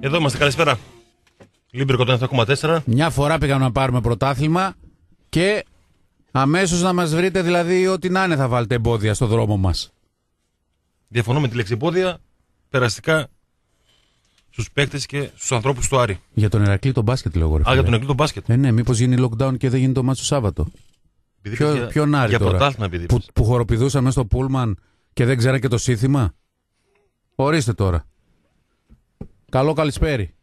Εδώ είμαστε, καλησπέρα. Λίμπερ 107,4. Μια φορά πήγαμε να πάρουμε πρωτάθλημα και αμέσως να μας βρείτε δηλαδή ό,τι να είναι θα βάλετε εμπόδια στο δρόμο μας. Διαφωνώ με τη λέξη εμπόδια. Περαστικά στους παίκτες και στους ανθρώπους του Άρη. Για τον Ερακλή το μπάσκετ λέω εγώ. ρε Α, φίλε. για τον Εκλήτο μπάσκετ. Ε, ναι, μήπως γίνει lockdown και δεν γίνει το μάτσο Σάββατο. Επειδή Ποιο, για, ποιον Άρη για τώρα; πρωτάθλημα επειδή Που, είπες. που χοροπηδούσαν μέσα στο πούλμαν και δεν ξέραν και το σύνθημα. Ορίστε τώρα. Καλό καλησπέρι.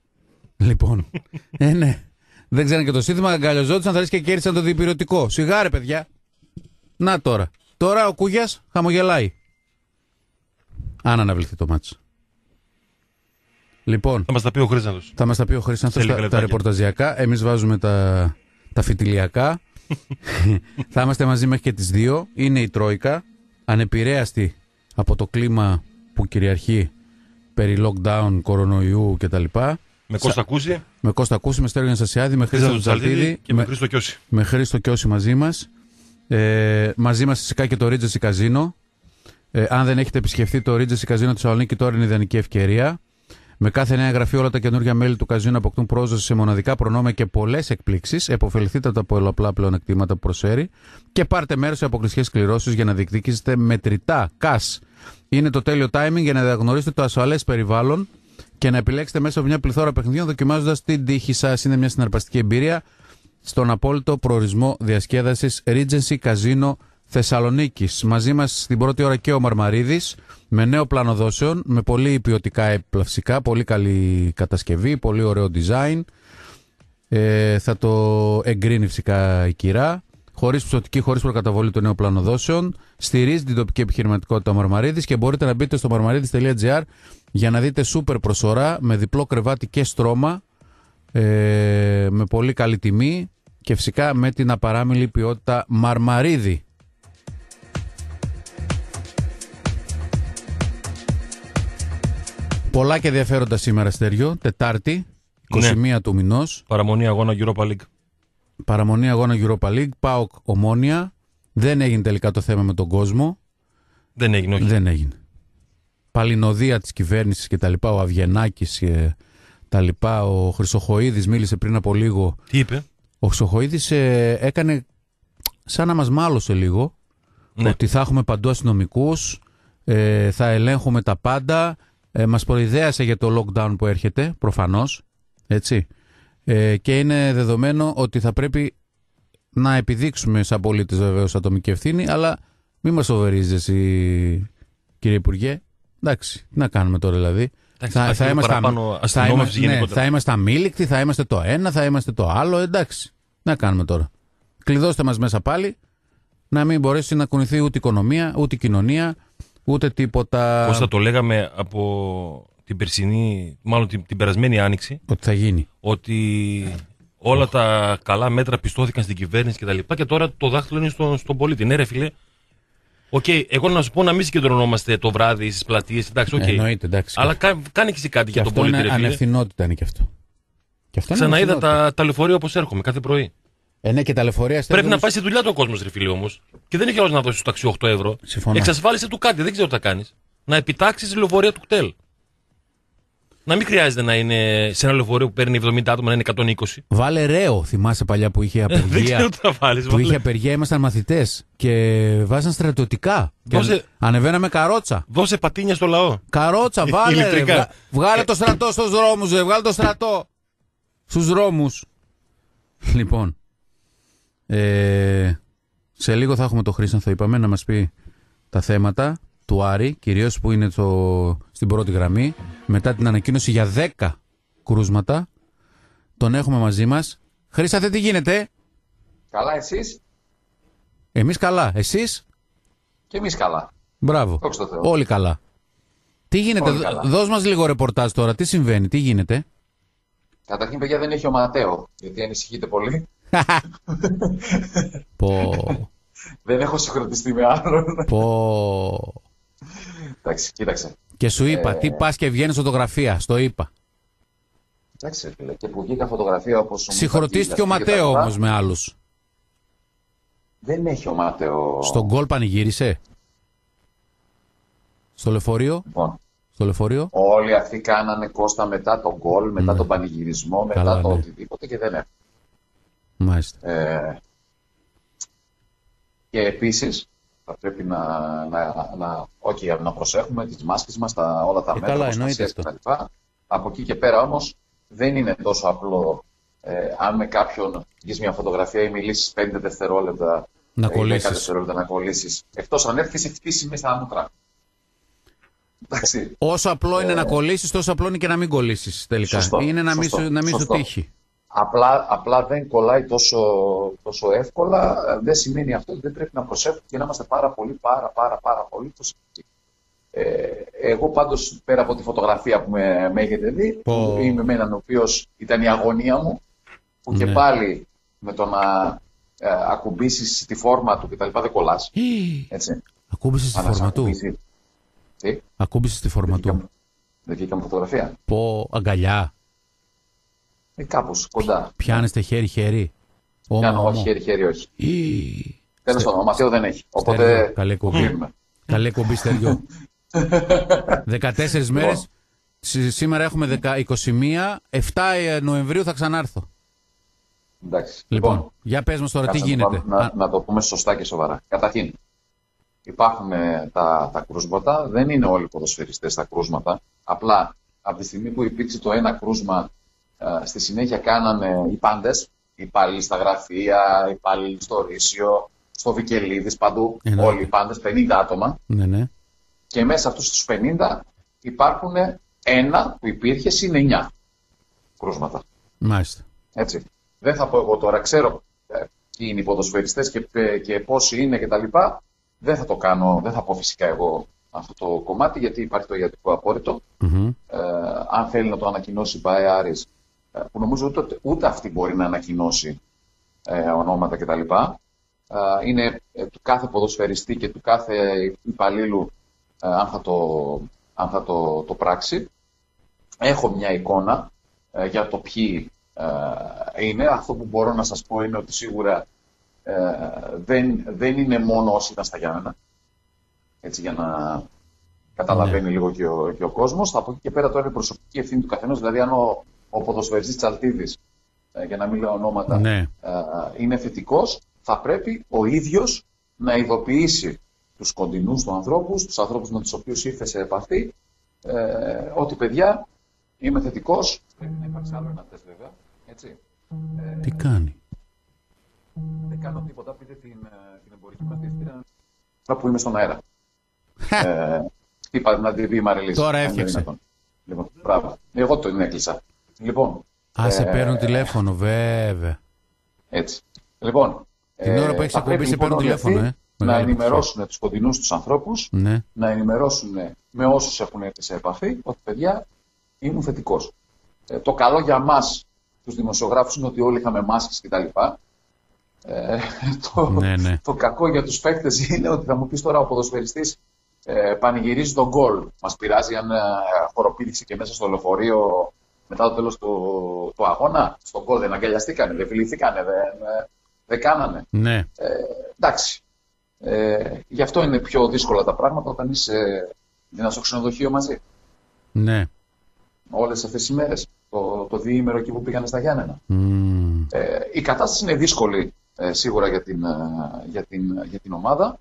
Λοιπόν. ε, ναι. Δεν ξέραν και το σύνθημα, αγκαλιαζόντουσαν, θα λες και κέρδισαν το διπυρωτικό. Σιγάρε, παιδιά. Να τώρα. Τώρα ο Κούγιας χαμογελάει. Αν αναβληθεί το μάτσο. Λοιπόν, Θα μας τα πει ο Χρήσταντο. θα μας τα πει ο Χρήστανθος Σε λίγα τα, τα λεπτάκια. ρεπορταζιακά. Εμείς βάζουμε τα, τα φιτιλιακά. θα είμαστε μαζί μέχρι και τις 2. Είναι η Τρόικα. Ανεπηρέαστη από το κλίμα που κυριαρχεί περί lockdown, κορονοϊού κτλ. Με Κώστα Κούση, Με Κώστα Κούση, με Στέργιο Αναστασιάδη, με Χρήστο Χρήστο Τζαλτίδη Τζαλτίδη, και με με, Χρήστο Κιώση. με Χρήστο Κιώση μαζί μας. Ε, μαζί μας φυσικά και το Regency Casino. Ε, αν δεν έχετε επισκεφτεί το Regency Casino Θεσσαλονίκη, τώρα είναι ιδανική ευκαιρία. Με κάθε νέα εγγραφή, όλα τα καινούργια μέλη του καζίνου αποκτούν πρόσβαση σε μοναδικά προνόμια και πολλές εκπλήξεις. Εποφεληθείτε από τα πολλαπλά πλεονεκτήματα που προσφέρει και πάρτε μέρος σε αποκλειστικές κληρώσεις για να διεκδικήσετε μετρητά cash. Είναι το τέλειο timing για να διαγνωρίσετε το ασφαλές περιβάλλον και να επιλέξετε μέσα από μια πληθώρα παιχνιδιών δοκιμάζοντας την τύχη σας. Είναι μια συναρπαστική εμπειρία στον απόλυτο προορισμό διασκέδασης Regency Casino Θεσσαλονίκης. Μαζί μας στην πρώτη ώρα και ο Μαρμαρίδης με νέο πλάνο δόσεων, με πολύ ποιοτικά επιπλαυσικά, πολύ καλή κατασκευή, πολύ ωραίο design. Ε, θα το εγκρίνει φυσικά η κυρά. Χωρίς ψωτική, χωρίς προκαταβολή το νέο πλάνο δόσεων. Στηρίζει την τοπική επιχειρηματικότητα ο Μαρμαρίδης και μπορείτε να μπείτε στο marmaridis.gr για να δείτε σούπερ προσωρά με διπλό κρεβάτι και στρώμα ε, με πολύ καλή τιμή και φυσικά με την απαράμιλη ποιότητα Μαρμαρίδη. Πολλά και ενδιαφέροντα σήμερα, Στεριό. Τετάρτη, 21 του μηνός. Παραμονή αγώνα Europa League. Παραμονή αγώνα Europa League. ΠΑΟΚ Ομόνια. Δεν έγινε τελικά το θέμα με τον κόσμο. Δεν έγινε, όχι. Δεν έγινε. Παλινοδία της κυβέρνησης και τα λοιπά, ο Αβγενάκης και τα λοιπά, ο Χρυσοχοίδης μίλησε πριν από λίγο. Τι είπε; Ο Χρυσοχοίδης ε, έκανε σαν να μας μάλωσε λίγο, Ναι. ότι θα έχουμε παντού αστυνομικούς, ε, θα ελέγχουμε τα πάντα, ε, μας προειδέασε για το lockdown που έρχεται, προφανώς, έτσι. Ε, και είναι δεδομένο ότι θα πρέπει να επιδείξουμε σαν πολίτες βεβαίως ατομική ευθύνη, αλλά μην μας σοβερίζεις εσύ, κύριε Υπουργέ. Εντάξει, τι να κάνουμε τώρα δηλαδή. Εντάξει, υπάρχει λίγο παραπάνω θα αστυνόμευση είμαστε, ναι, γενικότερα. θα είμαστε αμήλικτοι, θα είμαστε το ένα, θα είμαστε το άλλο. Εντάξει, τι να κάνουμε τώρα. Κλειδώστε μας μέσα πάλι, να μην μπορέσει να κουνηθεί ούτε η οικονομία, ούτε η κοινωνία, ούτε τίποτα. Κώστα το λέγαμε από την περσινή, μάλλον την, την περασμένη άνοιξη, Ότι θα γίνει. ότι όλα τα καλά μέτρα πιστώθηκαν στην κυβέρνηση κτλ. Και, και τώρα το δάχτυλο είναι στον, στον πολίτη. Ναι, ρε φίλε. Οκ, εγώ να σου πω να μην συγκεντρωνόμαστε το βράδυ στις πλατείες. Εντάξει, οκ. Εννοείται, εντάξει. Αλλά κα, κάνε και εσύ κάτι και για τον αυτό πολίτη, είναι ρε φίλε. ανευθυνότητα είναι και αυτό. Και αυτό είναι Ξαναείδα ανευθυνότητα. τα, τα λεωφορεία όπως έρχομαι κάθε πρωί. Ε, ναι, και τα λεωφορεία Πρέπει να στέλνουν- πάει στη δουλειά του ο κόσμος, ρε φίλε όμως. Και δεν έχει άλλο να δώσει στο ταξί 8 ευρώ. Συμφωνώ. Εξασφάλισε του κάτι, δεν ξέρω τι θα κάνεις. Να επιτάξεις τη λεωφορεία του κτέλ. Να μην χρειάζεται να είναι σε ένα λεωφορείο που παίρνει 70 άτομα να είναι 120. Βάλε ρέο, θυμάσαι παλιά που είχε Ε, δεν απεργία. ξέρω τι θα βάλεις. που είχε απεργία, ήμασταν μαθητές και βάζαν στρατιωτικά. Και Δώσε- ανε- ανεβαίναμε καρότσα. Δώσε πατίνια στο λαό. Καρότσα, βάλε. ρε, Ηλεκτρικά. βγα- βγάλε το στρατό στους δρόμους, ρε. Βγάλε το στρατό στους δρόμους. Λοιπόν. Ε, σε λίγο θα έχουμε το Χρήστο, θα είπαμε, να μας πει τα θέματα του Άρη, κυρίως που είναι το, στην πρώτη γραμμή. Μετά την ανακοίνωση για 10 κρούσματα. Τον έχουμε μαζί μας. Χρήσταθε, τι γίνεται. Καλά εσείς; Εμείς καλά. Εσείς; και εμείς καλά. Μπράβο. Δόξα τω Θεώ. Όλοι καλά. Τι γίνεται, Όλοι δ- καλά. δώσ' μας λίγο ρεπορτάζ τώρα. Τι συμβαίνει, τι γίνεται; Καταρχήν, παιδιά, δεν έχει ο Ματέο, γιατί ανησυχείτε πολύ. Πω, Δεν έχω συγχρονιστεί με άλλον. πω. Εντάξει, κοίταξε. Και σου είπα, Ε. τι πας και βγαίνεις φωτογραφία. Στο είπα. Εντάξει, φίλε. Και που βγήκα φωτογραφία όπως... μου Συγχρονίστηκε ο είπατε, και τα Ματέο λοιπά. όμως με άλλους. Δεν έχει ο Ματέο. Στον γκολ πανηγύρισε. Στο λεωφορείο. Λοιπόν, στο λεωφορείο. Όλοι αυτοί κάνανε Κώστα μετά τον γκολ, μετά Ναι. τον πανηγυρισμό, μετά Καλά, το ναι. οτιδήποτε και δεν έχουν. Μάλιστα. Ε, και επίσης θα πρέπει να, να, να, okay, να προσέχουμε τις μάσκες μας, τα, όλα τα Ε, μέτρα καλά, προστασίας εννοείται κτλ. Από εκεί και πέρα όμως δεν είναι τόσο απλό ε, αν με κάποιον βγεις μια φωτογραφία ή μιλήσεις 5 δευτερόλεπτα Να ή 10 κολλήσεις. δευτερόλεπτα να κολλήσεις. Εκτός αν έρθεις και σε χτυπήσει μέσα στα μούτρα. Εντάξει. Όσο απλό είναι να κολλήσεις, τόσο απλό είναι και να μην κολλήσεις τελικά. Ε, Σωστό, είναι να μην, σωστό, σου- να μην σου σωστό. τύχει. Απλά, απλά δεν κολλάει τόσο, τόσο εύκολα. Ε, Δεν σημαίνει αυτό ότι δεν πρέπει να προσέχουμε και να είμαστε πάρα πολύ, πάρα, πάρα, πάρα πολύ προσεκτικοί. Ε, εγώ πάντως πέρα από τη φωτογραφία που με, με έχετε δει, Πω. που είμαι με έναν ο οποίος ήταν η αγωνία μου, που και Ναι. πάλι με το να ε, ακουμπήσεις τη φόρμα του κτλ. δεν κολλάς. Έτσι. Ακούμπησε στη Αν σε φόρμα του. ακουμπήσει- Τι, Ακούμπησε στη φόρμα δεν του. βγήκαμε- δεν βγήκαμε φωτογραφία. Πω αγκαλιά. Ε, κάπως κοντά. Πιάνεστε χέρι-χέρι; Ώμα, Πιάνω, ώμα. όχι χέρι-χέρι, όχι. Ή. Τέλος πάντων, ο Ματέο δεν έχει. Στεριό. Οπότε Καλή εκπομπή. κλείνουμε. Καλή εκπομπή στεριό. 14 μέρες. Σήμερα έχουμε 10 21. 7 Νοεμβρίου θα ξανάρθω. Εντάξει. Λοιπόν, για πες μας τώρα τι κάτσε να γίνεται; πάμε- Να, Α, να το πούμε σωστά και σοβαρά. Καταρχήν, υπάρχουν ε, τα, τα κρούσματα. Δεν είναι όλοι οι ποδοσφαιριστές τα κρούσματα. Απλά από τη στιγμή που υπήρξε το ένα κρούσμα, ε, στη συνέχεια κάνανε οι πάντες, οι υπάλληλοι στα γραφεία, οι υπάλληλοι στο Ρήσιο, στο Βικελίδης, παντού, Εννοείται. όλοι οι πάντες, 50 άτομα. ναι, ναι. Και μέσα αυτούς τους 50 υπάρχουν ένα που υπήρχε συν 9 κρούσματα. Μάλιστα. Έτσι. Δεν θα πω εγώ τώρα, ξέρω ε, ποιοι είναι οι ποδοσφαιριστές και, ε, και πόσοι είναι κτλ. Δεν θα το κάνω, δεν θα πω φυσικά εγώ αυτό το κομμάτι γιατί υπάρχει το ιατρικό απόρριτο. Μμμ. Ε, αν θέλει να το ανακοινώσει η ΠΑΕ Άρης, ε, που νομίζω ούτε, ούτε αυτή μπορεί να ανακοινώσει ε, ονόματα κτλ. Ε, είναι ε, του κάθε ποδοσφαιριστή και του κάθε υπαλλήλου ε, αν θα, το, αν θα το, το πράξει. Έχω μια εικόνα ε, για το ποιοι ε, είναι. Αυτό που μπορώ να σας πω είναι ότι σίγουρα ε, δεν, δεν είναι μόνο όσοι ήταν στα Γιάννενα. Έτσι για να καταλαβαίνει λίγο και ο, και ο κόσμος. Από εκεί και πέρα τώρα είναι η προσωπική ευθύνη του καθενός. Δηλαδή αν ο, ο ποδοσφαιριστής Τσαλτίδης, ε, για να μην λέω ονόματα, Ναι. ε, είναι θετικός, θα πρέπει ο ίδιος να ειδοποιήσει τους κοντινούς του ανθρώπους, τους ανθρώπους με τους οποίους ήρθε σε επαφή, ε, ότι παιδιά είμαι θετικός. Πρέπει να υπάρξει άλλο ένα τεστ βέβαια. Έτσι. Ε, Τι κάνει; δεν κάνω τίποτα, πείτε την, ε, την εμπορική μας διευθύντρια τώρα που είμαι στον αέρα. ε, είπα να την πει η Μαριλής. Τώρα αν είναι έφτιαξε. δυνατόν. Λοιπόν, μπράβο. Εγώ το την έκλεισα. Λοιπόν, Α, σε ε, παίρνουν τηλέφωνο, βέβαια. έτσι. Λοιπόν, Την ώρα που έχεις θα εκπομπή πρέπει, σε παίρνουν όλοι τηλέφωνο, αυτοί ε. Να Μεγάλη ενημερώσουν τους κοντινούς τους ανθρώπους, Ναι. να ενημερώσουν με όσους έχουν έρθει σε επαφή, ότι παιδιά ήμουν θετικός. Ε, το καλό για μας, τους δημοσιογράφους, είναι ότι όλοι είχαμε μάσκες κτλ. Ε, το, Ναι, ναι. το κακό για τους παίκτες είναι ότι θα μου πεις τώρα ο ποδοσφαιριστής ε, πανηγυρίζει τον γκολ. Μας πειράζει αν ε, χοροπήδησε και μέσα στο λεωφορείο μετά το τέλος του, του αγώνα. Στον γκολ δεν αγκαλιαστήκανε, δεν φιληθήκανε, δεν, ε, δεν κάνανε. Ναι. Ε, εντάξει. Ε, γι' αυτό είναι πιο δύσκολα τα πράγματα όταν είσαι ένα στο ξενοδοχείο μαζί. Ναι. Όλες αυτές τις ημέρες. Το, το διήμερο εκεί που πήγανε στα Γιάννενα. Μμμ. Ε, η κατάσταση είναι δύσκολη ε, σίγουρα για την, ε, για, την, για την ομάδα.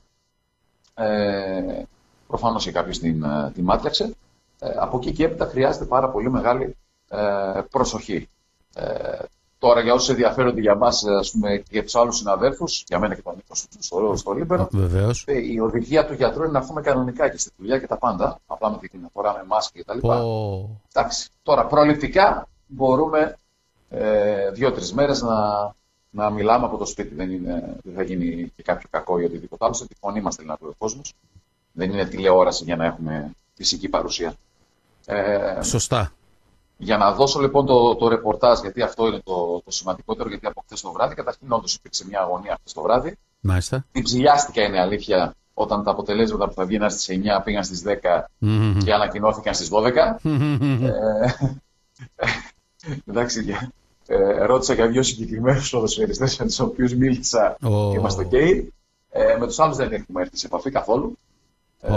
Ε, προφανώς και κάποιος την, ε, την μάτιασε. Ε, από εκεί και έπειτα χρειάζεται πάρα πολύ μεγάλη ε, προσοχή. Ε, τώρα για όσους ενδιαφέρονται για μας ε, ας πούμε, και για τους άλλους συναδέλφους, για μένα και τον Νίκο στο, στο Λίμπερο, Βεβαίως. ε, η οδηγία του γιατρού είναι να έρθουμε κανονικά και στη δουλειά και τα πάντα. Απλά με την φοράμε μάσκα κτλ. Πω. Εντάξει. Τώρα, προληπτικά μπορούμε ε, δύο-τρεις μέρες να, να μιλάμε από το σπίτι. Δεν, είναι, δεν θα γίνει και κάποιο κακό ή οτιδήποτε άλλο. Σε τη φωνή μας θέλει να ακούει ο κόσμος. Δεν είναι τηλεόραση για να έχουμε φυσική παρουσία. Ε, Σωστά. Για να δώσω λοιπόν το, το ρεπορτάζ, γιατί αυτό είναι το, το σημαντικότερο, γιατί από χθες το βράδυ, καταρχήν όντως υπήρξε μια αγωνία χθες το βράδυ. Μάλιστα. Την ψηλιάστηκα είναι αλήθεια όταν τα αποτελέσματα που θα βγαίναν στις 9 πήγαν στις 10 Μμμ. και ανακοινώθηκαν στι 12. Μμμ. Ε, εντάξει, για- ε, ρώτησα για δύο συγκεκριμένου ποδοσφαιριστέ με του οποίου μίλησα Ω. και είμαστε OK. Ε, με του άλλου δεν έχουμε έρθει σε επαφή καθόλου. Ε,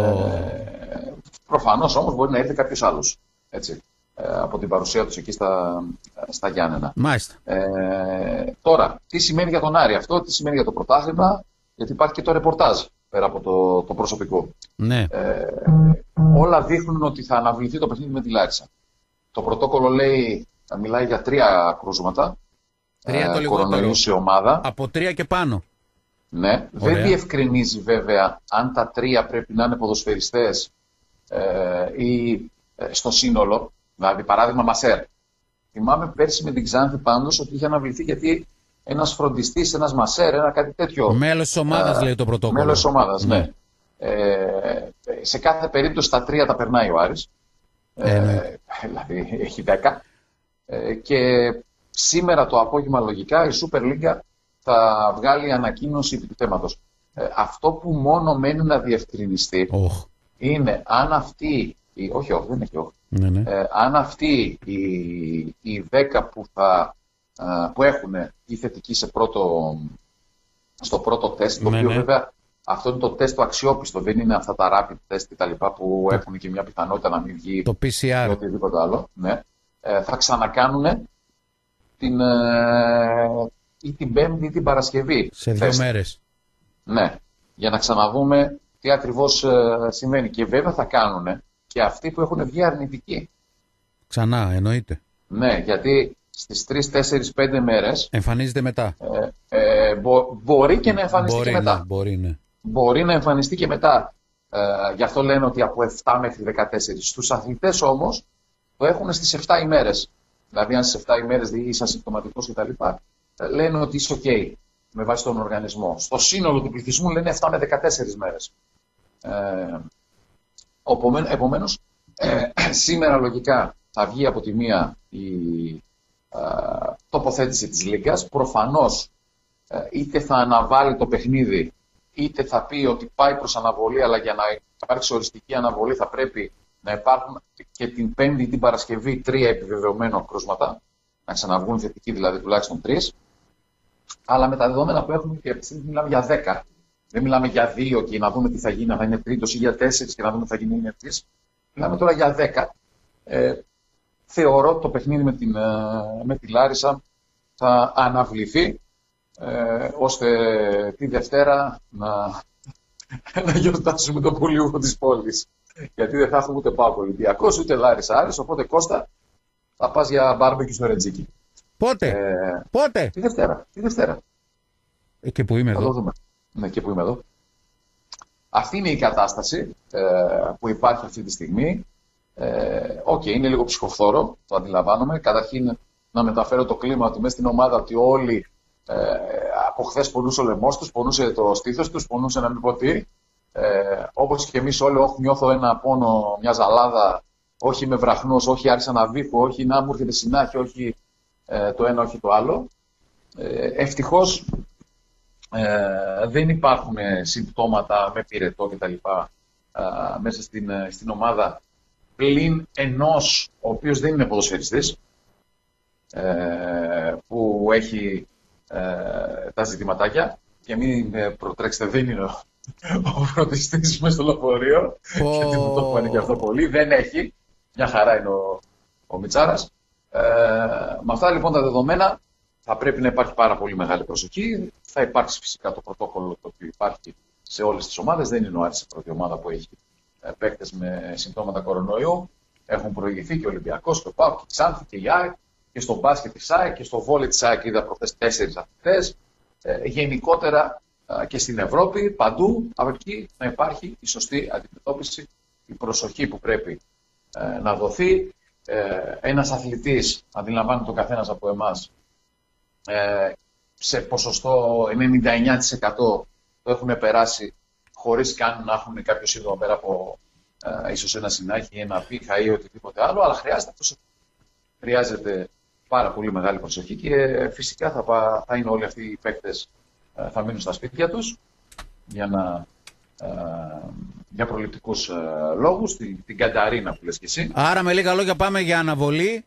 Προφανώ όμω μπορεί να έρθει κάποιο άλλο. Έτσι. Ε, από την παρουσία τους εκεί στα, στα Γιάννενα. Μάλιστα. Ε, τώρα, τι σημαίνει για τον Άρη αυτό, τι σημαίνει για το πρωτάθλημα, γιατί υπάρχει και το ρεπορτάζ πέρα από το, το προσωπικό. Ναι. Ε, όλα δείχνουν ότι θα αναβληθεί το παιχνίδι με τη Λάρισα. Το πρωτόκολλο λέει, μιλάει για τρία κρούσματα. Τρία το ε, λιγότερο. κορονοϊού σε ομάδα. Από τρία και πάνω. Ναι. Ωραία. Δεν διευκρινίζει βέβαια αν τα τρία πρέπει να είναι ποδοσφαιριστές ε, ή ε, στο σύνολο. Δηλαδή, παράδειγμα, Μασέρ. Θυμάμαι πέρσι με την Ξάνθη πάντως ότι είχε αναβληθεί γιατί ένας φροντιστής, ένας Μασέρ, ένα κάτι τέτοιο. Μέλος της ομάδας Ε, λέει το πρωτόκολλο. Μέλος της ομάδας, ναι. Ναι. Ε, σε κάθε περίπτωση τα τρία τα περνάει ο Άρης. Ε, Ε, ναι. δηλαδή έχει 10. Ε, και σήμερα το απόγευμα λογικά η Super League θα βγάλει ανακοίνωση επί του θέματος. Ε, αυτό που μόνο μένει να διευκρινιστεί Οχ. είναι αν αυτή, η, όχι όχι δεν έχει όχι, Ναι, ναι. ε, αν αυτοί οι, οι 10 που, θα, ε, που έχουν η θετική σε πρώτο, στο πρώτο τεστ, το Ναι, οποίο ναι. βέβαια αυτό είναι το τεστ το αξιόπιστο, δεν είναι αυτά τα rapid test κτλ. που έχουν και μια πιθανότητα να μην βγει Το ή PCR. οτιδήποτε άλλο. Ναι. Ε, θα ξανακάνουν την, ε, ή την Πέμπτη ή την Παρασκευή. Σε δύο τεστ. μέρες. Ναι, για να ξαναδούμε τι ακριβώς ε, συμβαίνει. Και βέβαια θα κάνουν και αυτοί που έχουν βγει αρνητικοί. Ξανά, εννοείται. Ναι, γιατί στις 3, 4, 5 μέρες Εμφανίζεται μετά. ε, ε, μπο- μπορεί και να εμφανιστεί μπορεί, και μετά. ναι, μπορεί, ναι. Μπορεί να εμφανιστεί και μετά. Ε, γι' αυτό λένε ότι από 7 μέχρι 14. Στους αθλητές όμως το έχουν στις 7 ημέρες. Δηλαδή αν στις 7 ημέρες είσαι ασυμπτωματικός κτλ. ε, Λένε ότι είσαι ok με βάση τον οργανισμό. Στο σύνολο του πληθυσμού λένε 7 με 14 μέρες. Ε, οπομέν- επομένως, ε, σήμερα λογικά θα βγει από τη μία η ε, τοποθέτηση της Λίγκας. Προφανώς ε, είτε θα αναβάλει το παιχνίδι, είτε θα πει ότι πάει προς αναβολή, αλλά για να υπάρξει οριστική αναβολή θα πρέπει να υπάρχουν και την Πέμπτη ή την Παρασκευή τρία επιβεβαιωμένα κρούσματα, να ξαναβγούν θετικοί δηλαδή τουλάχιστον τρεις. Αλλά με τα δεδομένα που έχουμε και αυτή τη στιγμή μιλάμε για 10. Δεν μιλάμε για δύο και να δούμε τι θα γίνει, αν θα είναι τρίτος ή για τέσσερις και να δούμε τι θα γίνει είναι τρεις. Μιλάμε τώρα για 10. Ε, θεωρώ ότι το παιχνίδι με, την, ε, με τη Λάρισα θα αναβληθεί ε, ώστε τη Δευτέρα να, να γιορτάσουμε τον πολιούχο της πόλης. Γιατί δεν θα έχουμε ούτε πάω Ολυμπιακός, ούτε Λάρισα Άρης, οπότε Κώστα θα πας για μπάρμπεκιου στο Ρετζίκι. Πότε, Ε, πότε; τη Δευτέρα, τη Δευτέρα. Ε, και που είμαι Θα το εδώ. δούμε. Ναι, και που είμαι εδώ. Αυτή είναι η κατάσταση ε, που υπάρχει αυτή τη στιγμή. Ε, Οκ, είναι λίγο ψυχοφθόρο, το αντιλαμβάνομαι. Καταρχήν να μεταφέρω το κλίμα ότι μέσα στην ομάδα ότι όλοι ε, από χθες πονούσε ο λαιμός τους, πονούσε το στήθος τους, πονούσε να μην πω τι. Ε, Όπως και εμείς όλοι, όχι νιώθω ένα πόνο, μια ζαλάδα, όχι είμαι βραχνός, όχι άρχισα να βήχω, όχι να μου έρχεται συνάχη, όχι ε, το ένα, όχι το άλλο. Ε, Ευτυχώς ε, δεν υπάρχουν ε, συμπτώματα με πυρετό κτλ. ε, μέσα στην, ε, στην ομάδα πλην ενός ο οποίος δεν είναι ποδοσφαιριστής ε, που έχει ε, τα ζητηματάκια και μην ε, προτρέξετε δεν είναι ο, ο φροντιστής μέσα στο λεωφορείο Πω. γιατί μου το είπαν και αυτό πολύ δεν έχει μια χαρά είναι ο, ο Μιτσάρας ε, με αυτά λοιπόν τα δεδομένα θα πρέπει να υπάρχει πάρα πολύ μεγάλη προσοχή. Θα υπάρξει φυσικά το πρωτόκολλο το οποίο υπάρχει σε όλες τις ομάδες. Δεν είναι ο Άρης η πρώτη ομάδα που έχει ε, παίκτες με συμπτώματα κορονοϊού. Έχουν προηγηθεί και ο Ολυμπιακός και ο ΠΑΟΚ και η Ξάνθη και η ΑΕΚ και στο μπάσκετ της ΑΕΚ και στο βόλε της ΑΕΚ είδα προχθές τέσσερις αθλητές. Ε, γενικότερα ε, και στην Ευρώπη, παντού, από εκεί να υπάρχει η σωστή αντιμετώπιση, η προσοχή που πρέπει ε, να δοθεί. Ε, ένας αθλητής, αντιλαμβάνεται το καθένας από εμάς, ε, σε ποσοστό 99% το έχουν περάσει χωρίς καν να έχουν κάποιος σύντομα πέρα από ε, ίσως ένα συνάχη, ένα πίχα ή οτιδήποτε άλλο, αλλά χρειάζεται προσοχή. Χρειάζεται πάρα πολύ μεγάλη προσοχή και φυσικά θα, πα- θα είναι όλοι αυτοί οι παίκτες ε, θα μείνουν στα σπίτια τους για, να, ε, για προληπτικούς ε, λόγους, την, την Κανταρίνα που λες και εσύ. Άρα με λίγα λόγια πάμε για αναβολή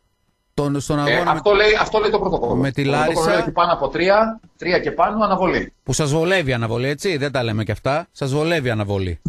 τον, στον Ε, αγώνα με- αυτό, λέει, αυτό λέει το πρωτοκόλλο. με τη Το πρωτόκολλο Λάρισα. λέει ότι πάνω από τρία, τρία και πάνω αναβολή. που σας βολεύει η αναβολή, έτσι; Δεν τα λέμε και αυτά. Σας βολεύει η αναβολή.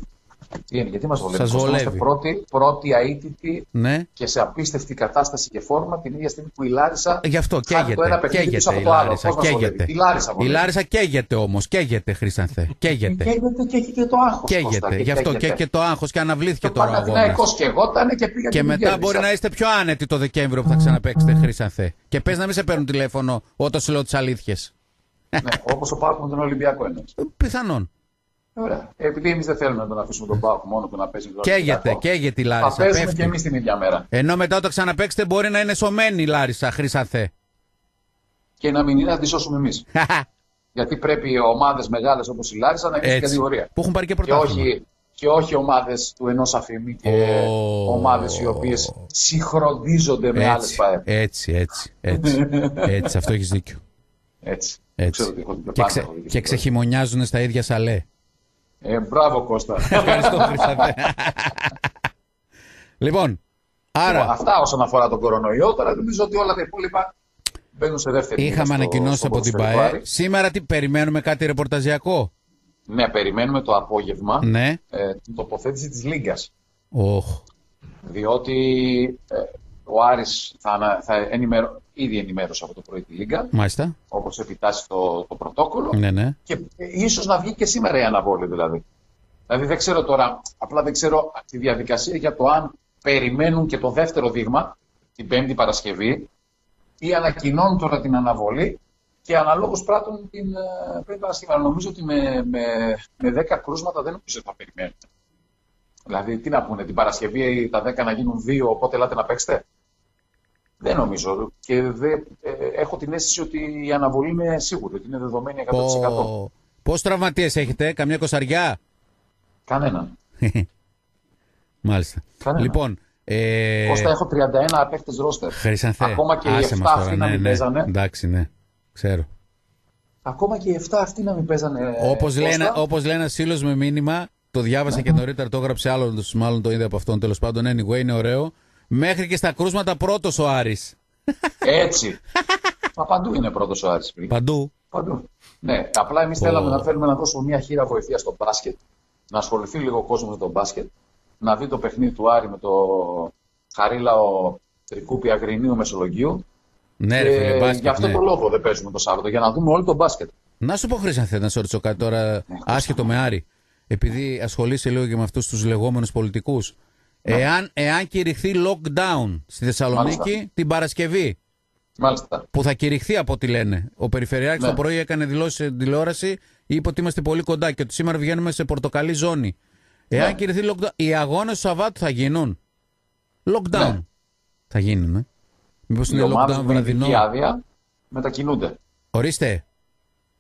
Τι είναι, γιατί μας βολεύει; Σας Είμαστε βολεύει. πρώτη, πρώτη αίτητη Ναι. και σε απίστευτη κατάσταση και φόρμα την ίδια στιγμή που η Λάρισα. Γι' αυτό χάνει το ένα καίγεται. παιχνίδι πίσω Καίγεται από η το άλλο. Λάρισα. Πώς μας βολεύει; Καίγεται. Η Λάρισα Η βολεύει. Λάρισα καίγεται όμως. Καίγεται, Χρυσανθέ. Καίγεται. Καίγεται και έχει και το άγχος. Καίγεται. Γι' αυτό και, και το άγχος και αναβλήθηκε Και ο τώρα ο αγώνας. Παναθηναϊκός και εγώ ήταν και πήγα Και την μετά κέρδισα. μπορεί να είστε πιο άνετοι το Δεκέμβριο που θα ξαναπέξετε Χρυσανθέ. Και πες να μην σε παίρνουν τηλέφωνο όταν σου λέω τις αλήθειες. Ναι, Όπως ο Πάουκ με τον Ολυμπιακό είναι. Πιθανόν. Ωραία. Επειδή εμείς δεν θέλουμε να τον αφήσουμε τον Πάουκ μόνο του να παίζει με τον Καίγεται, Ολυμπιακό, καίγεται η Θα Λάρισα. παίζουμε πέφτει. και εμείς την ίδια μέρα. Ενώ μετά όταν ξαναπέξετε μπορεί να είναι σωμένη η Λάρισα, Χρυσανθέ. Και να μην είναι να τη σώσουμε εμείς. Γιατί πρέπει οι ομάδες μεγάλες όπως η Λάρισα να είναι στην Έτσι. κατηγορία. Που έχουν πάρει και Και πρωτάθλημα. όχι, και όχι ομάδες του ενός αφημί και Ω. ομάδες οι οποίες συγχρονίζονται με άλλες Έτσι, ΠΑΕ. έτσι, έτσι, έτσι, έτσι, αυτό έχεις δίκιο. Έτσι. Έτσι. Ξέρω ότι έχω την Και, πάντα ξε, έχω δίκιο. και ξεχειμονιάζουν στα ίδια σαλέ. Ε, μπράβο Κώστα. Ευχαριστώ, Χρυσανθέ. λοιπόν, άρα Αυτά όσον αφορά τον κορονοϊό. Τώρα νομίζω ότι όλα τα υπόλοιπα μπαίνουν σε δεύτερη μοίρα είχαμε στο- ανακοινώσει στο από την ποδοσφαιρικό ΠαΕ. Άρη. Σήμερα τι περιμένουμε κάτι ρεπορταζιακό; Ναι, περιμένουμε το απόγευμα Ναι. ε, την τοποθέτηση της Λίγκας. Οχ. Διότι ε, ο Άρης θα, ανα- θα ενημερω... ήδη ενημέρωσε από το πρωί τη Λίγκα, Μάλιστα. όπως επιτάσσει το, το πρωτόκολλο, Ναι, ναι. και ε, ίσως να βγει και σήμερα η αναβόλη δηλαδή. Δηλαδή δεν ξέρω τώρα, απλά δεν ξέρω τη διαδικασία για το αν περιμένουν και το δεύτερο δείγμα την Πέμπτη Παρασκευή ή ανακοινώνουν τώρα την αναβολή και αναλόγως πράττουν την ε, Πέμπτη Παρασκευή. Αλλά νομίζω ότι με, με, με 10 κρούσματα δεν νομίζω ότι θα περιμένουν. Δηλαδή, τι να πούνε, την Παρασκευή τα 10 να γίνουν 2, οπότε ελάτε να παίξετε. Δεν νομίζω. Και δε, ε, έχω την αίσθηση ότι η αναβολή είναι σίγουρη, ότι είναι δεδομένη 100%. Πω... Πώς τραυματίες έχετε, καμιά κοσαριά; Κανέναν. Μάλιστα. Κανένα. Λοιπόν, ε... Κώστα, έχω 31 παίχτες ρόστερ. Χρυσανθέ. Ακόμα και οι άσε 7 μας τώρα, αυτοί να ναι, μην ναι. παίζανε. Εντάξει, ναι. Ξέρω. Ακόμα και οι 7 αυτοί να μην παίζανε. Όπως λέει, Κώστα. ένα- όπως λέει ένας φίλος με μήνυμα, το διάβασα και νωρίτερα, το έγραψε άλλος, μάλλον το είδε από αυτόν τέλος πάντων. Anyway, είναι ωραίο. Μέχρι και στα κρούσματα πρώτος ο Άρης. Έτσι. Μα παντού είναι πρώτος ο Άρης. φίλε. Παντού. Παντού. Ναι, απλά εμείς θέλαμε να θέλουμε να δώσουμε μια χείρα βοηθείας στο μπάσκετ. Να ασχοληθεί λίγο ο κόσμος με το μπάσκετ. Να δει το παιχνίδι του Άρη με το χαρίλαο Τρικούπι Αγρινίου Μεσολογγίου. Ναι, ρε φίλε, Και μπάσκετ. γι' αυτό ναι. το λόγο δεν παίζουμε το Σάββατο, για να δούμε όλο το μπάσκετ. Να σου πω, Χρυσανθέ, να σε ρωτήσω κάτι τώρα, άσχετο με Άρη. Επειδή ασχολείσαι λίγο και με αυτούς τους λεγόμενους πολιτικούς. Εάν, εάν κηρυχθεί lockdown στη Θεσσαλονίκη Μάλιστα. την Παρασκευή, Μάλιστα. που θα κηρυχθεί από ό,τι λένε. Ο Περιφερειάρχης Ναι. το πρωί έκανε δηλώσεις στην τηλεόραση, είπε ότι είμαστε πολύ κοντά και ότι σήμερα βγαίνουμε σε πορτοκαλί ζώνη. Εάν Ναι. κηρυχθεί lockdown, οι αγώνες του Σαββάτου θα γίνουν. Lockdown. Ναι. Θα γίνουν, ε. Μήπως Οι είναι ομάδες lockdown με ειδική βραδινό; άδεια μετακινούνται. Ορίστε.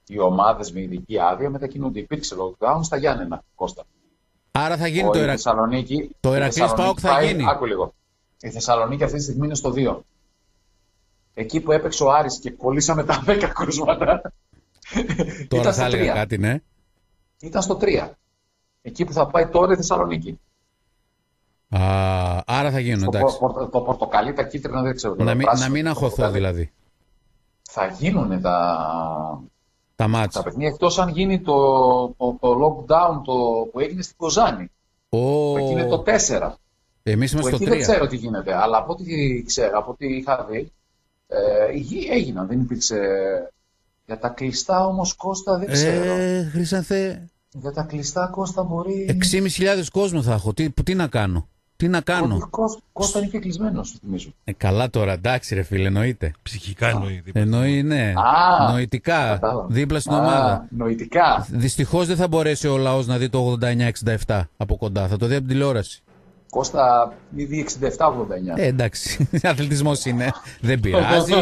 Οι ομάδες με ειδική άδεια μετακινούνται. Υπήρξε lockdown στα Γιάννενα, Κώστα. Άρα θα γίνει Ο- το η Ιρα... Θεσσαλονίκη. το η Ηρακλής Θεσσαλονίκη ΠΑΟΚ θα πάει- γίνει. Άκου λίγο. Η Θεσσαλονίκη αυτή τη στιγμή είναι στο 2. Εκεί που έπαιξε ο Άρης και κολλήσαμε τα 10 κρούσματα. Τώρα ήταν θα στο έλεγα 3. κάτι, ναι. Ήταν στο 3. Εκεί που θα πάει τώρα η Θεσσαλονίκη. Α, άρα θα γίνουν, Το, εντάξει. πορ- το πορτοκαλί, τα κίτρινα δεν ξέρω. Να το μην, πράσινο, να μην το αγχωθώ πορτοκαλί. δηλαδή. Θα γίνουν τα, Τα τα μάτσα. παιχνίδια εκτός αν γίνει το, το, το lockdown το, που έγινε στην Κοζάνη. Ω, Που εκεί είναι το 4. Εμείς Που είμαστε εκεί στο δεν 3. ξέρω τι γίνεται. Αλλά από ό,τι ξέρω, από ό,τι είχα δει, ε, γη- έγιναν. Δεν υπήρξε. Για τα κλειστά όμως Κώστα δεν ξέρω. Ε, Χρυσανθέ, Για τα κλειστά Κώστα μπορεί. 6.500 κόσμο θα έχω. Τι, τι να κάνω; Τι να Ότι κάνω; Κώσ- Κώστα είναι και κλεισμένος, σου θυμίζω. Ε, καλά τώρα, εντάξει ρε φίλε, εννοείται. Ψυχικά εννοεί. δίπλα. Εννοεί, ναι. Α, Νοητικά. κατάλαβα. Δίπλα στην Α, ομάδα. Νοητικά. Δυστυχώς δεν θα μπορέσει ο λαός να δει το 89-67 από κοντά. Θα το δει από την τηλεόραση. Κώστα ήδη 67-89. Ε, εντάξει. Αθλητισμός είναι. δεν πειράζει.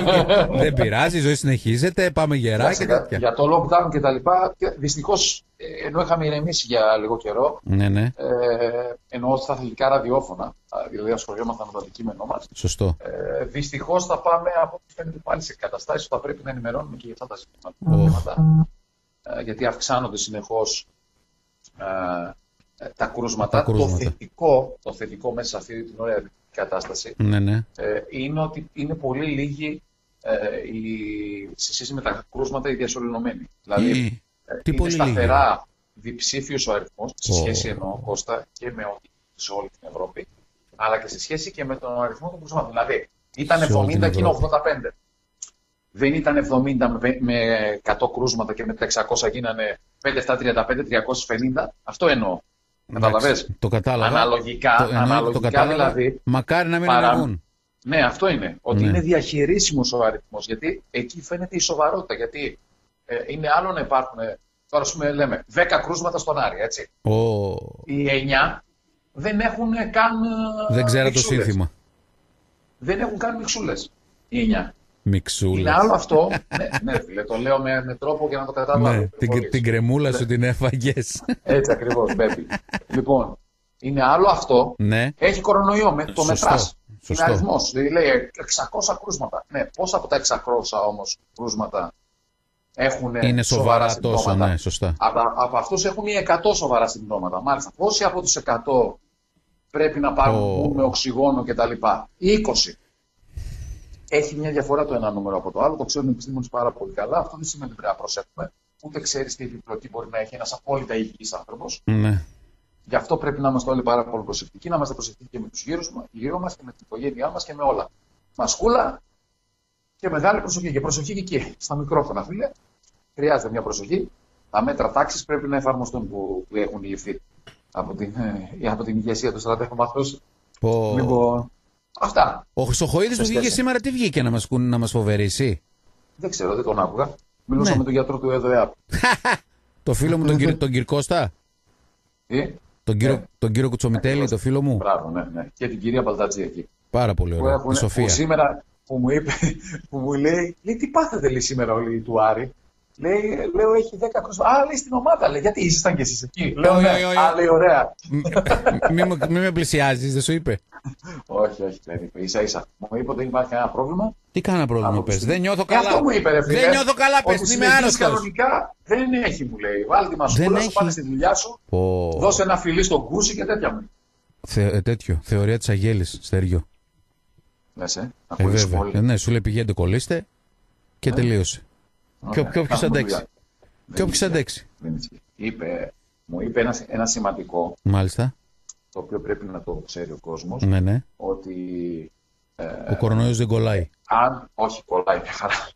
δεν πειράζει. Η ζωή συνεχίζεται. Πάμε γερά Εντάξει, και για, τέτοια. για το lockdown και τα λοιπά, δυστυχώς ενώ είχαμε ηρεμήσει για λίγο καιρό, Ναι, ναι. ε, εννοώ στα αθλητικά ραδιόφωνα, α, δηλαδή ασχολιόμασταν με το αντικείμενό μας. Σωστό. Ε, Δυστυχώς θα πάμε από ό,τι φαίνεται πάλι σε καταστάσεις που θα πρέπει να ενημερώνουμε και για αυτά τα ζητήματα. Ε, γιατί αυξάνονται συνεχώς τα κρούσματα. Τα κρούσματα. Το, θετικό, το θετικό μέσα σε αυτή την ωραία κατάσταση Ναι, ναι. ε, είναι ότι είναι πολύ λίγοι ε, οι, σε σχέση με τα κρούσματα οι διασωληνωμένοι. Δηλαδή, Τι, ε, τι είναι πολύ λίγοι. σταθερά διψήφιος ο αριθμός, σε σχέση εννοώ Κώστα και με ό,τι σε όλη την Ευρώπη, αλλά και σε σχέση και με τον αριθμό των κρουσμάτων. Δηλαδή, ήταν 70 και είναι 85. Δεν ήταν 70 με 100 κρούσματα και με 600 γίνανε 5-7-35, 350. Αυτό εννοώ. Καταλαβες; Το κατάλαβα. Αναλογικά, το, αναλογικά το κατάλαβα. δηλαδή. Μακάρι να μην παρά- ανεβούν. Ναι, αυτό είναι. Ότι Ναι. είναι διαχειρίσιμος ο αριθμός. Γιατί εκεί φαίνεται η σοβαρότητα. Γιατί ε, είναι άλλο να υπάρχουν. ε, Τώρα, ας πούμε, λέμε 10 κρούσματα στον Άρη, έτσι. Ο... Οι 9 δεν έχουν καν. ε, Δεν ξέρω το μιξούλες. σύνθημα. Δεν έχουν καν μιξούλες. Οι 9. Μιξούλα. Είναι άλλο αυτό. ναι, ναι, φίλε, το λέω με, με τρόπο για να το καταλάβω. Ναι, την, την κρεμούλα σου την έφαγες. Έτσι ακριβώς, μπέμπι. λοιπόν, είναι άλλο αυτό. ναι. Έχει κορονοϊό, με, το Σωστό, μετράς. Είναι σωστό. αριθμός. Δηλαδή λέει 600 κρούσματα. Ναι, πόσα από τα 600 όμως κρούσματα έχουν Είναι σοβαρά τόσο, συμπτώματα; ναι, σωστά. Από, από αυτούς έχουν οι 100 σοβαρά συμπτώματα. Μάλιστα. Πόσοι από τους 100 πρέπει να πάρουν Ω. που με οξυγόνο κτλ. Οι 20. Έχει μια διαφορά το ένα νούμερο από το άλλο. Το ξέρουν οι επιστήμονες πάρα πολύ καλά. Αυτό δεν σημαίνει ότι πρέπει να προσέχουμε. Ούτε ξέρεις τι επιπλοκή μπορεί να έχει ένας απόλυτα υγιής άνθρωπος. Ναι. Γι' αυτό πρέπει να είμαστε όλοι πάρα πολύ προσεκτικοί, να είμαστε προσεκτικοί και με τους γύρω, γύρω μας και με την οικογένειά μας και με όλα. Μασκούλα και μεγάλη προσοχή. Και προσοχή και εκεί, στα μικρόφωνα, φίλε. Χρειάζεται μια προσοχή. Τα μέτρα τάξης πρέπει να εφαρμοστούν που, που έχουν ληφθεί από την, ε, από την ηγεσία του στρατεύματος. Ο, Λοιπόν, αυτά. ο Χρυσοχοίδης που βγήκε Στέσε. σήμερα τι βγήκε να μας, κουν- να μας φοβερήσει; Δεν ξέρω, δεν τον άκουγα. Μιλούσα Ναι. με τον γιατρό του ΕΔΕΑ. Το φίλο μου τον, κύριο, τον Κυρκώστα. Τι; Τον κύριο, Ναι. τον κύριο Κουτσομιτέλη, Ακριβώς. το φίλο μου. Μπράβο, ναι, ναι. Και την κυρία Μπαλτατζή εκεί. Πάρα πολύ που, ωραία. έχουν, Η Σοφία. που σήμερα που μου είπε, που μου λέει, λέει τι πάθετε λέει σήμερα όλοι του Άρη. Λέει, λέω έχει 10 κρούσματα. Α, λέει στην ομάδα, λέει, γιατί ήσασταν κι εσείς εκεί; Λέω, Όχι, ναι. όχι, όχι. Α, λέει, ωραία. Μη μου- μη με πλησιάζεις, δεν σου είπε. όχι, όχι, δεν είπε, ίσα ίσα. Μου είπε ότι δεν υπάρχει κανένα πρόβλημα. Τι κάνα πρόβλημα Από πες. τη- Δεν νιώθω Ε, καλά. αυτό μου είπε, ρε φίλε. Δεν νιώθω καλά, Ότι πες. Είμαι συνεχίζεις άρρωστος. κανονικά δεν έχει, μου λέει. Βάλει τη μασκούλα Δεν σου, έχει. πάνε στη δουλειά σου, Ω, δώσε ένα φιλί στον κούση και τέτοια μου. θε- ε, τέτοιο. Θεωρία της Αγέλης, Στέργιο. Λες, ε, να Ε, κολλήσουμε βέβαια. όλοι. Ε, ναι, σου λέει πηγαίνετε κολλήστε και τελείωσε. Ωραία, Και όποιος κάνουμε αντέξει; δουλειά. Και Δεν όποιος ισχύει. αντέξει; Δεν ισχύει. Είπε, μου είπε ένας, ένα σημαντικό, Μάλιστα. το οποίο πρέπει να το ξέρει ο κόσμος, Ναι, ναι. ότι Ο κορονοϊός δεν κολλάει. αν, όχι κολλάει μια χαρά.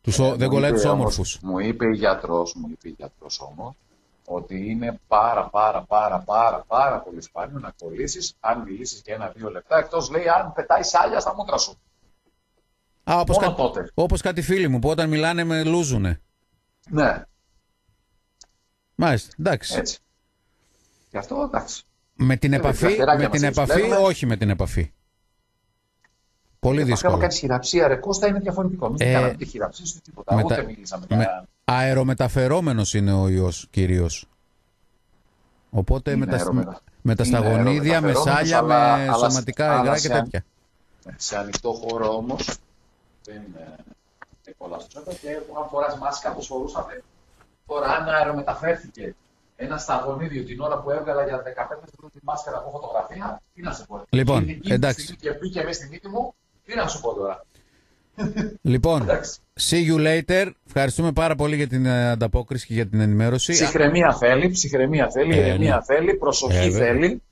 Τους, ο- Ε, δεν μου κολλάει είπε τους όμως- όμορφους. Μου είπε η γιατρός, μου είπε η γιατρός όμως, ότι είναι πάρα πάρα πάρα πάρα πάρα πολύ σπάνιο να κολλήσεις αν μιλήσεις για ένα-δύο λεπτά, εκτός λέει αν πετάει σάλια στα μούτρα σου. Α, όπως, Μόνο κα... τότε. όπως κάτι φίλοι μου που όταν μιλάνε με λούζουνε. Ναι, Μάλιστα, εντάξει. έτσι. Γι' αυτό εντάξει. Με την Ε, επαφή, δευτεράκια με την μας επαφή, εξπλέγουμε. όχι με την επαφή. Πολύ Αφού δύσκολο. κάνει χειραψία, ρε Κώστα, είναι διαφορετικό. Μην Ε, κάναμε τη χειραψία ούτε τίποτα. μετα- Ούτε μίλησαμε με- για Αερομεταφερόμενος είναι ο ιός κυρίως. Οπότε Είναι με τα, αερομετα- με τα είναι σταγονίδια, με αερομεταφερόμενος, σάλια, αλλά- με αλλά- σωματικά αλλά υγρά σε και αν- τέτοια. σε ανοιχτό χώρο όμως δεν είναι πολλά σώματα και αν φοράς μάσκα όπως φορούσαμε. Τώρα, αν αερομεταφέρθηκε ένα σταγονίδιο την ώρα που έβγαλα για 15 λεπτά τη μάσκαρα από φωτογραφία, τι να σε πω. Λοιπόν, Και εκείνη τη εντάξει. στιγμή Και μπήκε μέσα στη μύτη μου, τι να σου πω τώρα. Λοιπόν, Εντάξει. see you later. Ευχαριστούμε πάρα πολύ για την ε, ανταπόκριση και για την ενημέρωση. Ψυχραιμία θέλει, ψυχραιμία θέλει, Ε, ηρεμία ναι. θέλει, προσοχή Ε, βέβαια. θέλει.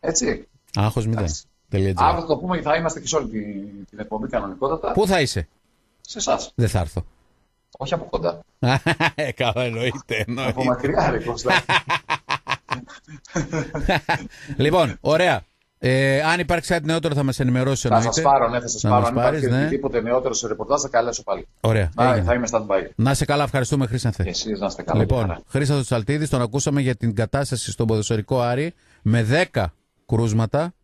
Έτσι. Άγχος μηδέν. Εντάξει. Τελεία Αύριο τζι. θα το πούμε, θα είμαστε και σε όλη την, την εκπομπή κανονικότατα. Πού θα είσαι; Σε εσάς. Δεν θα έρθω. Όχι από κοντά. Ε, Καλά, εννοείται. Από εννοείται. μακριά, ρε Κώστα. λοιπόν, ωραία. Ε, αν υπάρξει κάτι νεότερο θα μας ενημερώσει Θα εννοείται. σα πάρω, ναι, θα σας Να πάρω. μας Αν υπάρχει πάρεις, ναι. οτιδήποτε νεότερο σε ρεπορτάζ, θα καλέσω πάλι. Ωραία. Α, έγινε. θα είμαι stand-by. Να είσαι καλά, ευχαριστούμε Χρήσανθε. Και εσείς να είστε καλά. για χαρά. Λοιπόν, Χρήστο Τσαλτίδης, τον ακούσαμε για την κατάσταση στον ποδοσφαιρικό Άρη με 10 κρούσματα.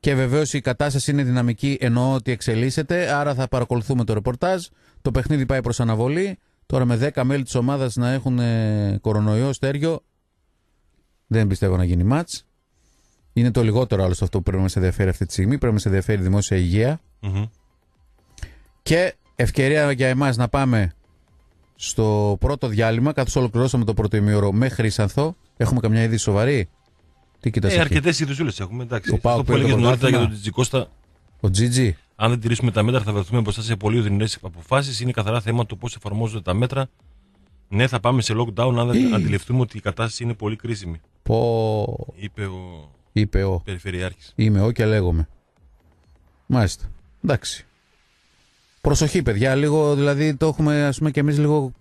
Και βεβαίως η κατάσταση είναι δυναμική, εννοώ ότι εξελίσσεται. Άρα θα παρακολουθούμε το ρεπορτάζ. Το παιχνίδι πάει προς αναβολή. Τώρα με 10 μέλη της ομάδας να έχουν ε, κορονοϊό, στέργιο, δεν πιστεύω να γίνει μάτς. Είναι το λιγότερο άλλωστε αυτό που πρέπει να μας ενδιαφέρει αυτή τη στιγμή. Πρέπει να μας ενδιαφέρει η δημόσια υγεία. Μμμ. Και ευκαιρία για εμάς να πάμε στο πρώτο διάλειμμα, καθώς ολοκληρώσαμε το πρώτο ημίωρο με Χρήσανθο. Έχουμε καμιά είδη σοβαρή; Τι κοιτάς Ε, εκεί; αρκετές ειδισούλε έχουμε. Εντάξει. Ο Πάοκ Αυτό που πήρε το έλεγες νωρίτερα για πρωτάθλημα. τον Τζιτζικώστα, Ο Τζίτζι. αν δεν τηρήσουμε τα μέτρα, θα βρεθούμε μπροστά σε πολύ οδυνηρές αποφάσεις. Είναι καθαρά θέμα το πώς εφαρμόζονται τα μέτρα Ναι, θα πάμε σε lockdown αν δεν αντιληφθούμε ότι η κατάσταση είναι πολύ κρίσιμη. Πω, Είπε ο είπε ο. Περιφερειάρχης. Είμαι ο και λέγομαι. Μάλιστα. Εντάξει. Προσοχή, παιδιά. Λίγο, δηλαδή, το έχουμε, ας πούμε, και εμείς λίγο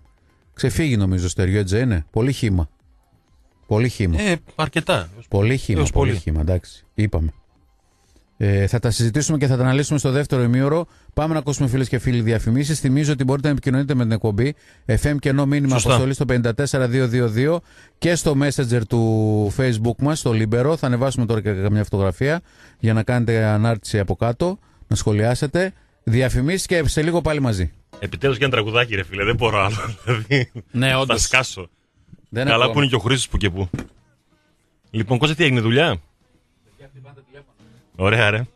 ξεφύγει, νομίζω, στεριό, έτσι δεν είναι. Πολύ χύμα. Πολύ χύμα. Ε, αρκετά. Πολύ χύμα, έως πολύ πολύ. χύμα, εντάξει. Είπαμε. Ε, θα τα συζητήσουμε και θα τα αναλύσουμε στο δεύτερο ημίωρο. Πάμε να ακούσουμε φίλες και φίλοι διαφημίσεις. Θυμίζω ότι μπορείτε να επικοινωνείτε με την εκπομπή FM και ενώ μήνυμα Σωστά. αποστολή στο 54222 και στο Messenger του Facebook μας, στο Libero. Θα ανεβάσουμε τώρα και καμιά φωτογραφία για να κάνετε ανάρτηση από κάτω, να σχολιάσετε. Διαφημίσεις και σε λίγο πάλι μαζί. Επιτέλους και ένα τραγουδάκι, ρε φίλε. Δεν μπορώ άλλο. Δηλαδή, Ναι, θα σκάσω. Δεν Καλά ακούω. που είναι και ο Χρήστος που και που. Λοιπόν, Κώστα, τι έγινε δουλειά; Ωραία, ρε.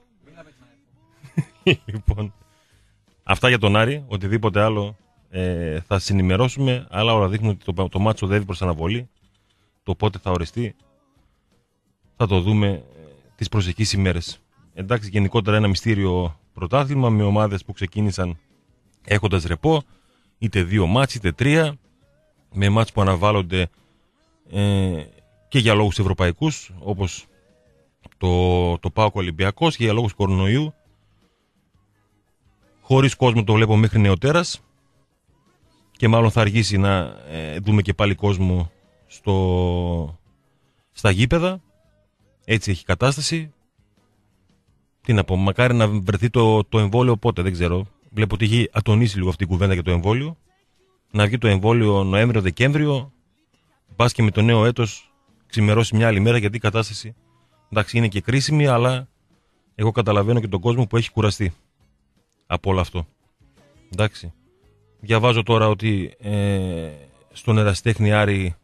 λοιπόν, αυτά για τον Άρη. Οτιδήποτε άλλο ε, θα συνημερώσουμε. Αλλά όλα δείχνουν ότι το, το μάτσο οδεύει προς αναβολή. Το πότε θα οριστεί θα το δούμε ε, τις προσεχείς ημέρες. Εντάξει, γενικότερα ένα μυστήριο πρωτάθλημα με ομάδες που ξεκίνησαν έχοντας ρεπό, είτε δύο μάτς είτε τρία, με μάτς που αναβάλλονται ε, και για λόγους ευρωπαϊκούς, όπως το, το ΠΑΟΚ Ολυμπιακός και για λόγους κορονοϊού. Χωρίς κόσμο το βλέπω μέχρι νεοτέρας και μάλλον θα αργήσει να ε, δούμε και πάλι κόσμο στο, στα γήπεδα. Έτσι έχει κατάσταση. Τι να πω, μακάρι να βρεθεί το, το εμβόλιο πότε, δεν ξέρω. Βλέπω ότι έχει ατονίσει λίγο αυτή η κουβέντα για το εμβόλιο. Να βγει το εμβόλιο Νοέμβριο-Δεκέμβριο. Πα και με το νέο έτος ξημερώσει μια άλλη μέρα γιατί η κατάσταση εντάξει είναι και κρίσιμη, αλλά εγώ καταλαβαίνω και τον κόσμο που έχει κουραστεί από όλο αυτό. Εντάξει. Διαβάζω τώρα ότι ε, στον Εραστέχνη Άρη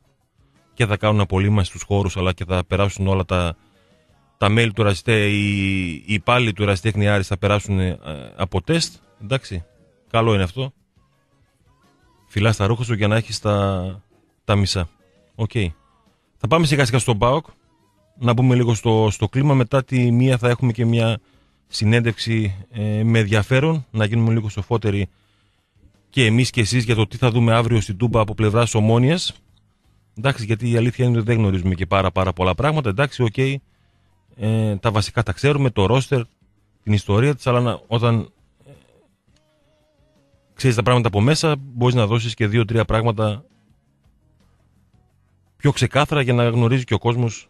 και θα κάνουν απολύμαση στους χώρους αλλά και θα περάσουν όλα τα, τα μέλη του Εραστέ, οι, οι υπάλληλοι του Ερασιτέχνη Άρη θα περάσουν ε, από τεστ. Εντάξει, καλό είναι αυτό. Φυλάς τα ρούχα σου για να έχεις τα, τα μισά. Οκ. Θα πάμε σιγά σιγά στον ΠΑΟΚ. Να μπούμε λίγο στο, στο κλίμα. Μετά τη μία θα έχουμε και μια συνέντευξη ε, με ενδιαφέρον. Να γίνουμε λίγο σοφότεροι και εμείς και εσείς για το τι θα δούμε αύριο στην Τούμπα από πλευράς Ομόνιας. Εντάξει, γιατί η αλήθεια είναι ότι δεν γνωρίζουμε και πάρα, πάρα πολλά πράγματα. Εντάξει, οκ. Ε, τα βασικά τα ξέρουμε, το ρόστερ, την ιστορία της, αλλά να- όταν ε, ξέρεις τα πράγματα από μέσα, μπορείς να δώσεις και δύο-τρία πράγματα πιο ξεκάθαρα για να γνωρίζει και ο κόσμος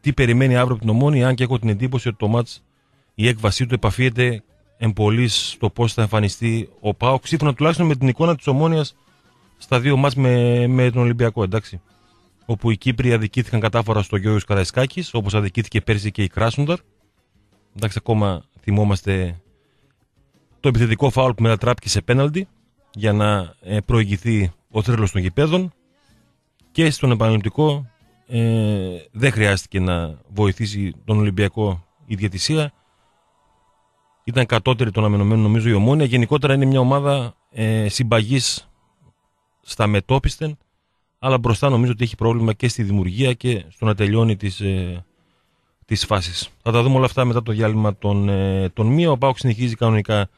τι περιμένει αύριο από την Ομόνια, αν και έχω την εντύπωση ότι το μάτς η έκβασή του επαφίεται εν πολλοίς στο πώς θα εμφανιστεί ο ΠΑΟΚ, σύμφωνα τουλάχιστον με την εικόνα της Ομόνιας στα δύο μάτς με, με τον Ολυμπιακό, εντάξει. Όπου οι Κύπροι αδικήθηκαν κατάφορα στο Γιώργος Καραϊσκάκης, όπως αδικήθηκε πέρσι και η Κράσουνταρ. Εντάξει, ακόμα θυμόμαστε το επιθετικό φάουλ που μετατράπηκε σε πέναλτι για να ε, προηγηθεί ο θρύλος των γηπέδων και στον επαναληπτικό ε, δεν χρειάστηκε να βοηθήσει τον Ολυμπιακό η διαιτησία. Ήταν κατώτερη των αναμενωμένων νομίζω η Ομόνια. Γενικότερα είναι μια ομάδα ε, συμπαγής στα μετόπιστεν, αλλά μπροστά νομίζω ότι έχει πρόβλημα και στη δημιουργία και στο να τελειώνει τις, ε, τις φάσεις. Θα τα δούμε όλα αυτά μετά το διάλειμμα των, ε, των μία. Ο Πάουκ συνεχίζει κανονικά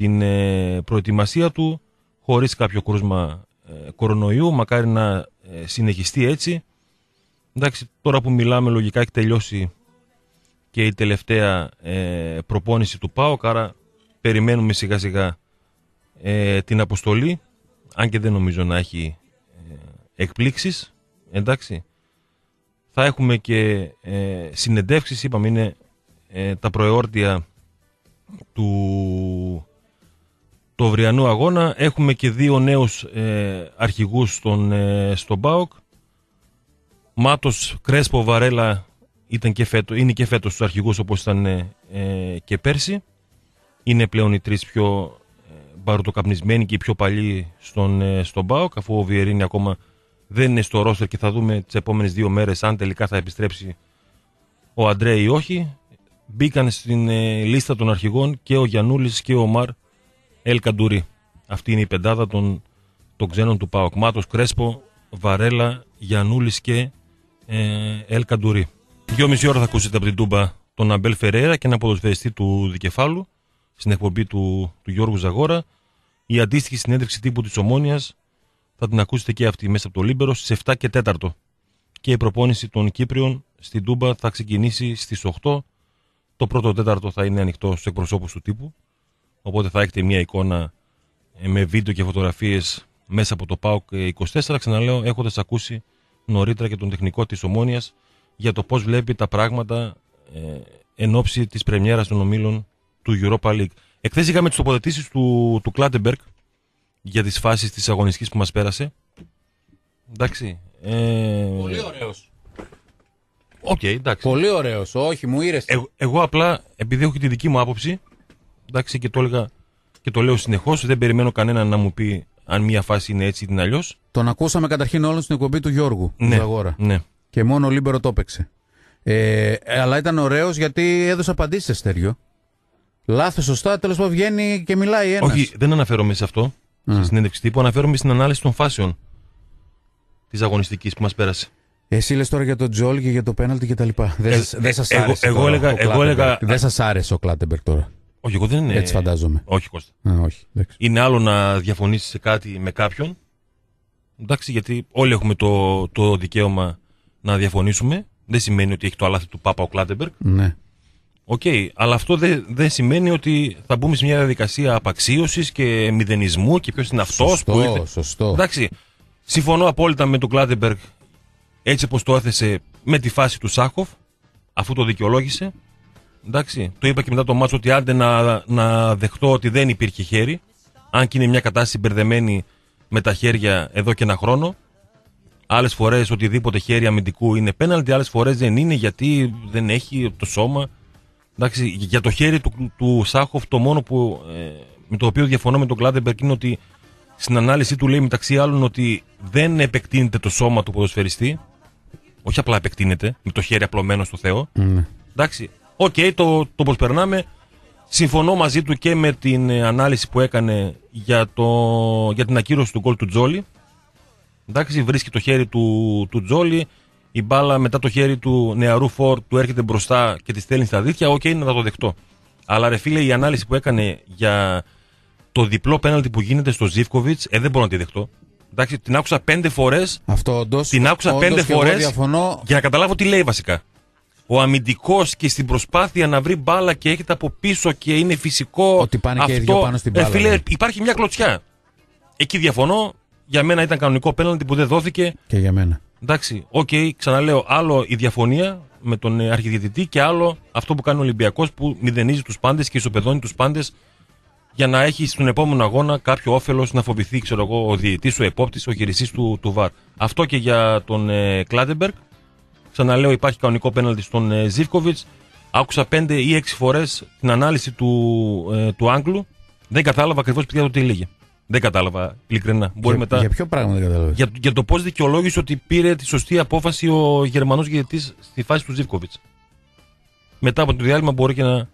την ε, προετοιμασία του, χωρίς κάποιο κρούσμα ε, κορονοϊού, μακάρι να ε, συνεχιστεί έτσι. Εντάξει, τώρα που μιλάμε λογικά έχει τελειώσει και η τελευταία ε, προπόνηση του ΠΑΟΚ, άρα περιμένουμε σιγά σιγά ε, την αποστολή, αν και δεν νομίζω να έχει ε, εκπλήξεις, εντάξει. Θα έχουμε και ε, συνεντεύξεις, είπαμε είναι ε, τα προεόρτια του του αυριανού αγώνα. Έχουμε και δύο νέους ε, αρχηγούς στον, ε, στον ΠΑΟΚ. Μάτος Κρέσπο Βαρέλα ήταν και φέτο, είναι και φέτος στους αρχηγούς όπως ήταν ε, ε, και πέρσι. Είναι πλέον οι τρεις πιο ε, μπαρουτοκαπνισμένοι και οι πιο παλιοί στον, ε, στον ΠΑΟΚ αφού ο Βιερίνη ακόμα δεν είναι στο ρόστερ και θα δούμε τις επόμενες δύο μέρες αν τελικά θα επιστρέψει ο Αντρέ ή όχι. Μπήκαν στην ε, λίστα των αρχηγών και ο Γιαννούλης και ο Μαρ Ελ Καντουρί. Αυτή είναι η πεντάδα των, των ξένων του ΠΑΟΚ. Μάτος Κρέσπο, Βαρέλα, Γιαννούλης και ε, Ελ Καντουρί. Δυόμιση ώρα θα ακούσετε από την Τούμπα τον Αμπέλ Φερέιρα και ένα ποδοσφαιριστή του Δικεφάλου στην εκπομπή του, του Γιώργου Ζαγόρα. Η αντίστοιχη συνέντευξη τύπου της Ομόνιας Θα την ακούσετε και αυτή μέσα από το Λίμπερο στις 7 και 4. Και η προπόνηση των Κύπριων στην Τούμπα θα ξεκινήσει στις 8. Το πρώτο τέταρτο θα είναι ανοιχτό στους εκπροσώπους του τύπου. Οπότε θα έχετε μια εικόνα ε, με βίντεο και φωτογραφίες μέσα από το ΠΑΟΚ 24. Ξαναλέω, έχοντας ακούσει νωρίτερα και τον τεχνικό της Ομόνιας για το πώς βλέπει τα πράγματα ε, εν όψει της πρεμιέρας των ομίλων του Europa League. Εχθές είχαμε τις τοποθετήσεις του, του Κλάτεμπεργκ για τις φάσεις της αγωνιστικής που μας πέρασε. Εντάξει. Ε... Πολύ ωραίος. Οκ, εντάξει. Πολύ ωραίος. Όχι, μωρέ. Ε, εγώ απλά, επειδή έχω και τη δική μου άποψη, εντάξει, και το έλεγα και το λέω συνεχώς, δεν περιμένω κανέναν να μου πει αν μια φάση είναι έτσι ή είναι αλλιώς. Τον ακούσαμε καταρχήν όλων στην εκπομπή του Γιώργου Ναι, Ζαγόρα. ναι. Και μόνο ο Λίμπερο το έπαιξε. Ε, αλλά ήταν ωραίος γιατί έδωσε απαντήσεις σε στέριο. Λάθος, σωστά, τέλος πάντων βγαίνει και μιλάει ένας. Όχι, δεν αναφέρομαι σε αυτό, στη συνέντευξη τύπου, αναφέρομαι στην ανάλυση των φάσεων της αγωνιστικής που μας πέρασε. Εσύ λες τώρα για τον Τζόλη και για το πέναλτι και τα λοιπά. Δεν, Ε, σας- δεν σας εγώ- άρεσε εγώ τώρα έλεγα- ο εγώ Κλάτεμπεργκ. έλεγα- Δεν σας άρεσε ο Κλάτεμπεργκ τώρα. Όχι, εγώ δεν είναι. Έτσι φαντάζομαι. Όχι, Κώστα. Α, όχι. εντάξει. Είναι άλλο να διαφωνήσεις σε κάτι με κάποιον. Εντάξει, γιατί όλοι έχουμε το, το δικαίωμα να διαφωνήσουμε. Δεν σημαίνει ότι έχει το αλάθητο του Πάπα ο Κλάτεμπεργκ. Ναι. Οκ, αλλά αυτό δεν δεν σημαίνει ότι θα μπούμε σε μια διαδικασία απαξίωσης και μηδενισμού και ποιος είναι αυτός Σωστό, που ήρθε. σωστό. Εντάξει, συμφωνώ απόλυτα με τον Κλάτεμπεργκ έτσι όπως το έθεσε με τη φάση του Σάχοφ, αφού το δικαιολόγησε. Εντάξει, το είπα και μετά το μάτσο ότι άντε να, να δεχτώ ότι δεν υπήρχε χέρι, αν και είναι μια κατάσταση μπερδεμένη με τα χέρια εδώ και ένα χρόνο. Άλλες φορές οτιδήποτε χέρι αμυντικού είναι πέναλτι, άλλες φορές δεν είναι γιατί δεν έχει το σώμα. Εντάξει, για το χέρι του, του Σάχοφ το μόνο που, ε, με το οποίο διαφωνώ με τον Κλάντεμπεργκ είναι ότι στην ανάλυση του λέει μεταξύ άλλων ότι δεν επεκτείνεται το σώμα του ποδοσφαιριστή. Όχι απλά επεκτείνεται, με το χέρι απλωμένο στο Θεό. Ναι. Εντάξει, οκ, το, το πώς περνάμε. Συμφωνώ μαζί του και με την ε, ανάλυση που έκανε για, το, για την ακύρωση του γκολ του Τζόλη. Εντάξει, βρίσκει το χέρι του, του Τζόλη. Η μπάλα μετά το χέρι του νεαρού φορ του έρχεται μπροστά και τη στέλνει στα δίχτυα. Οκ, να το δεχτώ. Αλλά ρε φίλε, η ανάλυση που έκανε για το διπλό πέναλτι που γίνεται στο Ζίβκοβιτς, ε, δεν μπορώ να τη δεχτώ. Εντάξει, την άκουσα πέντε φορές Αυτό όντως. την άκουσα πέντε φορές Διαφωνώ. για να καταλάβω τι λέει βασικά. Ο αμυντικός και στην προσπάθεια να βρει μπάλα και έρχεται από πίσω και είναι φυσικό. Ότι πάνε και οι αυτό, δυο πάνω στην ε, μπάλα, φίλε, ναι. υπάρχει μια κλωτσιά. Εκεί διαφωνώ. Για μένα ήταν κανονικό πέναλτι που δεν δόθηκε. Και για μένα. Εντάξει, οκ, ξαναλέω, άλλο η διαφωνία με τον ε, αρχιδιαιτητή και άλλο αυτό που κάνει ο Ολυμπιακός που μηδενίζει τους πάντες και ισοπεδώνει τους πάντες για να έχει στον επόμενο αγώνα κάποιο όφελος να φοβηθεί, ξέρω εγώ, ο διαιτητής, ο επόπτης, ο χειριστής του, του ΒΑΡ. Αυτό και για τον ε, Κλάντεμπεργκ. Ξαναλέω, υπάρχει κανονικό πέναλτι στον ε, Ζήφκοβιτς. Άκουσα πέντε ή έξι φορές την ανάλυση του, ε, του Άγγλου. Δεν κατάλαβα ακριβώς παιδιά το τι έλεγε. Δεν κατάλαβα, ειλικρινά. Μπορεί για, μετά για ποιο πράγμα δεν κατάλαβες; για, για το πώς δικαιολόγησε ότι πήρε τη σωστή απόφαση ο Γερμανός διαιτητή στη φάση του Ζήφκοβιτς. Μετά από το διάλειμμα μπορεί και να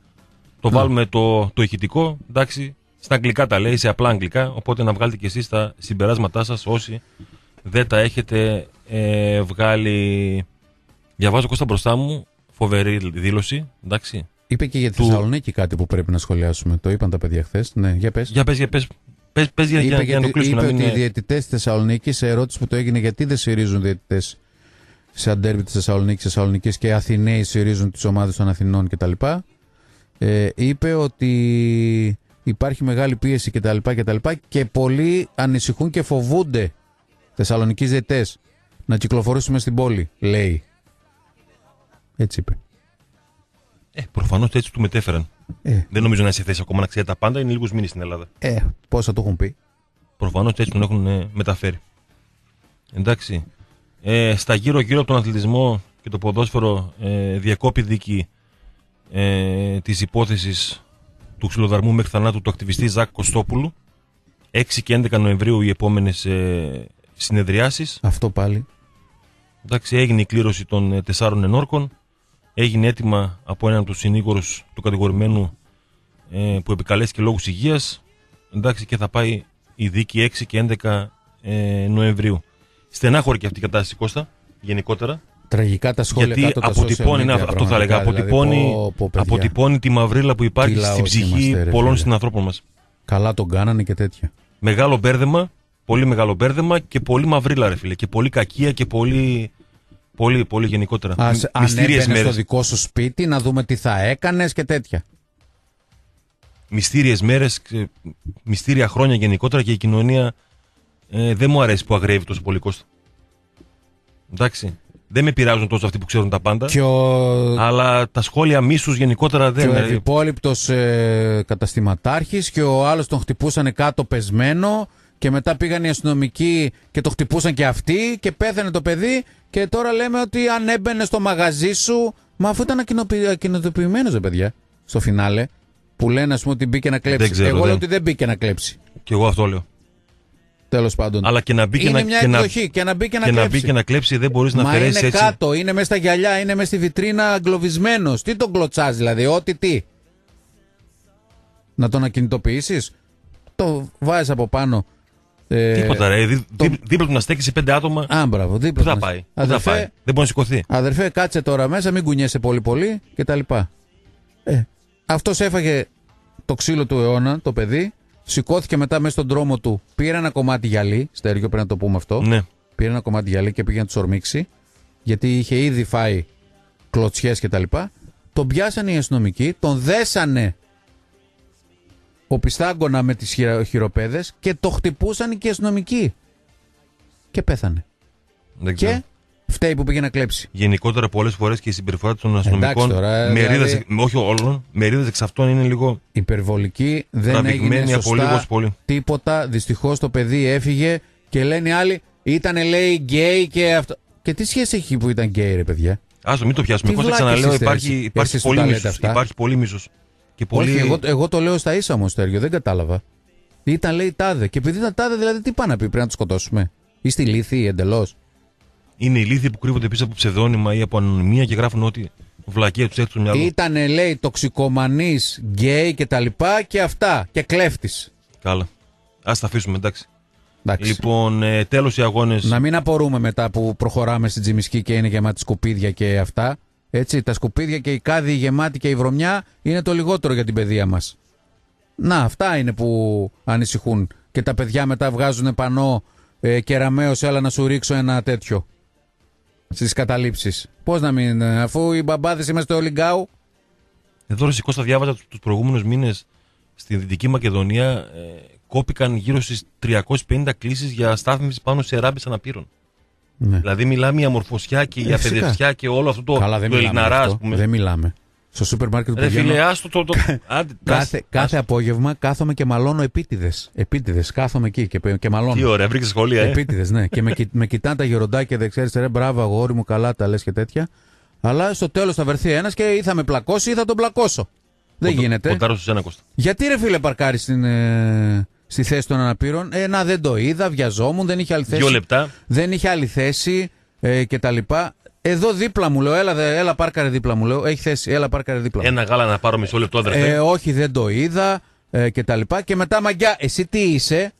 το βάλουμε το, το ηχητικό. Εντάξει, στα αγγλικά τα λέει, σε απλά αγγλικά. Οπότε να βγάλετε κι εσείς τα συμπεράσματά σας όσοι δεν τα έχετε ε, βγάλει. Διαβάζω Κώστα μπροστά μου. Φοβερή δήλωση. Εντάξει. Είπε και για τη του- Θεσσαλονίκη κάτι που πρέπει να σχολιάσουμε. Το είπαν τα παιδιά χθες. Ναι, για πες. Για πες, για πες. Πες, πες για, για, είπε για να το γιατί- κλείσουμε. είπε να μην ότι οι είναι- διαιτητές της Θεσσαλονίκης, σε ερώτηση που το έγινε γιατί δεν συρίζουν διαιτητές σε αντέρβι της Θεσσαλονίκης, Θεσσαλονίκη και Αθηναίοι συρίζουν τις ομάδες των Αθηνών κτλ. Ε, είπε ότι υπάρχει μεγάλη πίεση κτλ. Και, τα λοιπά και πολλοί ανησυχούν και φοβούνται Θεσσαλονικοί διαιτητές να κυκλοφορήσουμε στην πόλη, λέει. Έτσι είπε. Ε, προφανώς έτσι του μετέφεραν. Ε, Δεν νομίζω να είσαι σε θέση ακόμα να ξέρει τα πάντα. Είναι λίγους μήνες στην Ελλάδα. ε, πόσα το έχουν πει. Προφανώς έτσι τον έχουν ε, μεταφέρει. Εντάξει. Ε, στα γύρω-γύρω από τον αθλητισμό και το ποδόσφαιρο ε, διακόπη δίκη ε, της υπόθεσης του ξυλοδαρμού μέχρι θανάτου του ακτιβιστή Ζακ Κωστόπουλου. 6 και 11 Νοεμβρίου οι επόμενες ε, συνεδριάσεις. Αυτό πάλι. Εντάξει, έγινε η κλήρωση των ε, τεσσάρων ενόρκων. Έγινε έτοιμα από έναν από τους συνήγορους του κατηγορημένου ε, που επικαλέστηκε λόγους υγείας. Εντάξει, και θα πάει η δίκη 6 και 11 ε, Νοεμβρίου. Στενάχωρη και αυτή η κατάσταση, Κώστα, γενικότερα. Τραγικά τα σχόλια γιατί κάτω τα αποτυπώνει, social ναι, media, αυτό θα έλεγα, πραγματικά, αποτυπώνει, δηλαδή, πω, πω, παιδιά. αποτυπώνει τη μαυρίλα που υπάρχει Τι στην λαός ψυχή είμαστε, ρε πολλών φίλε. συνανθρώπων μας. Καλά τον κάνανε και τέτοια. Μεγάλο μπέρδεμα πολύ μεγάλο μπέρδεμα και πολύ μαυρίλα, ρε φίλε. Και πολύ κακία και πολύ. Πολύ, πολύ γενικότερα. Ας Μ- μυστήριες ανέβαινε στο μέρες. δικό σου σπίτι να δούμε τι θα έκανες και τέτοια. Μυστήριες μέρες, ξε- μυστήρια χρόνια γενικότερα και η κοινωνία ε, δεν μου αρέσει που αγρεύει τόσο πολύ Κώστα. Εντάξει. Δεν με πειράζουν τόσο αυτοί που ξέρουν τα πάντα. Και ο, Αλλά τα σχόλια μίσους γενικότερα και δεν. ο δηλαδή, ευυπόλοιπτος ε, καταστηματάρχης και ο άλλος τον χτυπούσαν κάτω πεσμένο και μετά πήγαν οι αστυνομικοί και το χτυπούσαν και αυτοί και πέθανε το παιδί και τώρα λέμε ότι αν έμπαινε στο μαγαζί σου μα αφού ήταν ακινοποιη- ακινητοποιημένος ρε παιδιά στο φινάλε που λένε ας πούμε ότι μπήκε να κλέψει. Δεν ξέρω, Εγώ δεν- λέω ότι δεν μπήκε να κλέψει. Και εγώ αυτό λέω. Τέλος πάντων. Αλλά και να μπει και, είναι να, μια και, να, εκδοχή και να μπει και να και να κλέψει. μπει και να κλέψει δεν μπορείς να Μα είναι αφαιρέσει έτσι. κάτω, είναι μέσα στα γυαλιά, είναι μέσα στη βιτρίνα αγκλωβισμένος. Τι τον κλωτσάς δηλαδή, ό,τι τι. Να τον ακινητοποιήσεις. Το βάζεις από πάνω. Ε, Τίποτα ρε. Δί, το- δί- δίπλα του να στέκει σε πέντε άτομα. Α, μπράβο, δίπλα Πού θα μας. πάει. Πού θα Αδερφέ, πάει. Δεν μπορεί να σηκωθεί. αδερφέ, κάτσε τώρα μέσα, μην κουνιέσαι πολύ πολύ και τα λοιπά. Ε, αυτός έφαγε το ξύλο του αιώνα, το παιδί, σηκώθηκε μετά μέσα στον δρόμο του, πήρε ένα κομμάτι γυαλί, στέργιο πρέπει να το πούμε αυτό, Ναι. πήρε ένα κομμάτι γυαλί και πήγε να τους ορμήξει, γιατί είχε ήδη φάει κλωτσιές κτλ. Τον πιάσανε οι αστυνομικοί, τον δέσανε οπισθάγκωνα με τις χειρα- χειροπέδες και το χτυπούσαν και οι αστυνομικοί. Και πέθανε. Δεν ξέρω. Και φταίει που πήγε να κλέψει. Γενικότερα πολλέ φορές και η συμπεριφορά των αστυνομικών. τώρα, μερίδες, δηλαδή- όχι όλων, μερίδες εξ αυτών είναι λίγο Υπερβολική, δεν τραβηγμένη έγινε από λίγο σωστά πολύ. τίποτα. Δυστυχώς το παιδί έφυγε και λένε οι άλλοι ήταν λέει γκέι και αυτό. Και τι σχέση έχει που ήταν γκέι, ρε παιδιά; Άστο, μην το πιάσουμε. Τι Κώστα, βλάκες ξαναλέω, είστε υπάρχει, εσείς. υπάρχει, Εσείς που πολύ τα λέτε μίσος, αυτά. υπάρχει πολύ μίσος. Και πολύ... Όχι, εγώ, εγώ το λέω στα ίσα όμω, Τέργιο, δεν κατάλαβα. Ήταν λέει τάδε. Και επειδή ήταν τάδε, δηλαδή τι πάνε να πει, πρέπει να του σκοτώσουμε; Είστε ηλίθιοι εντελώς; Είναι οι λύθοι που κρύβονται πίσω από ψευδόνυμα ή από ανωνυμία και γράφουν ότι βλακία τους έρθει στο μυαλό. Ήταν λέει τοξικομανής, γκέι και τα λοιπά και αυτά. Και κλέφτης. Καλά. Α τα αφήσουμε, εντάξει. Εντάξει. Λοιπόν, ε, τέλος οι αγώνες. Να μην απορούμε μετά που προχωράμε στην Τζιμισκή και είναι γεμάτη σκουπίδια και αυτά. Έτσι, τα σκουπίδια και οι κάδοι οι γεμάτοι και η βρωμιά είναι το λιγότερο για την παιδεία μας. Να, αυτά είναι που ανησυχούν. Και τα παιδιά μετά βγάζουν πανό ε, Κεραμέως, έλα να σου ρίξω ένα τέτοιο. Στις καταλήψεις. Πώς να μην, ε, αφού οι μπαμπάδες είμαστε όλοι γκάου. Εδώ ρε Κώστα διάβαζα τους τους προηγούμενους μήνες στη Δυτική Μακεδονία ε, κόπηκαν γύρω στις 350 κλήσεις για στάθμευση πάνω σε ράμπες αναπήρων. Ναι. Δηλαδή μιλάμε για μορφωσιά και για Ε, φυσικά. παιδευτιά και όλο αυτό το, Καλά, δεν το μιλάμε. Ελληναρά, γι' ας αυτό. πούμε. Δεν μιλάμε. Στο σούπερ μάρκετ που Ρε πηγαίνω, φίλε, άστο το... το... Άντε, κάθε, άσε, κάθε άσε. απόγευμα κάθομαι και μαλώνω επίτηδες. Επίτηδες. Κάθομαι εκεί και, και μαλώνω. Τι ωραία, βρήκες σχολεία, ε. Επίτηδες, ναι. και με, κοι- με κοιτάνε τα γεροντάκια δεξιά ρε μπράβο αγόρι μου, καλά τα λες και τέτοια. Αλλά στο τέλος θα βρεθεί ένας και ή θα με πλακώσει ή θα τον πλακώσω. Δεν Κοντο- γίνεται. Κοντάρω στους ένα Κώστα. Γιατί ρε φίλε παρκάρεις στην, ε, στη θέση των αναπήρων. Ε, να δεν το είδα, βιαζόμουν, δεν είχε άλλη θέση. Δύο λεπτά. Δεν είχε άλλη θέση ε, και τα λοιπά. Εδώ δίπλα μου λέω, έλα, δε- έλα πάρκαρε δίπλα μου λέω. Έχει θέση, έλα πάρκαρε δίπλα μου. Ένα γάλα να πάρω μισό λεπτό, αδερφέ. Ε, όχι, δεν το είδα ε, και τα λοιπά. Και μετά μαγκιά, εσύ τι είσαι,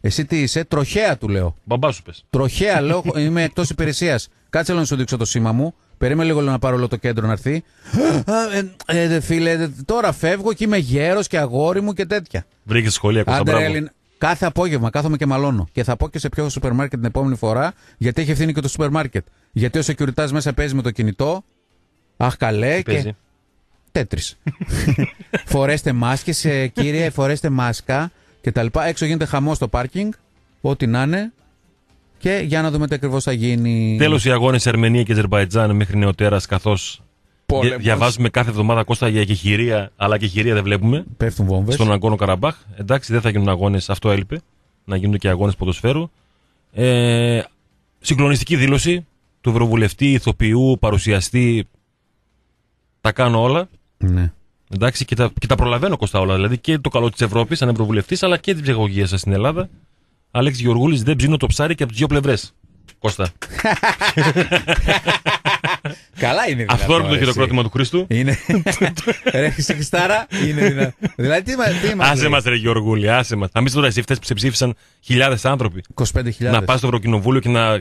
εσύ τι είσαι, τροχέα του λέω. Μπαμπά σου πες. Τροχέα, λέω, είμαι εκτός υπηρεσίας. Κάτσε λέω να σου δείξω το σήμα μου. Περίμενε λίγο λέω, να πάρω όλο το κέντρο να έρθει. Α, ε, ε, φίλε, ε, τώρα φεύγω και είμαι γέρος και αγόρι μου και τέτοια. Βρήκες σχολεία, Κώστα, Άντε, ρε, μπράβο. Έλλην, κάθε απόγευμα κάθομαι και μαλώνω. Και θα πω και σε ποιο σούπερ μάρκετ την επόμενη φορά, γιατί έχει ευθύνη και το σούπερ μάρκετ. Γιατί ο security μέσα παίζει με το κινητό. Αχ, καλέ. Τι και... παίζει; Τέτρι. φορέστε μάσκες, ε, κύριε, φορέστε μάσκα και τα λοιπά. Έξω γίνεται χαμός στο πάρκινγκ, ό,τι να είναι. Και για να δούμε τι ακριβώς θα γίνει. Τέλος οι αγώνες Αρμενία και Αζερβαϊτζάν μέχρι νεοτέρας, καθώς Πόλεμος. διαβάζουμε κάθε εβδομάδα Κώστα για κεχηρία, αλλά κεχηρία δεν βλέπουμε. Πέφτουν βόμβες. Στον Αγκόνο Καραμπάχ. Εντάξει, δεν θα γίνουν αγώνες, αυτό έλειπε. Να γίνουν και αγώνες ποδοσφαίρου. Ε, συγκλονιστική δήλωση του Ευρωβουλευτή, ηθοποιού, παρουσιαστή. Τα κάνω όλα. Ναι. Εντάξει, και τα, και τα προλαβαίνω Κώστα όλα. Δηλαδή και το καλό της Ευρώπης, σαν Ευρωβουλευτής, αλλά και την ψυχολογία σας στην Ελλάδα. Αλέξη Γεωργούλης, δεν ψήνω το ψάρι και από τις δύο πλευρές. Κώστα. Καλά είναι δυνατό. Αυτό είναι το ρε, χειροκρότημα του Χρήστου. εσύ. Είναι. Ρε Χριστάρα, είναι δυνατό. δηλαδή τι, μα- τι μας Άσε λέει; μας, Ρε Γεωργούλη, άσε μας. Θα μην τώρα εσύ φταίει που σε ψήφισαν χιλιάδες άνθρωποι. 25.000. Να πας στο Ευρωκοινοβούλιο και να,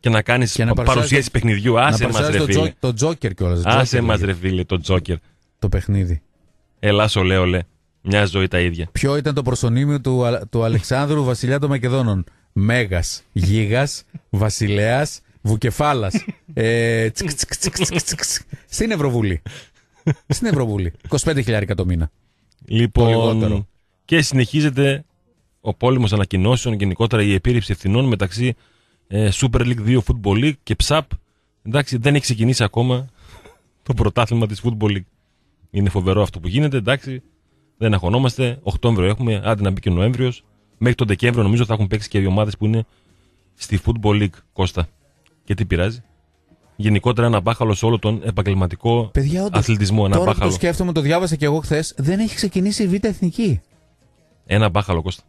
και να κάνεις Και να παρουσιάσεις παρουσίαση το- παιχνιδιού. να Άσε μας, παρουσιάσει ρε το, φίλε. τζο, το Τζόκερ κιόλας. Άσε μας, ρε φίλε, το Τζόκερ. Το παιχνίδι. Ελά, ολέ, ολέ. Μια ζωή τα ίδια. Ποιο ήταν το προσωνύμιο του, Α- του Αλεξάνδρου Βασιλιά των Μακεδόνων; Μέγας, Γίγας, Βασιλέας, Βουκεφάλας. Ε, τσικ, τσικ, τσικ, τσικ, τσικ, τσικ. Στην Ευρωβουλή. Στην Ευρωβουλή. 25.000 το μήνα. Το Λοιπόν, λιγότερο. και συνεχίζεται ο πόλεμος ανακοινώσεων, γενικότερα η επίρρηψη ευθυνών μεταξύ ε, Super League 2 Football League και PSAP. Εντάξει, δεν έχει ξεκινήσει ακόμα το πρωτάθλημα της Football League. Είναι φοβερό αυτό που γίνεται, εντάξει. Δεν αγωνόμαστε. Οκτώβριο έχουμε, άντε να μπει και Νοέμβριος. Μέχρι τον Δεκέμβριο νομίζω θα έχουν παίξει και οι ομάδες που είναι στη Football League, Κώστα. Και τι πειράζει. Γενικότερα ένα μπάχαλο σε όλο τον επαγγελματικό Παιδιά, όντως, αθλητισμό. Ένα Τώρα που το μπάχαλο. σκέφτομαι, το διάβασα και εγώ χθες, δεν έχει ξεκινήσει η Β' Εθνική. Ένα μπάχαλο, Κώστα.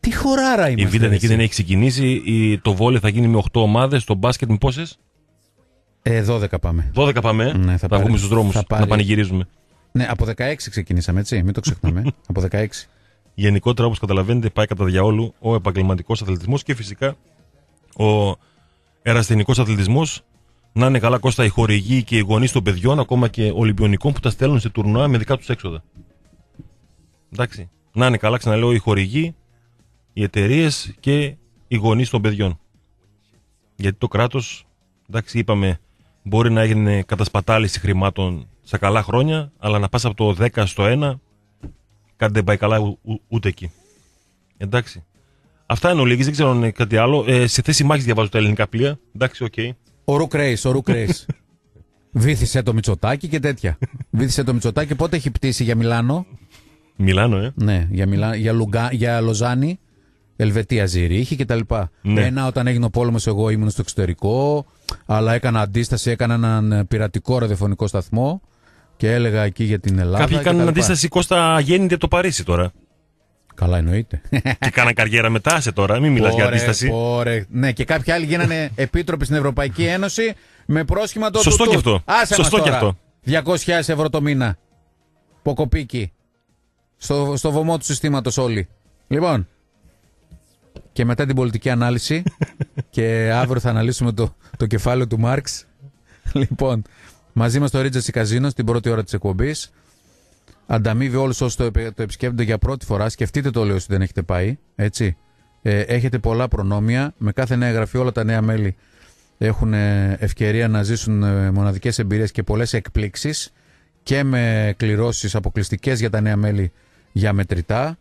Τι χωράρα Η είμαστε. Β' Εθνική έτσι. δεν έχει ξεκινήσει. Η, το βόλε θα γίνει με 8 ομάδες. Το μπάσκετ με πόσες; Ε, 12 πάμε. 12 πάμε. ε. Ναι, θα θα πάρει- βγούμε στους δρόμους θα να πάρει- πανηγυρίζουμε. Ναι, από 16 ξεκινήσαμε, έτσι. Μην το ξεχνάμε. από 16. Γενικότερα, όπως καταλαβαίνετε, πάει κατά διαόλου ο επαγγελματικός αθλητισμός και φυσικά ο ερασθενικός αθλητισμός. Να είναι καλά κόστα οι χορηγοί και οι γονείς των παιδιών, ακόμα και Ολυμπιονικών που τα στέλνουν σε τουρνουά με δικά τους έξοδα. Εντάξει. Να είναι καλά, ξαναλέω, οι χορηγοί, οι εταιρείες και οι γονείς των παιδιών. Γιατί το κράτος, εντάξει, είπαμε, μπορεί να έγινε κατασπατάληση χρημάτων σε καλά χρόνια, αλλά να πας από το 10 στο 1, κάτι δεν πάει καλά ου- ου- ούτε εκεί. Εντάξει. Αυτά είναι ο Λίγης, δεν ξέρω αν είναι κάτι άλλο. Ε, σε θέση μάχης διαβάζω τα ελληνικά πλοία. Εντάξει, οκ. Ο Ρουκ Ρέις, ο Ρουκ Ρέις. Βήθησε το Μητσοτάκι και τέτοια. Βήθησε το Μητσοτάκι. Πότε έχει πτήσει για Μιλάνο; Μιλάνο, ε. Ναι, για, Μιλά... για, Λουγκα... για Λοζάνη. Ελβετία Ζηρίχη κτλ. Ναι. Ένα όταν έγινε ο πόλεμος, εγώ ήμουν στο εξωτερικό, αλλά έκανα αντίσταση, έκανα έναν πειρατικό ραδιοφωνικό σταθμό και έλεγα εκεί για την Ελλάδα. Κάποιοι κάνουν κτλ. αντίσταση Κώστα γέννηται από το Παρίσι τώρα. Καλά, εννοείται. και κάναν καριέρα μετά σε τώρα. Μην μιλάς για Ωρε, αντίσταση. ωρε. Ναι, και κάποιοι άλλοι γίνανε επίτροποι στην Ευρωπαϊκή Ένωση με πρόσχημα το. Σωστό του- και αυτό. Άσε Σωστό μας και τώρα. αυτό. 200.000 ευρώ το μήνα. Ποκοπίκι. Στο, στο βωμό του συστήματος όλοι. Λοιπόν. Και μετά την πολιτική ανάλυση. και αύριο θα αναλύσουμε το, το κεφάλαιο του Μάρξ. λοιπόν, μαζί μας το Ρίτζα Καζίνος στην πρώτη ώρα της εκπομπής. Ανταμείβει όλους όσου το, επι- το επισκέπτονται για πρώτη φορά. Σκεφτείτε το, λέω, όσοι δεν έχετε πάει. Έτσι. Ε, έχετε πολλά προνόμια. Με κάθε νέα εγγραφή, όλα τα νέα μέλη έχουν ε, ευκαιρία να ζήσουν ε, μοναδικές εμπειρίες και πολλές εκπλήξεις και με κληρώσεις αποκλειστικές για τα νέα μέλη για μετρητά.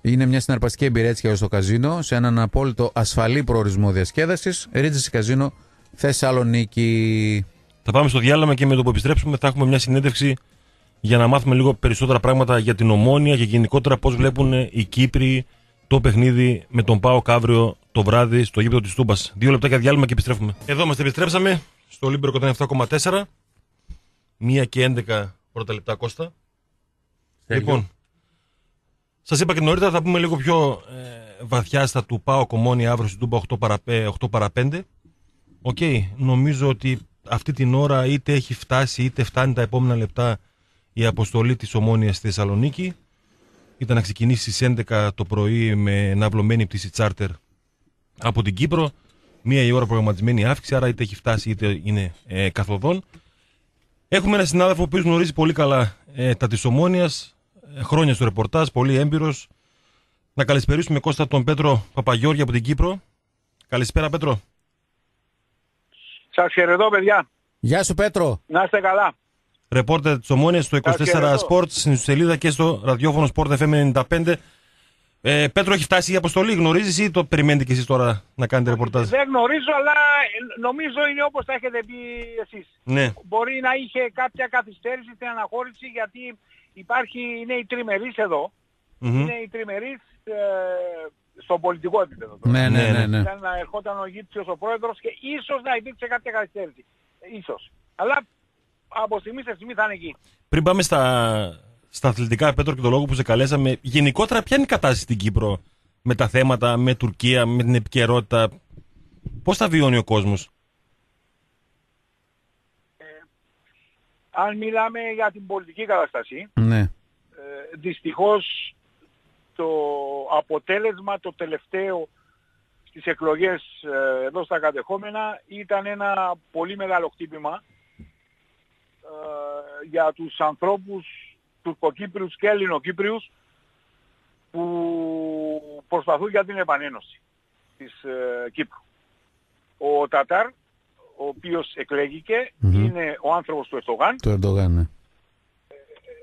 Είναι μια συναρπαστική εμπειρία έτσι και στο καζίνο σε έναν απόλυτο ασφαλή προορισμό διασκέδασης. Ρίτζεση Καζίνο, Θεσσαλονίκη. Θα πάμε στο διάλειμμα και με το που επιστρέψουμε θα έχουμε μια συνέντευξη για να μάθουμε λίγο περισσότερα πράγματα για την ομόνια και γενικότερα πώς βλέπουν οι Κύπροι το παιχνίδι με τον Πάο αύριο το βράδυ στο γήπεδο της Τούμπας. Δύο λεπτά για διάλειμμα και επιστρέφουμε. Εδώ είμαστε, επιστρέψαμε στο Ολύμπιο 107,4. Μία και 11 πρώτα λεπτά Κώστα. Λοιπόν, σας είπα και νωρίτερα θα πούμε λίγο πιο ε, βαθιά στα του Πάο Κομόνι αύριο στην Τούμπα 8 παρα, πέ- 8 παρα 5. Οκ, νομίζω ότι αυτή την ώρα είτε έχει φτάσει είτε φτάνει τα επόμενα λεπτά η αποστολή της Ομόνοιας στη Θεσσαλονίκη. Ήταν να ξεκινήσει στις 11 το πρωί με ναυλωμένη πτήση charter από την Κύπρο. Μία η ώρα προγραμματισμένη αύξηση, άρα είτε έχει φτάσει είτε είναι ε, καθοδόν. Έχουμε ένα συνάδελφο ο οποίος γνωρίζει πολύ καλά ε, τα της Ομόνοιας, ε, χρόνια στο ρεπορτάζ, πολύ έμπειρος. Να καλησπερίσουμε Κώστα τον Πέτρο Παπαγιώργη από την Κύπρο. Καλησπέρα Πέτρο. Σας χαιρετώ παιδιά. Γεια σου Πέτρο. Να είστε καλά. Ρεπόρτερ της Ομόνιας στο 24 χαιρετώ. Sports, στην σελίδα και στο ραδιόφωνο Sport FM 95. Ε, Πέτρο, έχει φτάσει η αποστολή, γνωρίζεις ή το περιμένετε κι εσείς τώρα να κάνετε ρεπορτάζ; Δεν γνωρίζω αλλά ε, νομίζω είναι όπως τα έχετε πει εσείς. Ναι, Μπορεί να είχε κάποια καθυστέρηση στην αναχώρηση γιατί υπάρχει, είναι οι τριμερείς εδώ. Μμμ. Είναι οι τριμερείς ε, στο πολιτικό επίπεδο. τώρα. Ναι, ναι, Ναι, ναι. ναι. Ήταν να ερχόταν ο Αιγύπτιος ο πρόεδρος και ίσως να υπήρξε κάποια καθυστέρηση. Ε, Ίσως. Αλλά από στιγμή σε στιγμή θα είναι εκεί. πριν πάμε στα, στα αθλητικά, Πέτρο, και το λόγο που σε καλέσαμε, γενικότερα ποια είναι η κατάσταση στην Κύπρο με τα θέματα, με Τουρκία, με την επικαιρότητα; Πώς τα βιώνει ο κόσμος; Αν μιλάμε για την πολιτική κατάσταση, ναι. ε, δυστυχώς το αποτέλεσμα το τελευταίο στις εκλογές ε, εδώ στα κατεχόμενα ήταν ένα πολύ μεγάλο χτύπημα ε, για τους ανθρώπους τουρκοκύπριους και ελληνοκύπριους που προσπαθούν για την επανένωση. της ε, Κύπρου. Ο Τατάρ, ο οποίος εκλέγηκε, είναι ο άνθρωπος του Ερτογάν. Το Ερντογάν, ναι.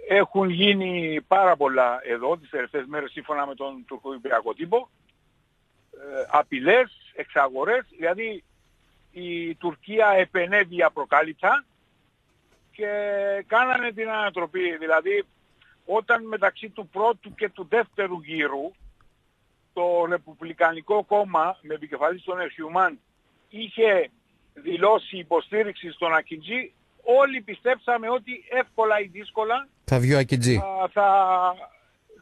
Έχουν γίνει πάρα πολλά εδώ τις τελευταίες μέρες σύμφωνα με τον τουρκο τύπο. Ε, απειλές, εξαγορές, δηλαδή η Τουρκία επενέβη απροκάλυψα και κάνανε την ανατροπή. Δηλαδή όταν μεταξύ του πρώτου και του δεύτερου γύρου το Ρεπουμπλικανικό κόμμα με επικεφαλής τον Ερχιουμάν είχε δηλώσει υποστήριξη στον Ακιντζή, όλοι πιστέψαμε ότι εύκολα ή δύσκολα θα βγει ο Ακιντζή. Θα,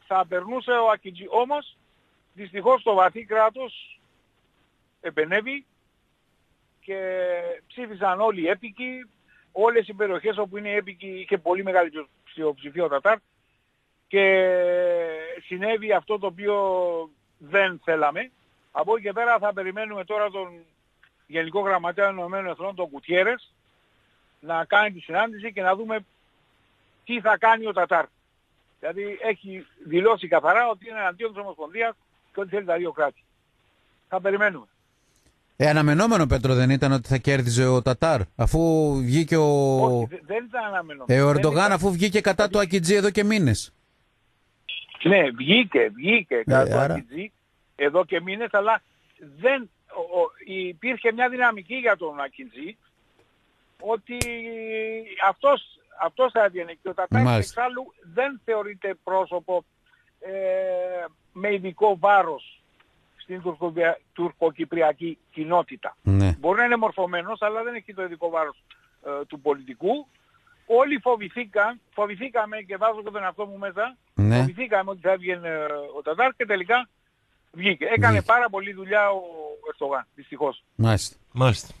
θα περνούσε ο Ακιντζή. Όμως δυστυχώς το βαθύ κράτος επενεύει και ψήφισαν όλοι οι έπικοι. Όλες οι περιοχές όπου είναι έπικοι είχε πολύ μεγάλη πλειοψηφία ο Τατάρ και συνέβη αυτό το οποίο δεν θέλαμε. Από εκεί και πέρα θα περιμένουμε τώρα τον Γενικό Γραμματέα των ΗΕ, τον Κουτιέρες, να κάνει τη συνάντηση και να δούμε τι θα κάνει ο Τατάρ. Δηλαδή έχει δηλώσει καθαρά ότι είναι εναντίον της Ομοσπονδίας και ότι θέλει τα δύο κράτη. Θα περιμένουμε. Ε, αναμενόμενο Πέτρο δεν ήταν ότι θα κέρδιζε ο Τατάρ αφού βγήκε ο... Όχι, δεν ήταν αναμενόμενο. Ε, ο Ερντογάν αφού βγήκε κατά του Ακιτζή εδώ και μήνες. Ναι, βγήκε, βγήκε ε, κατά του Ακιτζή εδώ και μήνες, αλλά δεν, ο, υπήρχε μια δυναμική για τον Ακιτζή ότι αυτός, αυτός θα έβγαινε και ο Τατάρ εξάλλου δεν θεωρείται πρόσωπο ε, με ειδικό βάρος στην τουρκοκυπριακή κοινότητα. Ναι. Μπορεί να είναι μορφωμένος, αλλά δεν έχει το ειδικό βάρος ε, του πολιτικού. Όλοι φοβηθήκαν, φοβηθήκαμε και βάζω και τον εαυτό μου μέσα, ναι. φοβηθήκαμε ότι θα έβγαινε ε, ο Τατάρ και τελικά βγήκε. Έκανε πάρα πολλή δουλειά ο Ερτογάν, δυστυχώς. Μάλιστα. Μάλιστα.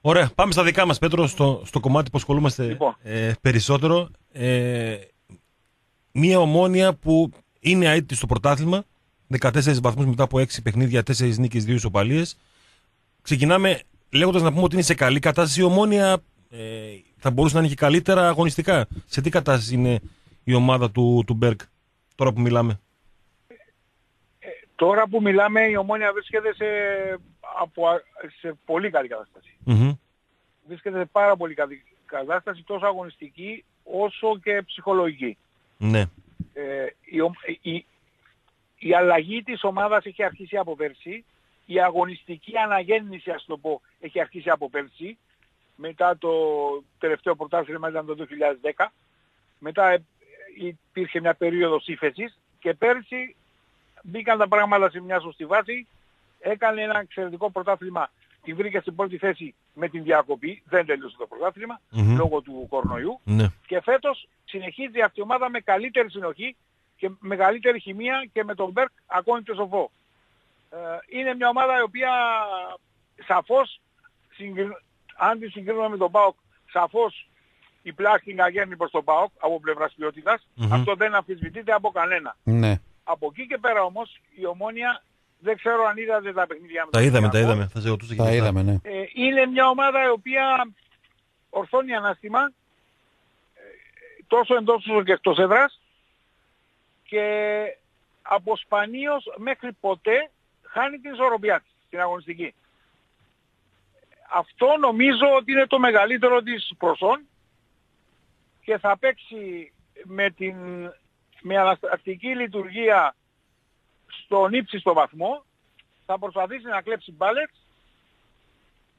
Ωραία, πάμε στα δικά μας Πέτρο, στο, στο κομμάτι που ασχολούμαστε λοιπόν. ε, περισσότερο. Ε, μία ομόνια που είναι αίτητη στο πρωτάθλημα, 14 βαθμούς μετά από 6 παιχνίδια, 4 νίκες, 2 ισοπαλίες. Ξεκινάμε λέγοντας να πούμε ότι είναι σε καλή κατάσταση η ομόνια, ε, θα μπορούσε να είναι και καλύτερα αγωνιστικά. Σε τι κατάσταση είναι η ομάδα του, του Μπέρκ, τώρα που μιλάμε; Ε, τώρα που μιλάμε η ομόνια βρίσκεται σε, από, σε πολύ καλή κατάσταση. Mm-hmm. Βρίσκεται σε πάρα πολύ καλή κατάσταση τόσο αγωνιστική όσο και ψυχολογική. Ναι. Ε, η, η, η αλλαγή της ομάδας έχει αρχίσει από πέρσι. Η αγωνιστική αναγέννηση, ας το πω, έχει αρχίσει από πέρσι. Μετά το τελευταίο πρωτάθλημα ήταν το 2010. Μετά ε, υπήρχε μια περίοδος ύφεσης και πέρσι μπήκαν τα πράγματα σε μια σωστή βάση. Έκανε ένα εξαιρετικό πρωτάθλημα. Την βρήκε στην πρώτη θέση με την διακοπή. Δεν τέλειωσε το πρωταθλημα λόγω του κορονοϊού. Ναι. Και φέτος συνεχίζει αυτή η ομάδα με καλύτερη συνοχή και μεγαλύτερη χημεία και με τον Μπέρκ ακόμη πιο σοφό. Ε, είναι μια ομάδα η οποία σαφώς, αν τη συγκρίνουμε με τον ΠΑΟΚ, σαφώς η πλάστη αγέρνει προς τον ΠΑΟΚ από πλευράς Αυτό δεν αμφισβητείται από κανένα. Ναι. Από εκεί και πέρα όμως η Ομόνια δεν ξέρω αν είδατε τα παιχνίδια με Τα είδαμε, τα είδαμε. Θα σε τα είδαμε, ναι. Ε, είναι μια ομάδα η οποία ορθώνει ανάστημα ε, τόσο εντός όσο και εκτός έδρας και από σπανίως μέχρι ποτέ χάνει την ισορροπία της, την αγωνιστική. Αυτό νομίζω ότι είναι το μεγαλύτερο της προσόν και θα παίξει με την με αναστατική λειτουργία στον ύψιστο βαθμό, θα προσπαθήσει να κλέψει μπάλες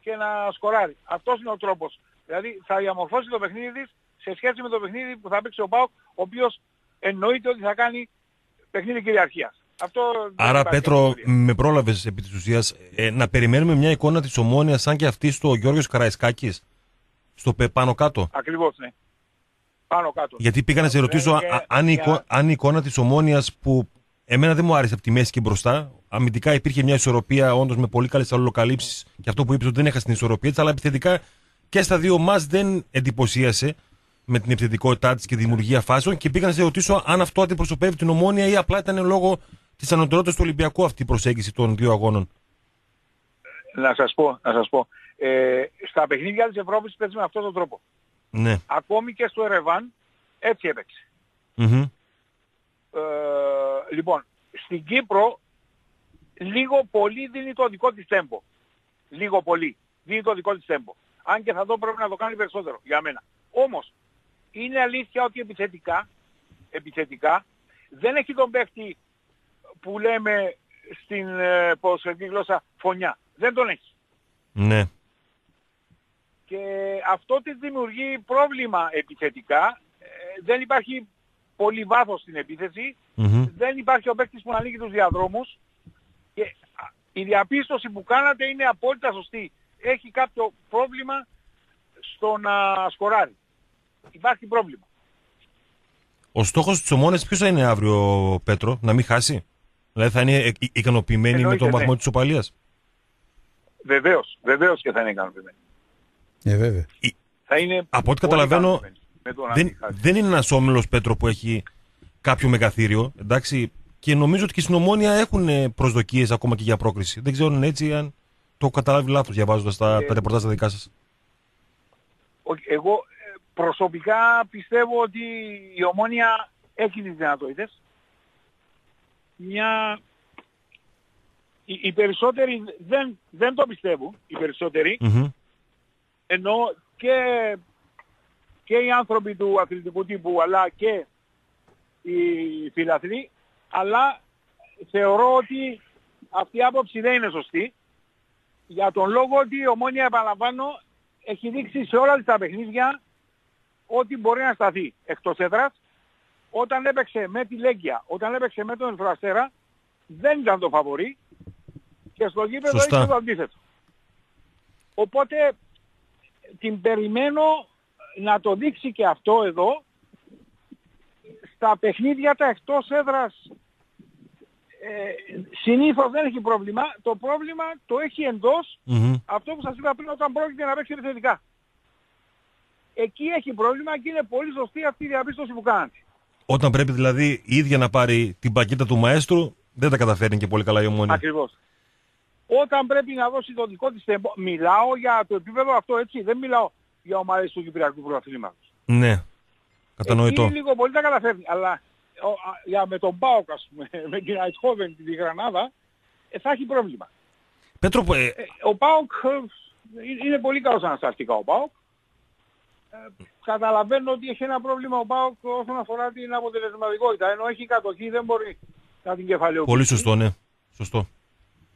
και να σκοράρει. Αυτός είναι ο τρόπος. Δηλαδή θα διαμορφώσει το παιχνίδι της σε σχέση με το παιχνίδι που θα παίξει ο Πάοκ, ο οποίος εννοείται ότι θα κάνει παιχνίδι κυριαρχίας. Αυτό Άρα, Πέτρο, με πρόλαβες επί της ουσίας ε, να περιμένουμε μια εικόνα της ομόνοια σαν και αυτή στο Γιώργος Καραϊσκάκης, στο πάνω κάτω; Ακριβώς, ναι. Πάνω κάτω. Γιατί πήγα να σε ρωτήσω αν, η, αν η εικόνα της ομόνοια που εμένα δεν μου άρεσε από τη μέση και μπροστά. Αμυντικά υπήρχε μια ισορροπία, όντως με πολύ καλές αλληλοκαλύψεις και αυτό που είπες ότι δεν έχασε την ισορροπία της, αλλά επιθετικά και στα δύο μας δεν εντυπωσίασε με την επιθετικότητά της και δημιουργία φάσεων και πήγα να σε ρωτήσω αν αυτό αντιπροσωπεύει την ομόνια ή απλά ήταν λόγω της ανωτερότητας του Ολυμπιακού αυτή η προσέγγιση των δύο αγώνων. Να σας πω, να σας πω. Ε, στα παιχνίδια της Ευρώπης παίζει με αυτόν τον τρόπο. Ναι. Ακόμη και στο Ερεβάν έτσι έπαιξε. Ε, λοιπόν, στην Κύπρο λίγο πολύ δίνει το δικό της τέμπο. Λίγο πολύ. Δίνει το δικό της τέμπο. Αν και θα δω πρέπει να το κάνει περισσότερο για μένα. Όμως, είναι αλήθεια ότι επιθετικά, επιθετικά δεν έχει τον παίχτη που λέμε στην ε, ποδοσφαιρική γλώσσα φωνιά. Δεν τον έχει. Ναι. Και αυτό της δημιουργεί πρόβλημα επιθετικά. Ε, δεν υπάρχει πολύ βάθος στην επιθεση Δεν υπάρχει ο παίκτης που να ανοίγει τους διαδρόμους. Και η διαπίστωση που κάνατε είναι απόλυτα σωστή. Έχει κάποιο πρόβλημα στο να σκοράρει. Υπάρχει πρόβλημα. Ο στόχος της ομόνες ποιος θα είναι αύριο, Πέτρο, να μην χάσει; Δηλαδή θα είναι ικανοποιημένη με τον βαθμό ναι. της οπαλίας; Βεβαίως, βεβαίως και θα είναι ικανοποιημένη. Ε, βέβαια. Θα είναι Από ό,τι καταλαβαίνω, δεν, δεν είναι ένας όμιλος, Πέτρο, που έχει κάποιο μεγαθύριο, εντάξει, και νομίζω ότι και στην Ομόνια έχουν προσδοκίες ακόμα και για πρόκριση. Δεν ξέρω αν είναι έτσι, αν το έχω καταλάβει λάθος διαβάζοντας τα, ε, τα ρεπορτάζ τα δικά σας. Εγώ ε, προσωπικά πιστεύω ότι η Ομόνια έχει τις δυνατότητες. Μια... Οι, οι περισσότεροι δεν, δεν το πιστεύουν, οι περισσότεροι, ενώ και, και οι άνθρωποι του αθλητικού τύπου αλλά και οι φιλαθλοί, αλλά θεωρώ ότι αυτή η άποψη δεν είναι σωστή για τον λόγο ότι η Ομόνια επαναλαμβάνω έχει δείξει σε όλα τα παιχνίδια ότι μπορεί να σταθεί εκτός έδρας. Όταν έπαιξε με τη Λέγκια, όταν έπαιξε με τον Ελφραστέρα, δεν ήταν το φαβορή και στο γήπεδο είχε το αντίθετο. Οπότε την περιμένω να το δείξει και αυτό εδώ στα παιχνίδια τα εκτός έδρας ε, συνήθως δεν έχει πρόβλημα. Το πρόβλημα το έχει αυτό που σας είπα πριν όταν πρόκειται να παίξει επιθετικά. Εκεί έχει πρόβλημα και είναι πολύ σωστή αυτή η διαπίστωση που κάνετε. Όταν πρέπει δηλαδή η ίδια να πάρει την πακέτα του μαέστρου, δεν τα καταφέρνει και πολύ καλά η ομόνια. Ακριβώς. Όταν πρέπει να δώσει το δικό της τέμπο, μιλάω για το επίπεδο αυτό έτσι, δεν μιλάω για ομάδες του Κυπριακού Πρωταθλήματος. Ναι, κατανοητό. Εκεί λίγο πολύ τα καταφέρνει, αλλά για με τον Πάοκ, ας πούμε, με την Αϊτχόβεν, τη Γρανάδα, ε, θα έχει πρόβλημα. Πέτρο, ε... ε ο Πάοκ ε, είναι πολύ καλός αναστατικά ο Πάοκ. Ε, καταλαβαίνω ότι έχει ένα πρόβλημα ο Πάοκ όσον αφορά την αποτελεσματικότητα. Ενώ έχει κατοχή δεν μπορεί να την κεφαλαιοποιήσει. Πολύ σωστό, ναι. Σωστό.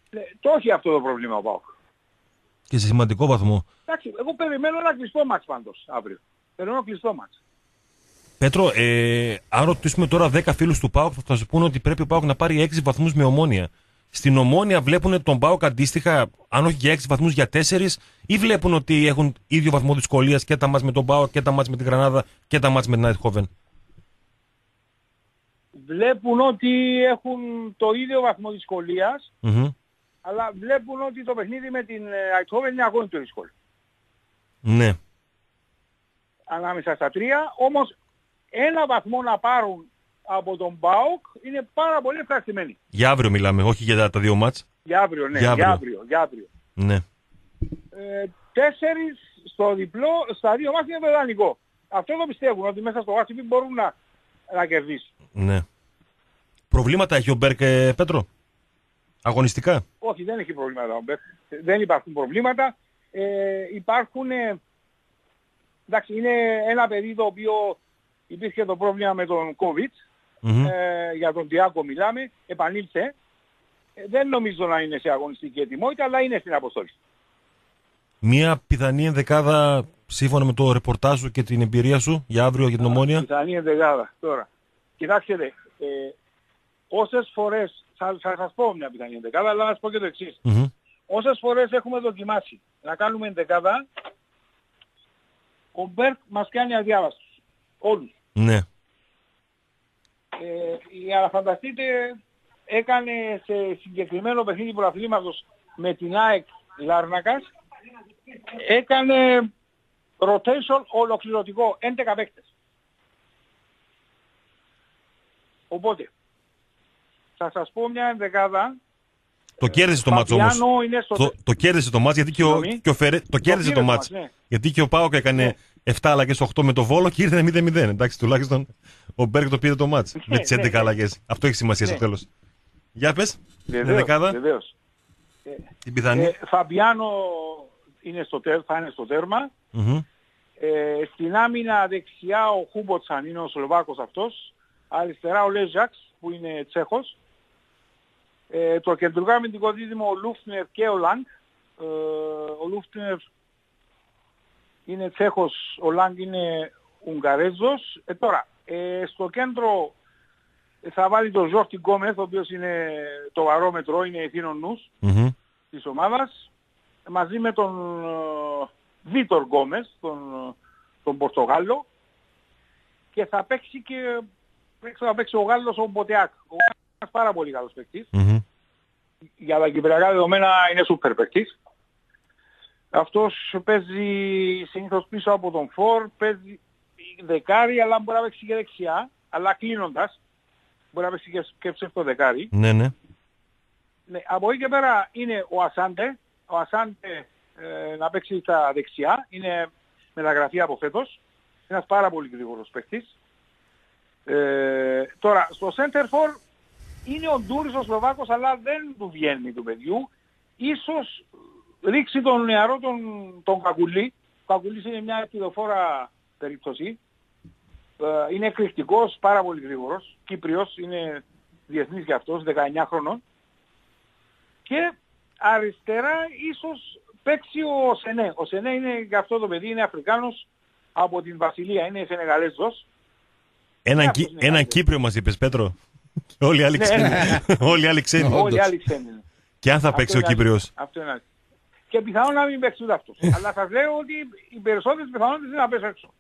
Ναι, το έχει αυτό το πρόβλημα ο Πάοκ. Και σε σημαντικό βαθμό. Εντάξει, εγώ περιμένω ένα κλειστό μάτς πάντως αύριο. Περιμένω κλειστό μάτς. Πέτρο, ε, αν ρωτήσουμε τώρα 10 φίλους του ΠΑΟΚ, θα σου πούνε ότι πρέπει ο ΠΑΟΚ να πάρει 6 βαθμούς με ομόνια. Στην ομόνια βλέπουν τον ΠΑΟΚ αντίστοιχα, αν όχι για 6 βαθμούς, για 4, ή βλέπουν ότι έχουν ίδιο βαθμό δυσκολίας και τα μάτς με τον ΠΑΟΚ και τα μάτς με την Γρανάδα και τα μάτς με την Αιτχόβεν; Βλέπουν ότι έχουν το ίδιο βαθμό δυσκολίας, αλλά βλέπουν ότι το παιχνίδι με την Αιτχόβεν είναι ακόμη πιο δύσκολο. Ναι. Ανάμεσα στα τρία, όμως ένα βαθμό να πάρουν από τον ΠΑΟΚ είναι πάρα πολύ ευχαριστημένοι. Για αύριο μιλάμε, όχι για τα δύο μάτς. Για αύριο, ναι, για αύριο. Για αύριο, Ναι. Ε, τέσσερις στο διπλό, στα δύο μάτια είναι το ιδανικό. Αυτό το πιστεύουν, ότι μέσα στο WhatsApp μπορούν να, να κερδίσουν. Ναι. Προβλήματα έχει ο Μπέρκ, ε, Πέτρο, αγωνιστικά; Όχι, δεν έχει προβλήματα ο Μπέρκ. Δεν υπάρχουν προβλήματα. Ε, υπάρχουν, ε, εντάξει, είναι ένα παιδί το οποίο υπήρχε το πρόβλημα με τον COVID, ε, για τον Τιάκο μιλάμε, επανήλθε. Ε, δεν νομίζω να είναι σε αγωνιστική ετοιμότητα, αλλά είναι στην αποστολή. Μία πιθανή ενδεκάδα σύμφωνα με το ρεπορτάζ σου και την εμπειρία σου για αύριο για την Ομόνια. Πιθανή ενδεκάδα τώρα. Κοιτάξτε, ε, όσες φορές, θα, θα σας πω μια πιθανή ενδεκάδα, αλλά να σας πω και το εξής. Mm-hmm. Όσες φορές έχουμε δοκιμάσει να κάνουμε ενδεκάδα, ο Μπέρκ μας κάνει αδιάβαστος. Όλους. Ναι. Ε, αλλά φανταστείτε έκανε σε συγκεκριμένο παιχνίδι πρωταθλήματος με την ΑΕΚ Λάρνακας έκανε rotation ολοκληρωτικό 11 παίκτες. Οπότε, θα σας πω μια ενδεκάδα το κέρδισε το μάτς όμως. Το, το κέρδισε το μάτς γιατί και ο, και ο Φερέ... Το κέρδισε το μάτς. Ναι. Γιατί και ο Πάοκ έκανε ναι. 7 αλλαγές 8 με το Βόλο και ήρθε 0-0. Εντάξει, τουλάχιστον ο Μπέρκ το πήρε το μάτς. Ναι, με τις 11 ναι, αλλαγές. Αυτό έχει σημασία στο τέλος. Για πες. Βεβαίως, δεκάδα. βεβαίως. Την πιθανή. Ε, Φαμπιάνο είναι στο, τέρ- θα είναι στο τέρμα. Μμμ. Ε, στην άμυνα δεξιά ο Χούμποτσαν είναι ο Σλοβάκος αυτός. Αριστερά ο Λέζαξ που είναι Τσέχος. Ε, το κεντρικό αμυντικό δίδυμο ο Λούφνερ και ο Λάγκ. Ε, ο Λούφνερ είναι Τσέχος, ο Λάγκ είναι Ουγγαρέζος. Ε, τώρα, ε, στο κέντρο θα βάλει τον Τζόρντι Γκόμεθ, ο οποίος είναι το βαρόμετρο, είναι ιθύνων νους Μμμ. της ομάδας μαζί με τον ε, Βίτορ Γκόμες, τον, ε, τον Πορτογάλο και θα παίξει και θα παίξει ο Γάλλος ο Μποτεάκ. Ο Γάλλος είναι ένας πάρα πολύ καλός παίκτης. Μμμ. Για τα κυπριακά δεδομένα είναι σούπερ παίκτης. Αυτός παίζει συνήθως πίσω από τον φορ, παίζει δεκάρι αλλά μπορεί να παίξει και δεξιά, αλλά κλείνοντας. Μπορεί να παίξει και, και ψεύτο δεκάρι. Ναι, ναι. Ναι, από εκεί και πέρα είναι ο Ασάντε. Ο Ασάντε ε, να παίξει στα δεξιά. Είναι μεταγραφή από φέτος. Ένας πάρα πολύ γρήγορος παίκτης. Ε, τώρα, στο center for είναι ο Ντούρις ο Σλοβάκος, αλλά δεν του βγαίνει του παιδιού. Ίσως ρίξει τον νεαρό τον, τον Κακουλή. Ο Κακουλής είναι μια επιδοφόρα περίπτωση. Ε, είναι εκρηκτικός, πάρα πολύ γρήγορος. Κύπριος, είναι διεθνής για αυτός, 19 χρονών. Και αριστερά ίσως παίξει ο Σενέ. Ο Σενέ είναι για αυτό το παιδί, είναι Αφρικάνος από την Βασιλεία, είναι Σενεγαλέζος. Έναν, Ναι, Κι- αυτός είναι έναν καλύτερος. Κύπριο μας είπες, Πέτρο. Όλοι οι άλλοι Ναι, ξένοι. ναι. Όλοι οι άλλοι ξένοι. Όντως. Όλοι οι άλλοι ξένοι είναι. Και αν θα Αυτό παίξει ο είναι αλήθεια. Κύπριος. Αυτό είναι αλήθεια. Και πιθανόν να μην παίξει ούτε αυτός. Αλλά σας λέω ότι οι περισσότερες πιθανότητες είναι να πέσει έξω.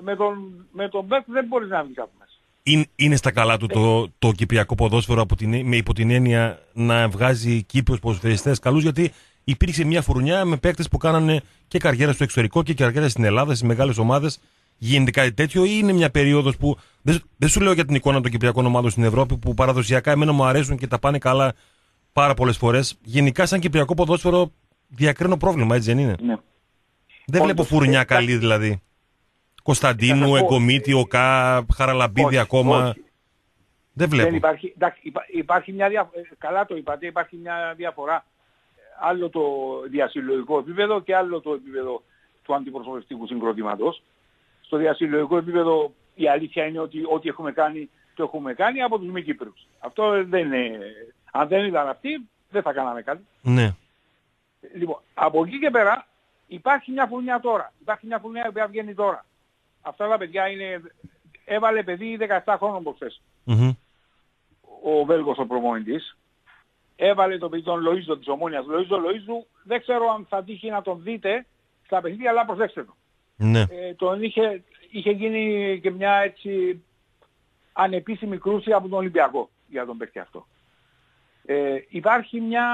Με τον, με τον Μπέκ δεν μπορείς να βγεις από μέσα. Είναι, είναι στα καλά του το, το κυπριακό ποδόσφαιρο από την, με υπό την έννοια να βγάζει Κύπρους ποδοσφαιριστές καλούς γιατί υπήρξε μια φουρνιά με παίκτες που κάνανε και καριέρα στο εξωτερικό και καριέρα στην Ελλάδα, στις μεγάλες ομάδες. Γίνεται κάτι τέτοιο ή είναι μια περίοδος που δεν, δεν σου λέω για την εικόνα των κυπριακών ομάδων στην Ευρώπη που παραδοσιακά εμένα μου αρέσουν και τα πάνε καλά πάρα πολλές φορές. Γενικά σαν κυπριακό ποδόσφαιρο διακρίνω πρόβλημα, έτσι δεν είναι; Ναι. Δεν βλέπω Όντως, φουρνιά ε, καλή δηλαδή. Κωνσταντίνου, Θα σας πω, Εγκομίτη, Οκά, Χαραλαμπίδη Όχι, ακόμα. όχι. Δεν βλέπω. Δεν υπάρχει, εντάξει, υπά- υπάρχει μια διαφορά, καλά το είπατε, υπάρχει μια διαφορά. Άλλο το διασυλλογικό επίπεδο και άλλο το επίπεδο του αντιπροσωπευτικού συγκροτήματος. Στο διασυλλογικό επίπεδο η αλήθεια είναι ότι ό,τι έχουμε κάνει το έχουμε κάνει από τους μη Κύπρους. Αυτό δεν είναι... Αν δεν ήταν αυτοί δεν θα κάναμε κάτι. Ναι. Λοιπόν, από εκεί και πέρα υπάρχει μια φουρνιά τώρα. Υπάρχει μια φουρνιά που βγαίνει τώρα. Αυτά τα παιδιά είναι... Έβαλε παιδί 17 χρόνων προχθές Μμμ. ο Βέλγος ο προμόνητης. Έβαλε το παιδί τον Λοΐζο της Ομόνιας. Λοΐζο Λοΐζου δεν ξέρω αν θα τύχει να τον δείτε στα παιχνίδια, αλλά προσέξτε το. Ναι. Ε, τον είχε, είχε γίνει και μια έτσι ανεπίσημη κρούση από τον Ολυμπιακό για τον παίκτη αυτό. Ε, υπάρχει μια,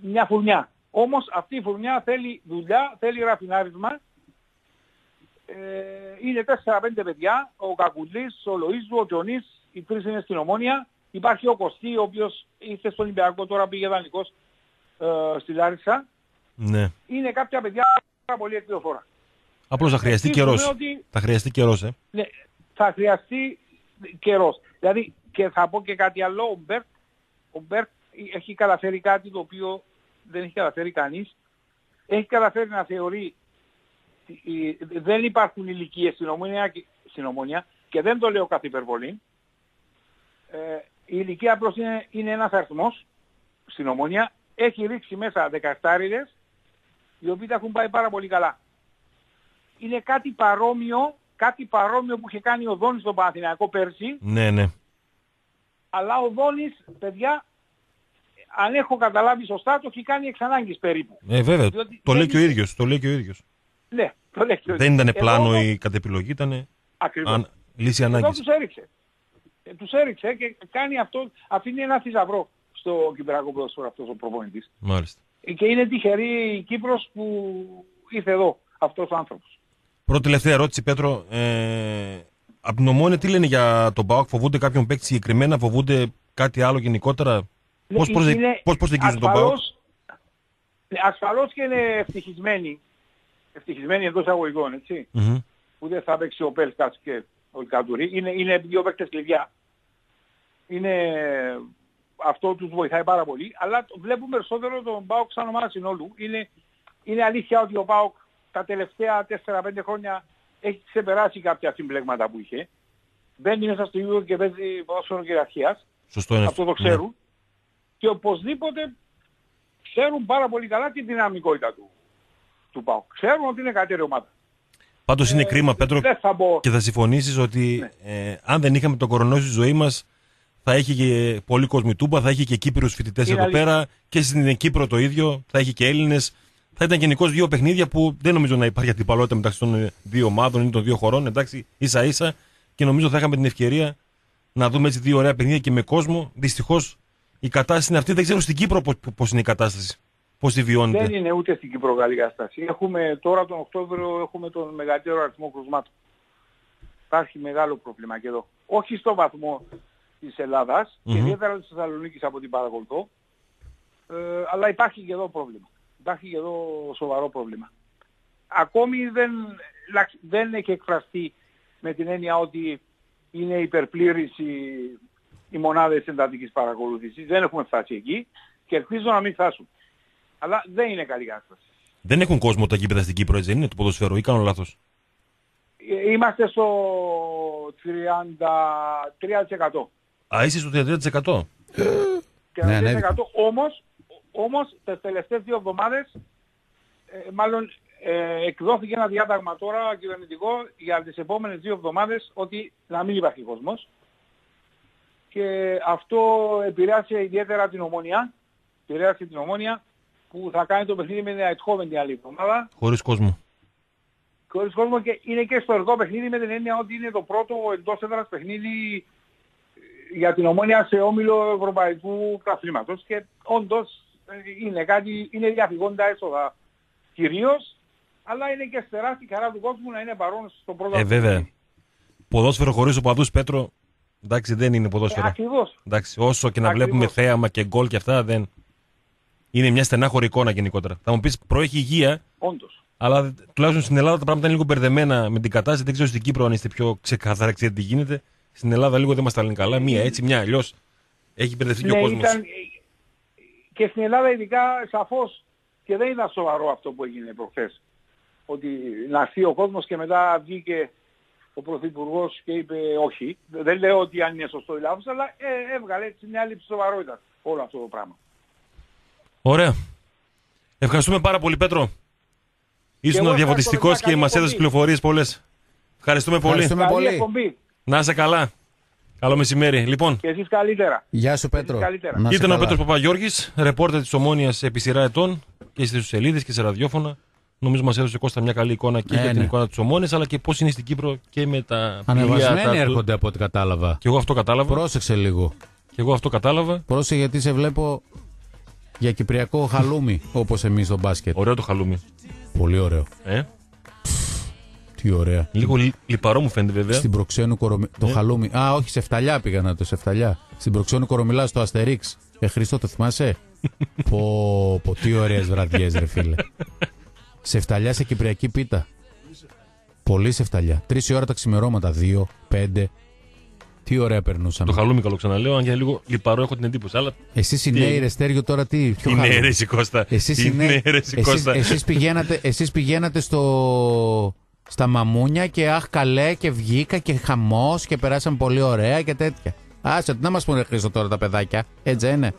μια φουρνιά. Όμως αυτή η φουρνιά θέλει δουλειά, θέλει ραφινάρισμα. Ε, είναι 4-5 παιδιά, ο Κακουλής, ο Λοΐζου, ο Τζονής, οι τρεις είναι στην Ομόνια. Υπάρχει ο Κωστή, ο οποίος ήρθε στον Ολυμπιακό, τώρα πήγε δανεικός ε, στη Λάρισα. ναι. Είναι κάποια παιδιά πάρα πολύ εκπληροφόρα. Απλώς θα χρειαστεί Ελπίζουμε καιρός. ότι- Θα χρειαστεί καιρός, ε. ναι, θα χρειαστεί καιρός. Δηλαδή, και θα πω και κάτι άλλο, ο Μπέρτ, ο Μπέρτ έχει καταφέρει κάτι το οποίο δεν έχει καταφέρει κανείς. Έχει καταφέρει να θεωρεί, ε, δεν υπάρχουν ηλικίες στην Ομόνοια, και- στην Ομόνοια και δεν το λέω καθ' υπερβολή. Ε, η ηλικία απλώς είναι, είναι ένας αριθμός στην ομόνια. Έχει ρίξει μέσα 17 οι οποίοι τα έχουν πάει πάρα πολύ καλά είναι κάτι παρόμοιο, κάτι παρόμοιο που είχε κάνει ο Δόνης στον Παναθηναϊκό πέρσι, Ναι, ναι. αλλά ο Δόνης, παιδιά, αν έχω καταλάβει σωστά, το έχει κάνει εξ ανάγκης περίπου. Ε, βέβαια. Διότι Το δεν λέει και ο είναι- ίδιος. Το λέει και ο ίδιος. Ναι, το λέει και ο Δεν ήταν Εδώ πλάνο όμως- η κατ' επιλογή, ήταν Ακριβώς. αν... λύση Εδώ ανάγκης. τους έριξε. Ε, τους έριξε και κάνει αυτό, αφήνει ένα θησαυρό στο Κυπριακό ποδόσφαιρο αυτός ο προπονητής. Μάλιστα. Ε, Και είναι τυχερή η Κύπρος που ήρθε εδώ αυτός ο άνθρωπος. Πρώτη τελευταία ερώτηση, Πέτρο. Ε, από την Ομόνια τι λένε για τον ΠΑΟΚ, φοβούνται κάποιον παίκτη συγκεκριμένα, φοβούνται κάτι άλλο γενικότερα; Πώς, Ναι, προσδε... είναι πώς προσεγγίζουν τον ΠΑΟΚ. ασφαλώς- ναι, Ασφαλώς και είναι ευτυχισμένοι, ευτυχισμένοι εντός αγωγικών, έτσι, Μμμ. που δεν θα παίξει ο Πέλκας και ο Ικατουρί. Είναι, είναι δύο παίκτες κλειδιά. Είναι, αυτό τους βοηθάει πάρα πολύ. Αλλά βλέπουμε περισσότερο τον ΠΑΟΚ σαν ομάδα συνόλου. Είναι, είναι αλήθεια ότι ο ΠΑΟΚ τα τελευταία 4-5 χρόνια έχει ξεπεράσει κάποια συμπλέγματα που είχε. Μπαίνει μέσα στο ίδιο και παίζει ποδόσφαιρο κυριαρχίας. Σωστό είναι Αυτό το Ναι. ξέρουν. Και οπωσδήποτε ξέρουν πάρα πολύ καλά τη δυναμικότητα του, του ΠΑΟΚ. Ξέρουν ότι είναι καλύτερη ομάδα. Πάντως είναι Ε, κρίμα, Πέτρο, Δεν θα μπω... και θα συμφωνήσεις ότι ε, αν δεν είχαμε τον κορονοϊό στη ζωή μας, θα είχε και πολύ κόσμο η Τούμπα, θα είχε και Κύπριους φοιτητές Είναι εδώ αλήθεια. πέρα και στην Κύπρο το ίδιο, θα είχε και Έλληνες. Θα ήταν γενικώ δύο παιχνίδια που δεν νομίζω να υπάρχει αντιπαλότητα μεταξύ των ε, δύο ομάδων ή των δύο χωρών. Εντάξει, ίσα ίσα και νομίζω θα είχαμε την ευκαιρία να δούμε έτσι δύο ωραία παιχνίδια και με κόσμο. Δυστυχώς η κατάσταση είναι αυτή. Δεν ξέρω στην Κύπρο πώς είναι η κατάσταση. Πώς τη βιώνετε. Δεν είναι ούτε στην Κύπρο καλή κατάσταση. Έχουμε τώρα τον Οκτώβριο έχουμε τον μεγαλύτερο αριθμό κρουσμάτων. Υπάρχει μεγάλο πρόβλημα και εδώ. Όχι στο βαθμό της Ελλάδας Μμμ. και ιδιαίτερα της Θεσσαλονίκης από την παρακολουθώ. Ε, αλλά υπάρχει και εδώ πρόβλημα. Υπάρχει και εδώ σοβαρό πρόβλημα. Ακόμη δεν, λα- δεν έχει εκφραστεί με την έννοια ότι είναι υπερπλήρης οι, οι μονάδες εντατικής παρακολούθησης. Δεν έχουμε φτάσει εκεί και ελπίζω να μην φτάσουν. Αλλά δεν είναι καλή κατάσταση. Δεν έχουν κόσμο τα γήπεδα στην Κύπρο, έτσι δεν είναι το ποδοσφαίρο, ή κάνω λάθος; Ε, Είμαστε στο 33%. Α, είσαι στο 33%. Ναι, 33% ανέβηκε. όμως, όμως τις τελευταίες δύο εβδομάδες ε, μάλλον ε, εκδόθηκε ένα διάταγμα τώρα κυβερνητικό για τις επόμενες δύο εβδομάδες ότι να μην υπάρχει κόσμος και αυτό επηρέασε ιδιαίτερα την ομόνια επηρέασε την ομόνια που θα κάνει το παιχνίδι με την Αιτχόβεν την άλλη εβδομάδα Χωρίς κόσμο. χωρίς κόσμο και είναι και ιστορικό παιχνίδι με την έννοια ότι είναι το πρώτο εντός έδρας παιχνίδι για την ομόνια σε όμιλο ευρωπαϊκού πρωταθλήματος και όντως ε, είναι κάτι, είναι διαφυγόντα έσοδα κυρίως αλλά είναι και τεράστια χαρά του κόσμου να είναι παρόν στο πρώτο Ε, αυτό βέβαια. παιχνίδι. Ποδόσφαιρο χωρίς οπαδού, Πέτρο. Εντάξει, δεν είναι Ε, ποδόσφαιρο. ακριβώς. Εντάξει, όσο και να Ακριβώς. βλέπουμε θέαμα και γκολ και αυτά, δεν. Είναι μια στενάχωρη εικόνα γενικότερα. Θα μου πεις προέχει υγεία, Όντως. αλλά τουλάχιστον στην Ελλάδα τα πράγματα είναι λίγο μπερδεμένα με την κατάσταση. Δεν ξέρω στην Κύπρο αν είστε πιο ξεκάθαρα, ξέρετε τι γίνεται. Στην Ελλάδα λίγο δεν μας τα λένε καλά. Μία έτσι, μια αλλιώς. Έχει μπερδευτεί και ο Ναι, κόσμος. ήταν, και στην Ελλάδα ειδικά σαφώς και δεν ήταν σοβαρό αυτό που έγινε προχθές. Ότι να έρθει ο κόσμος και μετά βγήκε ο Πρωθυπουργός και είπε όχι. Δεν λέω ότι αν είναι σωστό ή λάθος, αλλά ε, έβγαλε έτσι μια λήψη σοβαρότητα όλο αυτό το πράγμα. Ωραία. Ευχαριστούμε πάρα πολύ, Πέτρο. Ήσουν εγώ διαφωτιστικός ευχαριστώ, και μια μας καλή έδωσες εκπομπή. πληροφορίες πολλές. Ευχαριστούμε πολύ. Ευχαριστούμε Καλή πολύ. Εκπομπή. Να είσαι καλά. Καλό μεσημέρι. Λοιπόν, Και εσείς καλύτερα. Γεια σου, Πέτρο. καλύτερα. Να είσαι ήταν ο καλά. Πέτρος Παπαγιώργης, ρεπόρτερ της Ομόνιας επί σειρά ετών και στις σελίδες και σε ραδιόφωνα. Νομίζω μας έδωσε Κώστα μια καλή εικόνα και Ναι, για την ναι. εικόνα της Ομόνιας, αλλά και πώς είναι στην Κύπρο και με τα πλοία. Ανεβασμένοι τα- έρχονται από ό,τι κατάλαβα. Και εγώ αυτό κατάλαβα. Πρόσεξε λίγο. Και εγώ αυτό κατάλαβα. Πρόσεξε γιατί σε βλέπω για κυπριακό χαλούμι, όπως εμείς στο μπάσκετ. Ωραίο το χαλούμι. Πολύ ωραίο. Ε; Τι ωραία. Λίγο λι- λιπαρό μου φαίνεται βέβαια. Στην προξένου κορομι... Το Ναι. χαλούμι. Α, όχι, σε φταλιά πήγα να το σε φταλιά. Στην προξένου κορομιλά στο Αστερίξ. Ε, Χριστό, το θυμάσαι; πω, πω, τι ωραίες βραδιές, ρε φίλε. σε φταλιά σε κυπριακή πίτα. Πολύ σε φταλιά. Τρεις η ώρα τα ξημερώματα. Δύο, πέντε. Τι ωραία περνούσαμε. Το χαλούμι καλό ξαναλέω, αν και είναι λίγο λιπαρό έχω την εντύπωση. Αλλά Εσείς οι Τι- νέοι ρεστέριο τώρα τι. Ποιο είναι χαλούμι; αίρεση Κώστα. Εσείς οι είναι νέοι- αίρεση εσείς, Κώστα. εσείς πηγαίνατε, εσείς πηγαίνατε στο, στα μαμούνια και αχ καλέ και βγήκα και χαμός και περάσαμε πολύ ωραία και τέτοια. Άσε, τι να μας πούνε Χρήστο τώρα τα παιδάκια. Έτσι δεν είναι.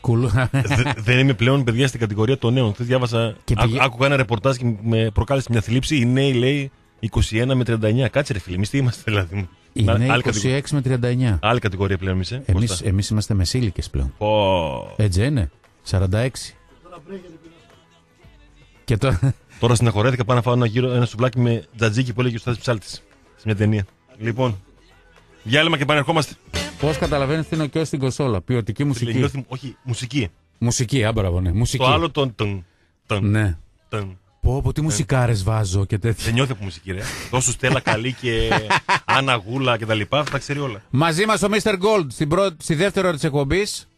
Κουλού. Δε- δεν είμαι πλέον παιδιά στην κατηγορία των νέων. Χθες διάβασα. Και άκου- πήγε- Άκουγα ένα ρεπορτάζ και με προκάλεσε μια θλίψη. Οι νέοι λέει 21 με 39. Κάτσε ρε φίλε, εμείς τι είμαστε δηλαδή. Είναι άλλη, 26 κατηγορία, με 39. άλλη κατηγορία πλέον εμείς. Ε, Εμείς, Κώστα. εμείς είμαστε μεσήλικες πλέον. Πω. Έτσι δεν είναι. 46. Και τώρα... Τώρα συναχωρέθηκα πάνω να φάω ένα, γύρο, ένα σουβλάκι με τζατζίκι που έλεγε ο Στάθης Ψάλτης σε μια ταινία. Λοιπόν, διάλειμμα και επανερχόμαστε. Πώς καταλαβαίνεις τι είναι ο Κιός στην κονσόλα. Ποιοτική μουσική; Νιώθει- όχι, μουσική. Μουσική, άμπραβο, ναι. Μουσική. Το άλλο τον. τον, τον, Ναι. τον. Πω, πω, τι μουσικάρες βάζω και τέτοια. Δεν νιώθει από μουσική, ρε. Δώσου Στέλλα Καλή και Άννα Γούλα και τα λοιπά, αυτά τα ξέρει όλα. Μαζί μας ο Mr. Gold στην πρώτη, στη δεύτερη ώρα της εκπομπής.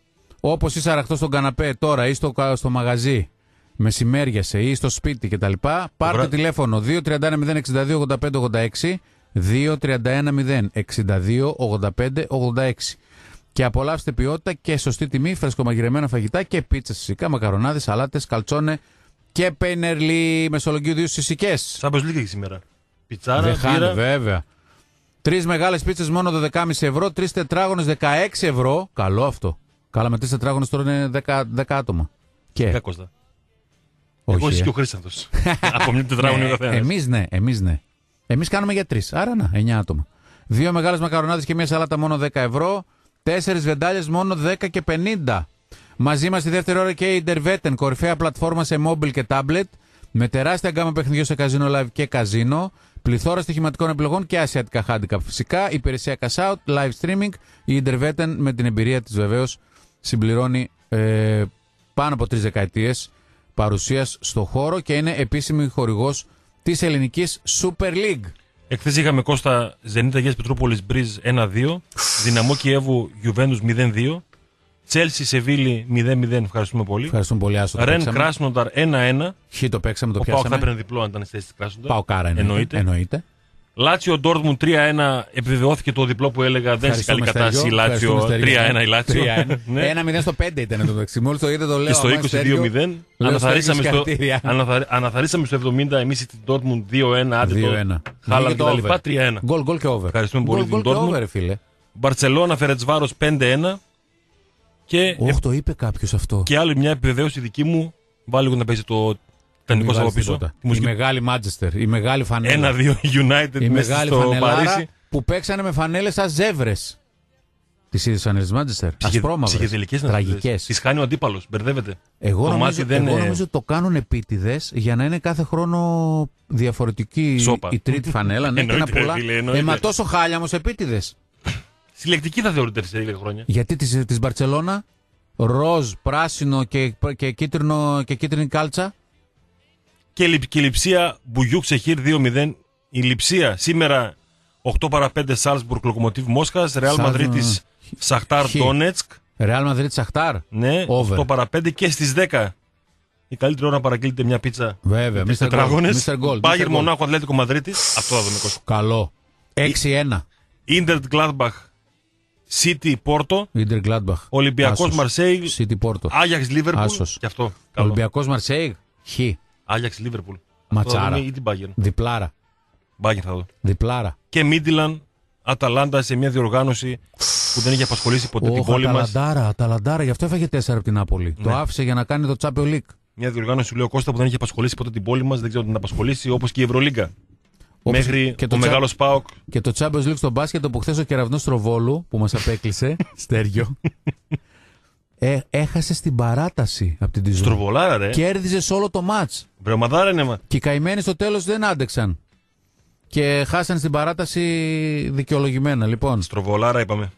Όπως είσαι αραχτός στον καναπέ τώρα ή στο, κα- στο μαγαζί, μεσημέριασε ή στο σπίτι κτλ. Πάρτε το τηλέφωνο 231-062-8586. 2-31-0-62-85-86 και απολαύστε ποιότητα και σωστή τιμή, φρεσκομαγειρεμένα φαγητά και πίτσα, φυσικά, μακαρονάδες, σαλάτες, καλτσόνε και πέινερλι μεσολογγίου δύο συσικές. πως λίγα σήμερα. Πιτσάρα, Δεν βέβαια. Τρεις μεγάλες πίτσες μόνο 12,5 ευρώ, τρεις τετράγωνες 16 ευρώ. Καλό αυτό. Καλά, με τρεις τετράγωνες τώρα είναι 10, 10 άτομα. Και. 10 όχι, Εγώ, εσύ και ε. ο Χρήσταντο. Από μια τετράγωνη ε, ο καθένας. Εμείς ναι, εμείς ναι. Εμείς κάνουμε για τρεις. Άρα να, εννιά άτομα. Δύο μεγάλες μακαρονάδες και μια σαλάτα μόνο 10 ευρώ. Τέσσερις βεντάλια μόνο 10 και 50. Μαζί μας στη δεύτερη ώρα και η Ιντερβέτεν, κορυφαία πλατφόρμα σε mobile και tablet. Με τεράστια γκάμα παιχνιδιών σε καζίνο live και καζίνο. Πληθώρα στοιχηματικών επιλογών και ασιατικά handicap. Φυσικά, υπηρεσία cash out, live streaming. Η Ιντερβέτεν με την εμπειρία της βεβαίως συμπληρώνει ε, πάνω από τρεις δεκαετίες παρουσίας στο χώρο και είναι επίσημη χορηγός της ελληνικής Super League. Εχθές είχαμε Κώστα Ζενίτα Γες Πετρούπολης Μπριζ 1-2. Δυναμό Κιέβου Γιουβέντους 0-2. Τσέλσι Σεβίλη 0-0. Ευχαριστούμε πολύ. Ευχαριστούμε πολύ, Άσο. το Ρεν παίξαμε. Κράσνονταρ 1-1. Χ το παίξαμε, το Ο Πάοκ θα πιάσαμε. έπαιρνε διπλό αν ήταν στη θέση της Κράσνονταρ. Πάω κάρα εννοείται. Εννοείται. εννοείται. Λάτσιο Ντόρτμουντ 3-1. Επιβεβαιώθηκε το διπλό που έλεγα. Δεν έχει καλή Ευχαριστούμε, κατάσταση η Στέργιο. Λάτσιο. Ευχαριστούμε, 3-1 η Λάτσιο. Στέργιο. 3-1. Ναι. 1-0 στο 5 ήταν το μεταξύ. Μόλι το είδε το λέω. Και στο αμά, Στέργιο. 22-0 Λέω, αναθαρίσαμε Στέργιο, στο, συγχαρητήρια. αναθαρι- αναθαρίσαμε στο 70 εμείς την Dortmund 2-1 άντε 2-1. το Χάλαν Και και το τα λοιπά over. 3-1 Γκολ, γκολ και over. Ευχαριστούμε πολύ Γκολ, την γκολ και Dortmund. over, φίλε. Μπαρτσελώνα Φερετσβάρος 5-1 και, Όχι, το είπε κάποιος αυτό. και άλλη μια επιβεβαίωση δική μου βάλει λίγο να παίζει το τιτανικό Μην από βάζεις πίσω τίποτα. Τη Η μουσική μεγάλη Μάντζεστερ, η μεγάλη φανέλα. 1-2 United Η μέσα μεγάλη στο φανελάρα Παρίσι που παίξανε με φανέλες σαν ζεύρες. Τις είδες φανέλες Μάντζεστερ. Ασπρόμαυρες. Ψυχεδελικές να Τραγικές. Τις χάνει ο αντίπαλος, μπερδεύεται Εγώ, Το νομίζω, μάτι δεν εγώ είναι- νομίζω το κάνουν επίτηδες για να είναι κάθε χρόνο διαφορετική Σόπα. η τρίτη φανέλα. ναι, και να Εννοείται, ρε πολλά. φίλε, εννοείται. Ε, μα τόσο χάλια όμως επίτηδες. Συλλεκτική θα θεωρείται σε λίγα χρόνια Γιατί της της Μπαρσελόνα, ροζ, πράσινο και, και, κίτρινο, και κίτρινη κάλτσα. Και, λι- και η λειψία Μπουγιούκ Σεχίρ 2-0 Η λειψία σήμερα 8 παρα 5 Σάλσμπουργκ Λοκομοτίβ Μόσχας Ρεάλ Σαν- Μαδρίτης Σαχτάρ Χ. Ντόνετσκ Ρεάλ Μαδρίτη Σαχτάρ; Ναι, Over. 8 παρα 5 και στις 10 η καλύτερη ώρα να παραγγείλετε μια πίτσα Βέβαια, με τις Mr. Gold, τετράγωνες. Mr. Gold, Μπάγερ Mr. Gold. Μονάχο Αθλέτικο Μαδρίτης Αυτό θα δούμε Κώστα. Καλό. 6-1. Ίντερτ Γκλάδμπαχ City Πόρτο Ιντερ Γκλάντμπαχ. Ολυμπιακός Μαρσέη City Πόρτο. Άγιαξ Λίβερπουλ Άσος. Και αυτό καλό. Ολυμπιακός Μαρσέιγ. Χ. Άγιαξ Λίβερπουλ Ματσάρα. ή την Μπάγερ Διπλάρα. Μπάγερ θα δω Διπλάρα. Και Μίτιλαν Αταλάντα σε μια διοργάνωση που δεν είχε απασχολήσει ποτέ την Όχι, πόλη μας. Αταλαντάρα, Αταλαντάρα, γι' αυτό έφαγε 4 από την Νάπολη. Το Ναι. άφησε για να κάνει το Champions League. Μια διοργάνωση του λέω Κώστα που δεν είχε απασχολήσει ποτέ την πόλη μας, δεν ξέρω αν την απασχολήσει, όπως και η Ευρωλίγκα. Όπως Μέχρι και το, το μεγάλος Σπάοκ. Και το Champions League στο μπάσκετ που χθες ο κεραυνός Τροβόλου που μας απέκλεισε, Στέργιο, ε, έχασες στην παράταση από την Τιζού. Στροβολάρα, ρε. Κέρδιζες σε όλο το μάτς. Βρεωμαδάρα είναι, μα. Και οι καημένοι στο τέλος δεν άντεξαν. Και χάσαν στην παράταση δικαιολογημένα. Λοιπόν, Στροβολάρα είπαμε.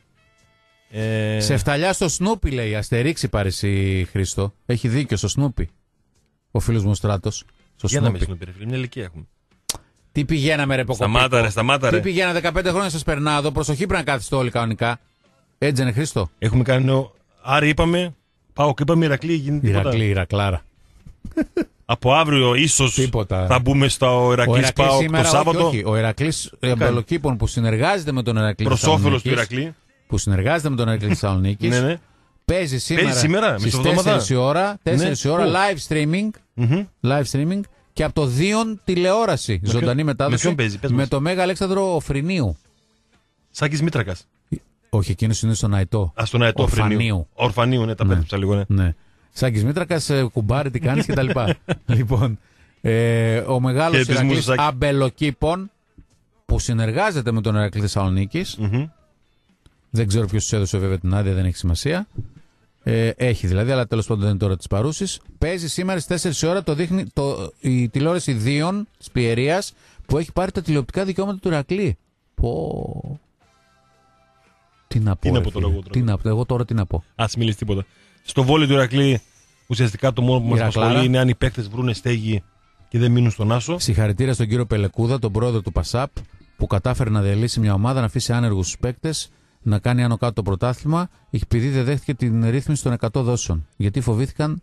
Ε, σε φταλιά στο Σνούπι λέει, αστερίξει πάρε εσύ Χρήστο. Έχει δίκιο στο Σνούπι. Ο φίλος μου ο Στράτος. Στο Για να με Σνούπι. σνούπι, ρε φίλε, μια ηλικία έχουμε. Τι πηγαίναμε ρε Ποκοπίκο. Σταμάτα, ρε, σταμάτα, Τι ρε. πηγαίνα 15 χρόνια σας περνάω εδώ. Προσοχή πρέπει να κάθεστε όλοι κανονικά. Έτσι είναι Χρήστο. Έχουμε κάνει νέο. Άρη είπαμε. Πάω και είπαμε Ηρακλή, γίνεται τίποτα. Ηρακλή, Ηρακλάρα. Από αύριο ίσως Τίποτα. θα μπούμε στο Ο Ηρακλής Ηρακλής Σπάοκ το σήμερα, όχι, Σάββατο. όχι. Ο Ηρακλής Αμπελοκήπων που συνεργάζεται με τον Ηρακλή Προς όφελος του Θεσσαλονίκης, Ηρακλή. Που συνεργάζεται με τον Ηρακλή Θεσσαλονίκης. Ναι, ναι. Παίζει σήμερα, Παίζει σήμερα, στις μισοβδόμαδα. 4 η ώρα, 4 Ναι. η ώρα Πού; live streaming, Μμμ. live streaming και από το Δίον τηλεόραση. ποιον- ζωντανή με μετάδοση. ποιον παίζει, πες με μας. το Μέγα Αλέξανδρο Οφρινίου. Σάκης Μήτρακας. Όχι, εκείνος είναι στον Αϊτό. Α τον αετό Ορφανίου. Φρενίου. Ορφανίου, ναι, τα Ναι. πέτρεψα λίγο, ναι. Ναι. Σάκης Μήτρακας, ε, κουμπάρι, τι κάνεις και τα λοιπά. λοιπόν, ε, ο μεγάλος Χαιρετισμούς, Ηρακλής Σάκη. Αμπελοκήπων που συνεργάζεται με τον Ηρακλή Θεσσαλονίκης. Μμμ. Δεν ξέρω ποιος τους έδωσε βέβαια την άδεια, δεν έχει σημασία. Ε, έχει δηλαδή, αλλά τέλος πάντων δεν είναι τώρα της παρούσης. Παίζει σήμερα στις 4 η ώρα, το δείχνει το, η τηλεόραση Δίων της Πιερίας που έχει πάρει τα τηλεοπτικά δικαιώματα του Ηρακλή. Πω... Τι να πω, Τι να ρε πω τώρα φίλε. εγώ τώρα. Τι να πω, εγώ τώρα τι να πω. Α μιλήσει τίποτα. Στο βόλιο του Ηρακλή, ουσιαστικά το μόνο που μας Ηρακλάρα. απασχολεί είναι αν οι παίκτες βρούνε στέγη και δεν μείνουν στον Άσο. Συγχαρητήρια στον κύριο Πελεκούδα, τον πρόεδρο του ΠΑΣΑΠ, που κατάφερε να διαλύσει μια ομάδα, να αφήσει άνεργους τους παίκτες, να κάνει άνω κάτω το πρωτάθλημα, επειδή δεν δέχτηκε την ρύθμιση των 100 δόσεων. Γιατί φοβήθηκαν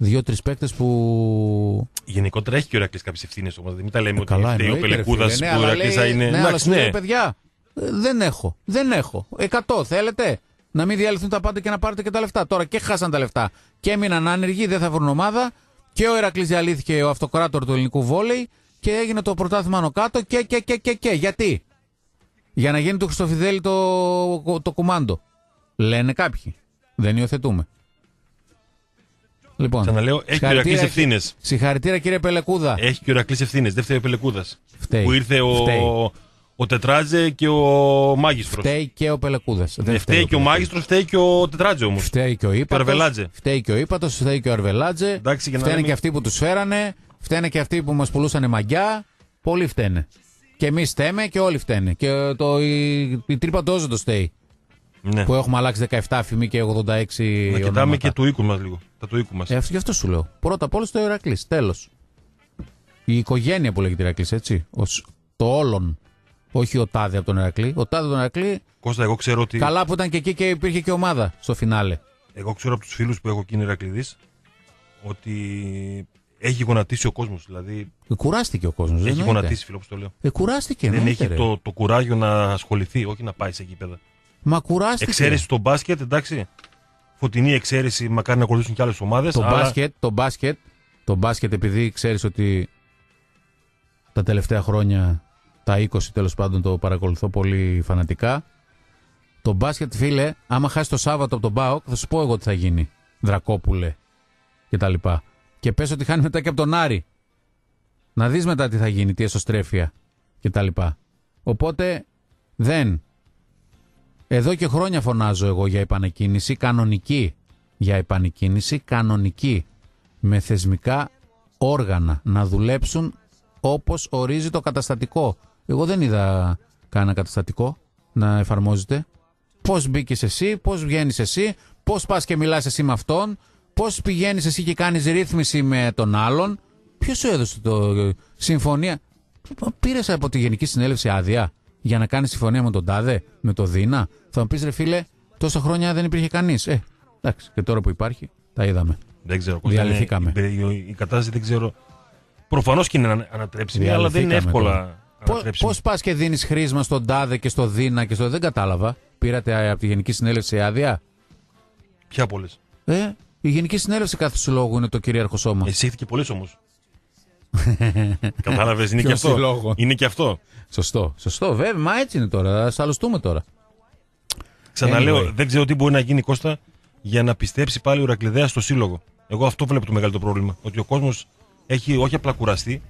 Δύο-τρεις παίκτες που. Γενικότερα έχει και ο Ηρακλής κάποιες ευθύνες όμως. Μην τα λέμε Ε, καλά, ότι φταίει ο εννοείται, ρε Πελεκούδας φίλε. που Ναι, ο αλλά Ηρακλής λέει- είναι. Ναι, αλλά Εντάξει, σου λέει, ναι. παιδιά, ε, δεν έχω. Δεν έχω. Εκατό θέλετε; Να μην διαλυθούν τα πάντα και να πάρετε και τα λεφτά. Τώρα και χάσαν τα λεφτά και έμειναν άνεργοι, δεν θα βρουν ομάδα. Και ο Ηρακλή διαλύθηκε ο αυτοκράτορ του ελληνικού βόλεϊ και έγινε το πρωτάθλημα άνω κάτω και, και, και, και, και. Γιατί; Για να γίνει του Χριστοφιδέλη το, το κουμάντο. Λένε κάποιοι. Δεν υιοθετούμε. Λοιπόν, Ξαναλέω, έχει και ο συγχαρητήρια- Ηρακλής ευθύνες. Συγχαρητήρια κύριε Πελεκούδα. Έχει και ο Ηρακλή ευθύνες. Δεν φταίει ο Πελεκούδας. Φταίει. Που ήρθε ο, Φταίει. Ο Τετράτζε και ο Μάγιστρος. Φταίει και ο Πελεκούδας. Φταίει, φταίει και ο Μάγιστρος, φταίει και ο Τετράτζε όμως. Φταίει και ο Ήπατο. Και ο Αρβελάτζε. Φταίει και ο Ήπατος, φταίει και ο Αρβελάτζε. Εντάξει, για να φταίνε λέμε- και αυτοί που τους φέρανε. Φταίνε και αυτοί που μας πουλούσαν μαγιά. Πολλοί φταίνε. Και εμείς φταίμε και όλοι φταίνε. Και το, η, η τρύπα του Όζοντο φταίει. Ναι. Που έχουμε αλλάξει 17 φημί και 86 Να κοιτάμε ονόματα. και του οίκου μας λίγο. Τα του οίκου μας. Ε, αυτό, γι' αυτό σου λέω. Πρώτα απ' όλα στο Ηρακλής. Τέλος. Η οικογένεια που λέγεται Ηρακλής, έτσι. Ως, το όλον. Όχι ο Τάδε από τον Ηρακλή. Ο Τάδε από τον Ηρακλή. Κώστα, εγώ ξέρω ότι. Καλά που ήταν και εκεί και υπήρχε και ομάδα στο φινάλε. Εγώ ξέρω από τους φίλους που έχω εκεί είναι Ηρακλήδης ότι έχει γονατίσει ο κόσμος. Δηλαδή Ε, κουράστηκε ο κόσμος. έχει γονατίσει, φίλο, όπως το λέω. Ε, κουράστηκε, Δεν εννοείται, έχει ρε. το, το κουράγιο να ασχοληθεί, όχι να πάει σε γήπεδα. Μα κουράστηκε. Εξαίρεση στο μπάσκετ, εντάξει. Φωτεινή εξαίρεση, μακάρι να ακολουθήσουν και άλλες ομάδες. Το μπάσκετ, το μπάσκετ, το μπάσκετ επειδή ξέρεις ότι τα τελευταία χρόνια, τα 20 τέλος πάντων το παρακολουθώ πολύ φανατικά. Το μπάσκετ φίλε, άμα χάσει το Σάββατο από τον ΠΑΟΚ, θα σου πω εγώ τι θα γίνει. Δρακόπουλε και τα λοιπά. Και πες ότι χάνει μετά και από τον Άρη. Να δεις μετά τι θα γίνει, τι εσωστρέφεια και τα λοιπά. Οπότε δεν. Εδώ και χρόνια φωνάζω εγώ για επανεκκίνηση κανονική. Για επανεκκίνηση κανονική. Με θεσμικά όργανα να δουλέψουν όπως ορίζει το καταστατικό. Εγώ δεν είδα κανένα καταστατικό να εφαρμόζεται. Πώς μπήκες εσύ, πώς βγαίνεις εσύ, πώς πας και μιλάς εσύ με αυτόν, πώς πηγαίνεις εσύ και κάνεις ρύθμιση με τον άλλον. Ποιος σου έδωσε το συμφωνία; Πήρες από τη Γενική Συνέλευση άδεια για να κάνεις συμφωνία με τον Τάδε, με τον Δίνα. Θα μου πεις ρε φίλε, τόσα χρόνια δεν υπήρχε κανείς. Ε, εντάξει, και τώρα που υπάρχει, τα είδαμε. Δεν ξέρω. Κώστα, είναι- Διαλυθήκαμε. Η, η κατάσταση δεν ξέρω. Προφανώς και είναι ανα- ανατρέψιμη, αλλά δεν είναι Διαλυθήκαμε εύκολα τώρα. Πώ ανατρέψιμη. πας και δίνεις χρήσμα στον Τάδε και στο Δίνα και στο. Δεν κατάλαβα. Πήρατε από τη Γενική Συνέλευση άδεια; Ποια από όλες; Ε, η Γενική Συνέλευση κάθε συλλόγου είναι το κυρίαρχος σώμα. Εισήχθηκε πολλέ όμως. Κατάλαβες, είναι και Ποιον αυτό; συλλόγο; Είναι και αυτό; Σωστό, σωστό, βέβαια, μα έτσι είναι τώρα. Α αλωστούμε τώρα. Ξαναλέω, Anyway. δεν ξέρω τι μπορεί να γίνει Κώστα για να πιστέψει πάλι ο Ηρακλειδέα στο σύλλογο. Εγώ αυτό βλέπω το μεγαλύτερο πρόβλημα. Ότι ο κόσμος έχει όχι απλά κουραστεί,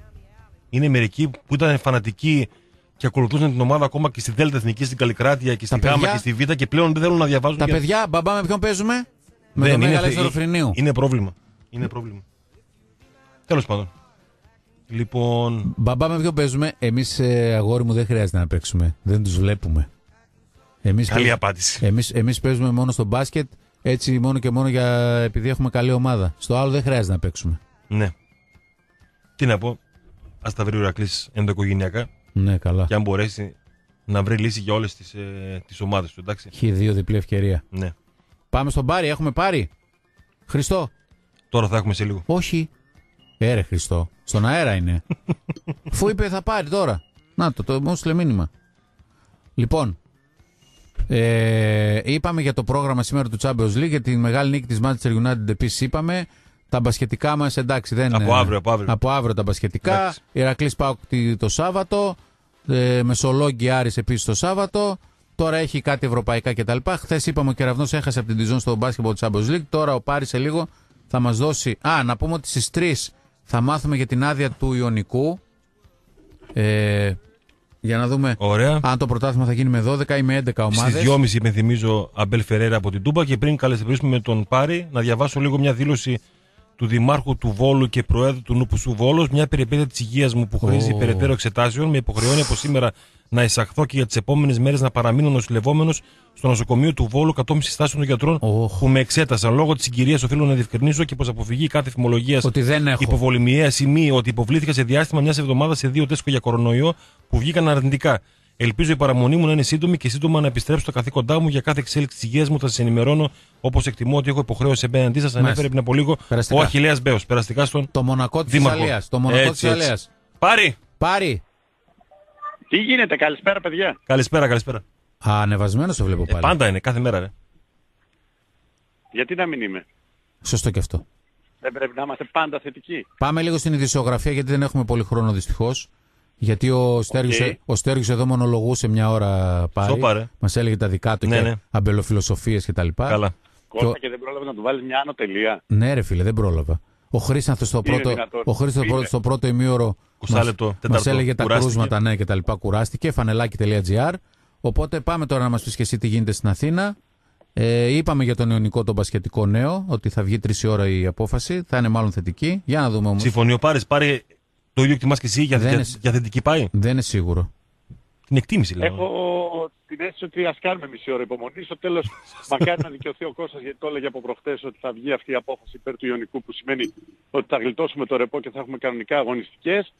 είναι μερικοί που ήταν φανατικοί και ακολουθούσαν την ομάδα ακόμα και στη Δέλτα Εθνική, στην Καλλικράτεια και στη Τα Γάμα παιδιά- και στη Β και πλέον δεν θέλουν να διαβάζουν. Τα για- παιδιά, μπαμπά με ποιον παίζουμε, με Δεν, τον είναι, Μέγα θε- Ελεύθερο Φρυνίου. είναι πρόβλημα. Είναι πρόβλημα. Τέλος πάντων. Λοιπόν, Μπαμπά με ποιον παίζουμε, εμείς αγόρι μου δεν χρειάζεται να παίξουμε. Δεν τους βλέπουμε. Εμείς καλή παίζουμε- απάντηση. Εμείς, εμείς παίζουμε μόνο στο μπάσκετ έτσι μόνο και μόνο για, επειδή έχουμε καλή ομάδα. Στο άλλο δεν χρειάζεται να παίξουμε. Ναι. Τι να πω. Α τα βρει ο Ηρακλής ενδοοικογενειακά Ναι, καλά. και αν μπορέσει να βρει λύση για όλες τις ε, τις ομάδες του. Εντάξει. Έχει δύο διπλή ευκαιρία. Ναι. Πάμε στον Πάρη, έχουμε πάρει. Χριστό. Τώρα θα έχουμε σε λίγο. Όχι. Έρε Χριστό. Στον αέρα είναι. Φου είπε θα πάρει τώρα. Να το, το μου έστειλε μήνυμα. Λοιπόν, ε, είπαμε για το πρόγραμμα σήμερα του Champions League, για τη μεγάλη νίκη της Manchester United επίσης είπαμε. Τα μπασχετικά μας εντάξει δεν Από αύριο, από αύριο. Από αύριο τα μπασχετικά. Εντάξει. Ηρακλής Πάουκ τη- το Σάββατο. Ε, Μεσολόγγι Άρης επίσης το Σάββατο. Τώρα έχει κάτι ευρωπαϊκά κτλ. Χθες είπαμε ο Κεραυνός έχασε από την Τιζόν στο μπάσκετ του Champions League. Τώρα ο Πάρης σε λίγο θα μας δώσει. Α, να πούμε ότι στις 3 θα μάθουμε για την άδεια του Ιωνικού. Ε, για να δούμε Ωραία. αν το πρωτάθλημα θα γίνει με 12 ή με 11 ομάδες. Στις 2.30 υπενθυμίζω Αμπέλ Φεραίρα από την Τούμπα και πριν καλεσπερίσουμε με τον Πάρη να διαβάσω λίγο μια δήλωση του Δημάρχου του Βόλου και Προέδρου του Νούπουσου Βόλος, μια περιπέτεια της υγείας μου που χρήζει Ω. περαιτέρω εξετάσεων, με υποχρεώνει από σήμερα να εισαχθώ και για τις επόμενες μέρες να παραμείνω νοσηλευόμενος στο νοσοκομείο του Βόλου κατόπιν συστάσεων των γιατρών Οχ. που με εξέτασαν. Λόγω της συγκυρίας οφείλω να διευκρινίσω και πως αποφυγή κάθε φημολογίας Ότι δεν έχω. υποβολημιαία σημεί ότι υποβλήθηκα σε διάστημα μιας εβδομάδας σε δύο τεστ για κορονοϊό που βγήκαν αρνητικά. Ελπίζω η παραμονή μου να είναι σύντομη και σύντομα να επιστρέψω στα καθήκοντά μου για κάθε εξέλιξη της υγείας μου. Θα σας ενημερώνω όπως εκτιμώ ότι έχω υποχρέωση απέναντί σας. Ανέφερε πριν από λίγο Περαστικά. ο Αχηλέα Μπέος. Περαστικά στον. Το μονακό της Δήμαρχο. Αλία. Το μονακό Έτσι, της έτσι. Αλία. Πάρει! Πάρει. Τι γίνεται, καλησπέρα παιδιά. Καλησπέρα, καλησπέρα. Α, ανεβασμένος το βλέπω Ε, πάλι. πάντα είναι, κάθε μέρα. Ρε. Γιατί να μην είμαι; Σωστό και αυτό. Δεν πρέπει να είμαστε πάντα θετικοί. Πάμε λίγο στην ειδησιογραφία γιατί δεν έχουμε πολύ χρόνο δυστυχώς. Γιατί ο Στέργιος, Οκ. ο Στέργιος εδώ μονολογούσε μια ώρα πάλι. Σοπα, ρε. Μας έλεγε τα δικά του Ναι, και ναι. αμπελοφιλοσοφίες και τα λοιπά. Καλά. Κώστα Και- και δεν πρόλαβε να του βάλει μια άνω τελεία. Ναι ρε φίλε, δεν πρόλαβα. Ο Χρήστανθος στο Είναι πρώτο, δυνατόν. ο Χρήστος στο Είναι. πρώτο, στο πρώτο ημίωρο 20 μας, λεπτό, μας τέταρτο, έλεγε τα κουράστηκε. κρούσματα ναι, και τα λοιπά. Κουράστηκε. Φανελάκι.gr. Οπότε πάμε τώρα να μας πεις και εσύ τι γίνεται στην Αθήνα. Ε, είπαμε για τον Ιωνικό τον πασχετικό νέο ότι θα βγει τρεις ώρα η απόφαση. Θα είναι μάλλον θετική. Για να δούμε όμως. Συμφωνεί ο Πάρης, πάρει το ίδιο εκτιμάς και εσύ για, Δεν για, είναι- για θετική πάει; Δεν είναι σίγουρο. Την εκτίμηση λέω. Έχω την αίσθηση ότι ας κάνουμε μισή ώρα υπομονή. Στο τέλος μακάρι να δικαιωθεί ο Κώστας γιατί το έλεγε από προχτές ότι θα βγει αυτή η απόφαση υπέρ του Ιωνικού που σημαίνει ότι θα γλιτώσουμε το ρεπό και θα έχουμε κανονικά αγωνιστικές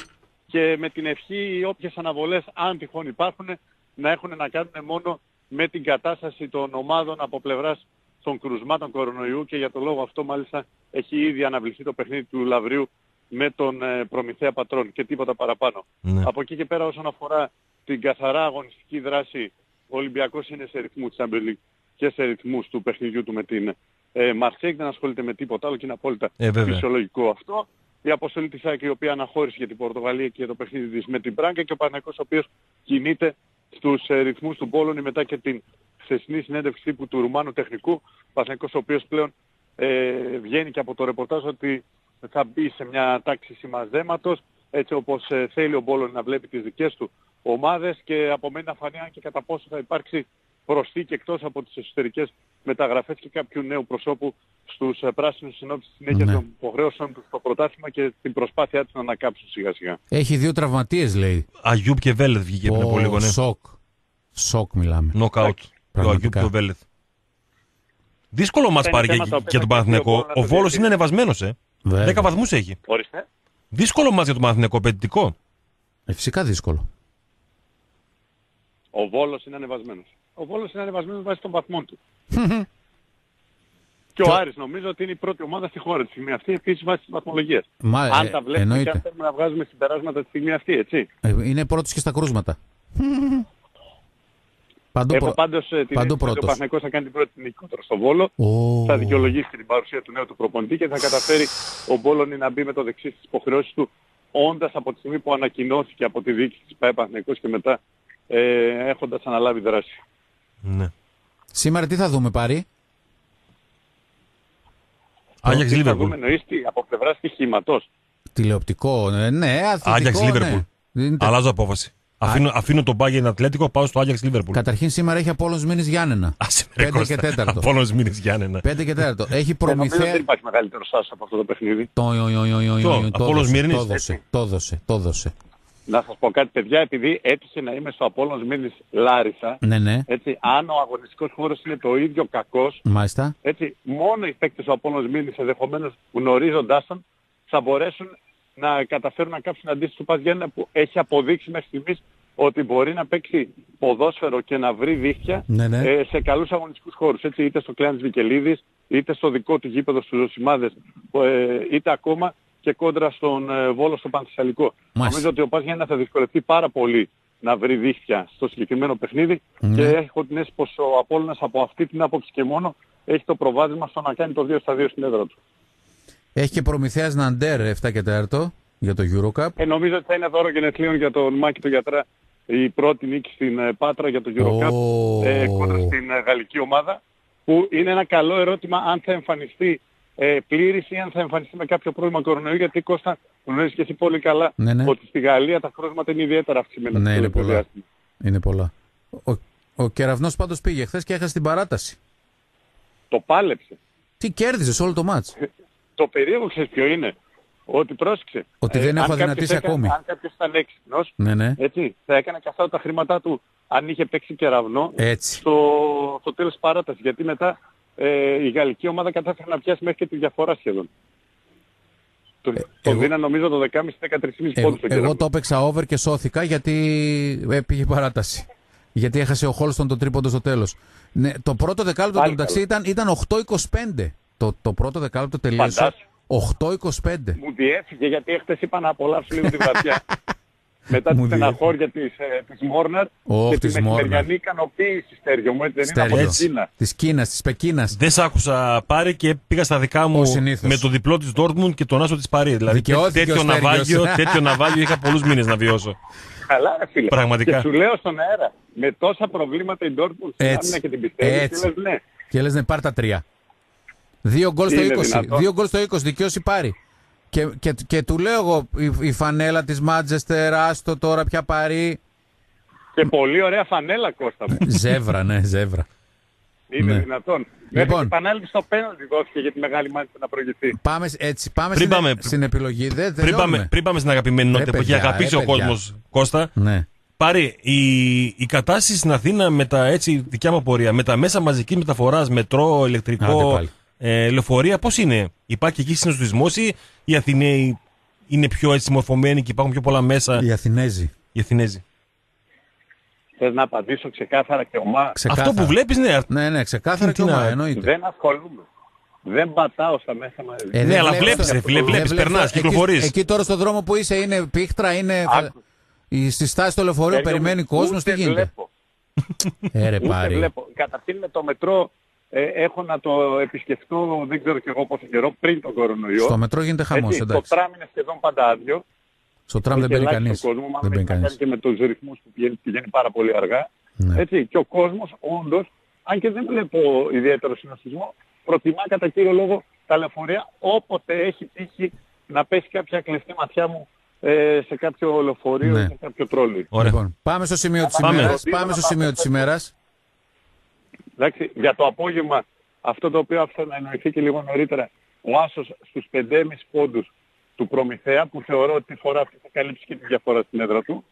και με την ευχή όποιες αναβολές αν τυχόν υπάρχουν να έχουν να κάνουν μόνο με την κατάσταση των ομάδων από πλευράς των κρουσμάτων κορονοϊού και για το λόγο αυτό μάλιστα έχει ήδη αναβληθεί το παιχνίδι του Λαβρίου με τον ε, Προμηθέα Πατρών και τίποτα παραπάνω. Ναι. Από εκεί και πέρα όσον αφορά την καθαρά αγωνιστική δράση, ο Ολυμπιακός είναι σε ρυθμού της Champions League και σε ρυθμούς του παιχνιδιού του με την ε, Μαρσέικ, δεν ασχολείται με τίποτα άλλο και είναι απόλυτα Ε, βέβαια. φυσιολογικό αυτό. Η αποστολή της ΑΕΚ η οποία αναχώρησε για την Πορτογαλία και για το παιχνίδι της με την Μπράγκα και ο Παναγικός ο οποίος κινείται στους ε, ρυθμούς του Πόλωνη μετά και την χθεσινή συνέντευξη τύπου του Ρουμάνου τεχνικού. Ο Παναγικός ο οποίος πλέον ε, βγαίνει και από το ρεπορτάζ ότι θα μπει σε μια τάξη συμμαζέματος έτσι όπως ε, θέλει ο Μπόλων να βλέπει τις δικές του ομάδες και απομένει να φανεί αν και κατά πόσο θα υπάρξει προσθήκη εκτός από τις εσωτερικές μεταγραφές και κάποιου νέου προσώπου στους ε, πράσινους συνόψεις της συνέχεια Ναι. των υποχρέωσεων τους στο πρωτάθλημα και την προσπάθειά τους να ανακάψουν σιγά σιγά. Έχει δύο τραυματίες λέει. Αγιούπ και Βέλεθ βγήκε πριν από Ω, λίγο. Ναι. Σοκ. Σοκ μιλάμε. Knockout. Ο Αγιούπ Πραγματικά. και ο Βέλεθ. Δύσκολο μας είναι πάρει και, θέματα που για τον πρέπει να Παναθηναϊκό. το Ο Βόλος διαχειριστεί. είναι ανεβασμένος, ε. Βέβαια. 10 βαθμούς έχει. Ορίστε. Δύσκολο μας για τον Παναθηναϊκό, απαιτητικό. Ε, φυσικά δύσκολο. Ο Βόλος είναι ανεβασμένος. Ο Βόλος είναι ανεβασμένος βάσει των βαθμών του. και ο Άρης νομίζω ότι είναι η πρώτη ομάδα στη χώρα της στιγμή αυτή επίσης βάσει της βαθμολογίας. Μα, αν ε, τα βλέπουμε και εννοείται. αν θέλουμε να βγάζουμε συμπεράσματα τη στιγμή αυτή, έτσι. Ε, είναι πρώτος και στα κρούσματα. Παντού, Έχω προ- πάντως ε, την παντού αίσθηση ότι ο πρώτος. Παναγικός θα κάνει την πρώτη νίκη κόντρα στο Βόλο. Ω. θα δικαιολογήσει την παρουσία του νέου του προπονητή και θα καταφέρει ο Μπόλωνη να μπει με το δεξί στις υποχρεώσεις του όντας από τη στιγμή που ανακοινώθηκε από τη διοίκηση της ΠαΕ Παναθηναϊκός και μετά ε, έχοντας αναλάβει δράση. Ναι. Σήμερα τι θα δούμε πάρει. Άγιαξ Τι θα Λίβερπουλ. δούμε εννοείς τι, από πλευράς στοιχήματος; Τηλεοπτικό. ε, ναι, αθλητικό. Άγιαξ ναι. Λίβερπουλ. Δεν είναι- Αλλάζω απόφαση. Αφήνω, αφήνω τον Bayern Ατλέτικο, πάω στο Άγιαξ Λίβερπουλ. Καταρχήν σήμερα έχει Απόλλωνος Μήνης Γιάννενα. Άσε με, ρε, Πέντε Κώστα. και τέταρτο. Απόλλωνος Μήνης Γιάννενα. 5 και 4. Έχει Ε, νομίζω ότι προμηθέα. δεν υπάρχει μεγαλύτερο άσο από αυτό το παιχνίδι. Το, το, το, το, Ποιο, το, Απόλλωνος δώσε, Μύρινης, το δώσε, το δώσε, το δώσε. Να σας πω κάτι παιδιά, επειδή έτυχε να είμαι στο Απόλλωνος Μήνης Λάρισα, Ναι, ναι, έτσι, αν ο αγωνιστικός χώρος είναι το ίδιο κακός, μάλιστα. Έτσι, μόνο οι παίκτες του Απόλλωνος Μήνης ενδεχομένως γνωρίζοντάς τον θα μπορέσουν να καταφέρουν να κάψουν αντίστοιχο του Πας Γιάννενα που έχει αποδείξει μέχρι στιγμής ότι μπορεί να παίξει ποδόσφαιρο και να βρει δίχτυα Ναι, ναι. ε, σε καλούς αγωνιστικούς χώρους. Έτσι, είτε στο κλάν της Βικελίδης, είτε στο δικό του γήπεδο στους Ζωσιμάδες, ε, είτε ακόμα και κόντρα στον ε, Βόλο στο Πανθυσσαλικό. Μάλιστα. Νομίζω ότι ο Πας Γιάννενα θα δυσκολευτεί πάρα πολύ να βρει δίχτυα στο συγκεκριμένο παιχνίδι Ναι. και έχω την αίσθηση πως ο Απόλλωνας από αυτή την άποψη και μόνο έχει το προβάδισμα στο να κάνει το 2 στα 2 στην έδρα του. Έχει και προμηθέας Ναντέρ 7 και 4 για το Eurocup. Ε, νομίζω ότι θα είναι δώρο γενεθλίων για τον Μάκη τον Γιατρά η πρώτη νίκη στην ε, Πάτρα για το Eurocup Ω. ε, κόντρα στην ε, γαλλική ομάδα που είναι ένα καλό ερώτημα αν θα εμφανιστεί ε, πλήρης ή αν θα εμφανιστεί με κάποιο πρόβλημα κορονοϊού γιατί Κώστα γνωρίζεις και εσύ πολύ καλά Ναι, ναι. ότι στη Γαλλία τα κρούσματα είναι ιδιαίτερα αυξημένα. Ναι, στο είναι τελευταίο πολλά. διάστημα. Είναι πολλά. Ο, ο Κεραυνός πάντως πήγε χθες και έχασε την παράταση. Το πάλεψε. Τι κέρδισε σε όλο το μάτς; Το περίεργο ξέρεις ποιο είναι; Ότι πρόσεξε. Ότι δεν αν έχω κάποιος αδυνατήσει έκανε- ακόμη. Αν κάποιος ήταν έξυπνος, Ναι, ναι. έτσι, θα έκανε καθόλου τα χρήματά του αν είχε παίξει κεραυνό Έτσι. στο, στο τέλος της παράτασης. Γιατί μετά ε, η γαλλική ομάδα κατάφερε να πιάσει μέχρι και τη διαφορά σχεδόν. Το, το εγώ- δίνα νομίζω το 10,5-13,5 Εγώ, πόντους. το εγώ κέρδο. το έπαιξα over και σώθηκα γιατί έπηγε παράταση. Γιατί έχασε ο Χόλστον το τρίποντο στο τέλος. Ναι, το πρώτο δεκάλεπτο Πάλι του μεταξύ ήταν, ήταν 8-25. Το, το πρώτο δεκάλεπτο τελείωσε 8-25. Μου διέφυγε γιατί έχτες είπα να απολαύσω λίγο τη βραδιά. Μετά Μου τη διέφυγε. στεναχώρια της, ε, της Μόρναρ Ωχ, και της τη Μόρναρ. μεσημεριανή ικανοποίηση, Στέργιο μου, έτσι δεν είναι από Στέργιο. την Κίνα. Της Κίνας, της Πεκίνας. Δεν σ' άκουσα πάρει και πήγα στα δικά μου Ως συνήθως. με το διπλό της Ντόρτμουντ και τον άσο της Παρή. Δηλαδή Δικαιώθηκε τέτοιο ο Στέργιος. ναυάγιο, τέτοιο ναυάγιο είχα πολλούς μήνες να βιώσω. Καλά, ρε φίλε. Πραγματικά. Και σου λέω στον αέρα, με τόσα προβλήματα η Dortmund στην Έτσι. άμυνα και την πιστεύει. Έτσι. Και λες, ναι. Και λες, ναι, πάρ τα τρία. Δύο γκολ στο Είναι 20. δυνατόν. Δύο γκολ στο 20. Δικαιώσει πάρει. Και, και, και του λέω εγώ, η, η φανέλα της Μάτζεστερ, άστο τώρα πια πάρει. Και πολύ ωραία φανέλα, Κώστα μου. ζεύρα, ναι, ζεύρα. Είναι Ναι. δυνατόν. Λοιπόν. Μέχρι την επανάληψη στο πέναλτι δόθηκε για τη μεγάλη μάχη να προηγηθεί. Πάμε, σ- έτσι, πάμε Πριν στην, πάμε- στην επιλογή. Δεν, Πριν πάμε, τελειώνουμε. πριν πάμε στην αγαπημένη νότητα που έχει παιδιά, αγαπήσει ρε, ο παιδιά. κόσμος, Κώστα, Ναι. Πάρη, η, η κατάσταση στην Αθήνα με τα έτσι δικιά μου απορία, με τα μέσα μαζικής μεταφοράς, μετρό, Άντε ηλεκτρικό, πάλι. Ε, λεωφορεία, πώς είναι, υπάρχει εκεί συνοσδισμό ή οι Αθηναίοι είναι πιο έτσι μορφωμένοι και υπάρχουν πιο πολλά μέσα; Οι Αθηνέζοι. οι Αθηνέζοι. Θες να απαντήσω ξεκάθαρα και ομά. Ξεκάθαρα. Αυτό που βλέπεις, ναι, Ναι, ναι, ξεκάθαρα Τι και να- ομά, εννοείται. Δεν ασχολούμαι. Δεν πατάω στα μέσα μαζί. Ε, Ναι, δεν αλλά βλέπεις βλέπεις, το- ρε φίλε, δεν βλέπεις, βλέπεις περνάς, το- εκεί- κυκλοφορείς. Εκεί τώρα στο δρόμο που είσαι είναι πίχτρα, είναι. Άκου. Η στη στάση στο λεωφορείο Στέλιο μου, περιμένει κόσμο, ούτε τι γίνεται; Βλέπω. Ε, ρε, Ούτε πάρει. βλέπω. Καταρχήν με το μετρό ε, έχω να το επισκεφτώ δεν ξέρω και εγώ πόσο καιρό πριν τον κορονοϊό. Στο μετρό γίνεται χαμός, Έτσι, το εντάξει. τραμ είναι σχεδόν πάντα άδειο. Στο τραμ δεν Έχει μπαίνει ελάχιστο κανείς. κόσμο, μάλλον Δεν μπαίνει έχει να κανείς. κάνει και με τους ρυθμούς που πηγαίνει, πηγαίνει πάρα πολύ αργά. Ναι. Έτσι, και ο κόσμος όντως, αν και δεν βλέπω ιδιαίτερο συνοστισμό, προτιμά κατά κύριο λόγο τα λεωφορεία όποτε έχει τύχει να πέσει κάποια κλειστή ματιά μου ε, σε κάποιο λεωφορείο Ναι. ή σε κάποιο τρόλι. Ωραία. Λοιπόν, πάμε στο σημείο της Πάμε. ημέρας. Πάμε στο σημείο της ημέρας. Εντάξει, για το απόγευμα αυτό το οποίο άφησα να εννοηθεί και λίγο νωρίτερα, ο Άσος στους 5,5 πόντους του Προμηθέα που θεωρώ ότι τη φορά αυτή θα καλύψει και τη διαφορά στην έδρα του.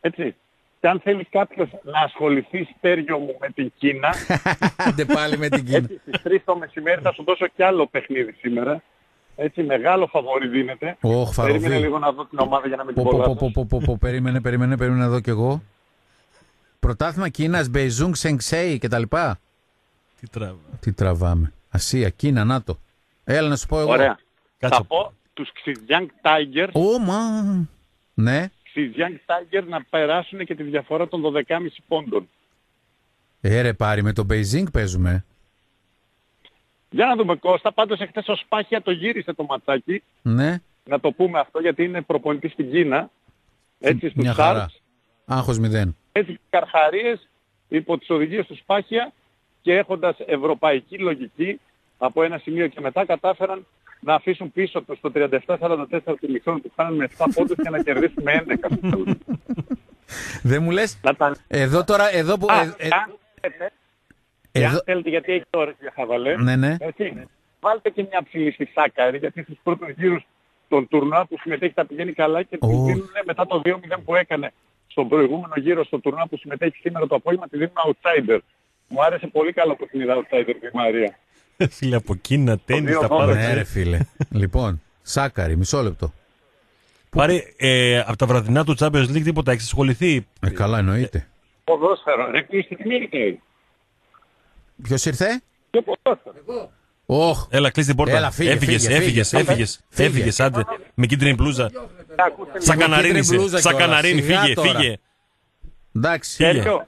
Έτσι. Και αν θέλεις κάποιος να ασχοληθεί στέργιο μου με την Κίνα, Άντε πάλι με την Κίνα. έτσι στις 3 το μεσημέρι θα σου δώσω κι άλλο παιχνίδι σήμερα. Έτσι μεγάλο φαβόρι δίνεται. Ωχ, Περίμενε φαροβί. λίγο να δω την ομάδα για να μην την Πω, πω, πω, πω πω, πω, πω, πω, Περίμενε, περίμενε, περίμενε εδώ κι εγώ. Πρωτάθλημα Κίνας, Μπεϊζούγκ, Σενξέι κτλ. Τι τραβά. Τι τραβάμε. Ασία, Κίνα, ΝΑΤΟ. Έλα να σου πω εγώ. Ωραία. Κάτσε. Θα πω τους Xinjiang Tigers Ω, μα. Ναι. Xinjiang Tigers να περάσουν και τη διαφορά των 12,5 πόντων. Ε, ρε, πάρει με το Beijing παίζουμε. Για να δούμε Κώστα, πάντως εχθές ο Σπάχια το γύρισε το ματσάκι, Ναι. να το πούμε αυτό γιατί είναι προπονητής στην Κίνα, έτσι στους Μια χαρά. Sharks, Άγχος μηδέν. Έτσι καρχαρίες υπό τις οδηγίες του Σπάχια και έχοντας ευρωπαϊκή λογική από ένα σημείο και μετά κατάφεραν να αφήσουν πίσω τους το 37-44 του μηχρόνου που φτάνουν με 7 πόντους και να κερδίσουν με 11. στο τέλος. Δεν μου λες. να τα... Εδώ τώρα, εδώ που. Α, ε, ε, αν θέλετε, και αν εδώ, θέλετε γιατί έχει ώρες για χαβαλέ, ναι, ναι. Έτσι. Βάλτε και μια ψηλή στη Σάκαρη, γιατί στους πρώτους γύρους των τουρνουά που συμμετέχει τα πηγαίνει καλά και Ω. τη δίνουν μετά το 2-0 που έκανε στον προηγούμενο γύρο στο τουρνουά που συμμετέχει σήμερα το απόγευμα, τη δίνουν outsider. Μου άρεσε πολύ καλό που την είδα outsider τη Μαρία. Φίλε από Κίνα, τέννις, τα δύο πάντα. δώδεκα. Ναι, ξέρει. ρε φίλε. λοιπόν, Σάκαρη, μισό λεπτό. Πάρε, ε, από τα βραδινά του Champions League τίποτα, έχεις ασχοληθεί; Ε, καλά, εννοείται. Ποδόσφαιρο, ρε κλείσει τη μύρικα. Ποιος ήρθε; Και ποδόσφαιρο. Όχ. Έλα, κλείσει την πόρτα. Έλα, φύγε, έφυγες, φύγε, έφυγες, φύγε, έφυγες, φύγε. έφυγες, άντε. Με κίτρινη μπλούζα. Ακούστε Σαν με καναρίνη, κίτρινη μπλούζα είσαι. σαν κιόλας. καναρίνη, Σιγά φύγε, τώρα. φύγε. Εντάξει. Φύγε. Σέργιο,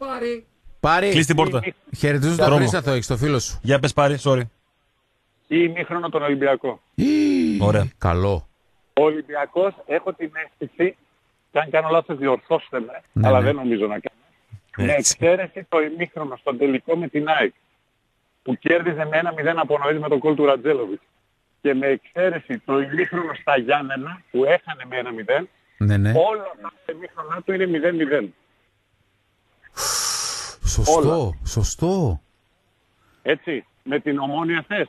Πάρει. Κλείσει την πόρτα. Χαιρετίζω τον Δρόμο. Χρήσταθο, έχεις το φίλο σου. Για πες πάρει, sorry. ή ημίχρονο τον Ολυμπιακό. Ωραία. Καλό. Ο Ολυμπιακός έχω την αίσθηση, και αν κάνω λάθος διορθώστε με, Ναι, αλλά ναι. δεν νομίζω να κάνω. Με Έτσι. εξαίρεση το ημίχρονο στον τελικό με την ΑΕΚ, που κέρδιζε με ένα 0 από νωρίς με τον κόλ του Ρατζέλοβιτ. Και με εξαίρεση το ημίχρονο στα Γιάννενα, που έχανε με ένα 0, Ναι, ναι. όλα τα ημίχρονα του είναι 0-0. Σωστό, σωστό. Έτσι, με την ομόνια θες.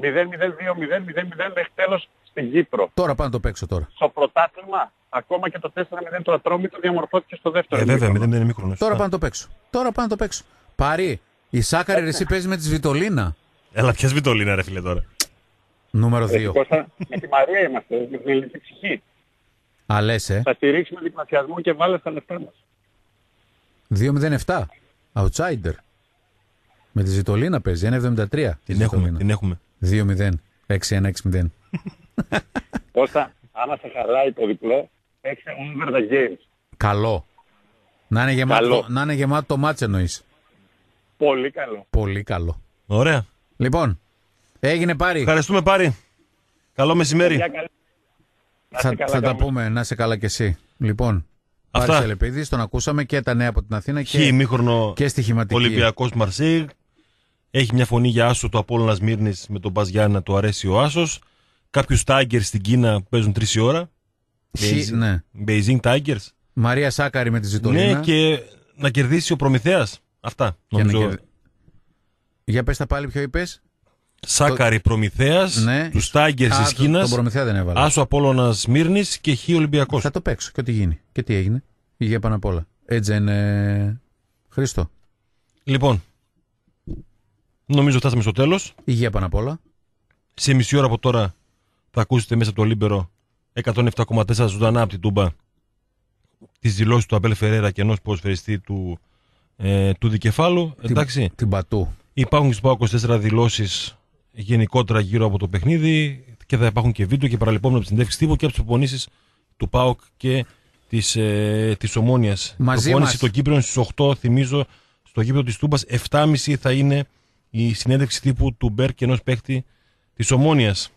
0-0-2-0, 0-0 μέχρι τέλος στην Κύπρο. Τώρα πάνω το παίξω τώρα. Στο πρωτάθλημα, ακόμα και το 4-0 το ατρόμητο διαμορφώθηκε στο δεύτερο. Ε, βέβαια, ημίχρονο. δεν είναι μικρό. Τώρα πάνω το παίξω. Τώρα πάνω το παίξω. Πάρει. Η Σάκαρη εσύ παίζεις με τη Σβιτολίνα. Έλα, πιες βιτολίνα, ρε φίλε τώρα. Νούμερο Ε, 2. Κώστα, με τη Μαρία είμαστε, με την ελληνική ψυχή. Α, λες, ε. Θα στηρίξουμε διπλασιασμό και βάλε τα λεφτά μας. 2-0-7. Outsider. Με τη Ζητολίνα παίζει. 1-73. Την έχουμε, την έχουμε. 2-0. 6-1-6-0. Κώστα, άμα σε χαλάει το διπλό, παίξε over the games. Καλό. Να είναι γεμάτο, Καλό. να είναι γεμάτο το μάτς εννοείς. Πολύ καλό. Πολύ καλό. Ωραία. Λοιπόν, έγινε πάρει. Ευχαριστούμε πάρη. Καλό μεσημέρι. Για καλή- Να Θα, είστε καλά, θα τα καλή. πούμε. Να είσαι καλά κι εσύ. Λοιπόν, Αυτά. Πάρης Ελεπίδης, τον ακούσαμε και τα νέα από την Αθήνα Χ και, ημίχρονο και στοιχηματική. Ολυμπιακός Μαρσέιγ. Έχει μια φωνή για άσο το Απόλλωνας Μύρνης με τον Μπας Γιάννα, του αρέσει ο άσος. Κάποιους Tigers στην Κίνα που παίζουν τρεις η ώρα. Χ, ναι. Beijing Tigers. Μαρία Σάκαρη με τη Ζητολίνα. Ναι, και να κερδίσει ο Προμηθέας. Αυτά. Και να Νομίζω. κερδι- Για πες τα πάλι ποιο είπες. Σάκαρη Προμηθέας, Ναι. τους Tigers Α, της το- Κίνας, Τον Προμηθέα δεν έβαλα. Άσο Απόλλωνας Μύρνης και Χ Ολυμπιακός. Θα το παίξω. Και ό,τι γίνει. Και τι έγινε. Υγεία πάνω απ' όλα. Έτσι είναι. Χρήστο. Λοιπόν, νομίζω φτάσαμε στο τέλος. Υγεία πάνω απ' όλα. Σε μισή ώρα από τώρα θα ακούσετε μέσα από το Λίμπερο 107,4 ζωντανά από την Τούμπα τις δηλώσεις του Αμπέλ Φερέρα και ενός ποδοσφαιριστή του, ε, του δικεφάλου. Εντάξει, Την, τη δικιά του. υπάρχουν στο ΠΑΟ 24 δηλώσεις γενικότερα γύρω από το παιχνίδι και θα υπάρχουν και βίντεο και παραλειπόμενα από την συνέντευξη τύπου και από τις προπονήσεις του ΠΑΟΚ και της, ε, της Ομόνιας. Μαζί Προπόνηση μας. το Κύπρο στις 8, θυμίζω, στο γήπεδο της Τούμπας 7.30 θα είναι η συνέντευξη τύπου του Μπέρ και ενός παίχτη της Ομόνιας.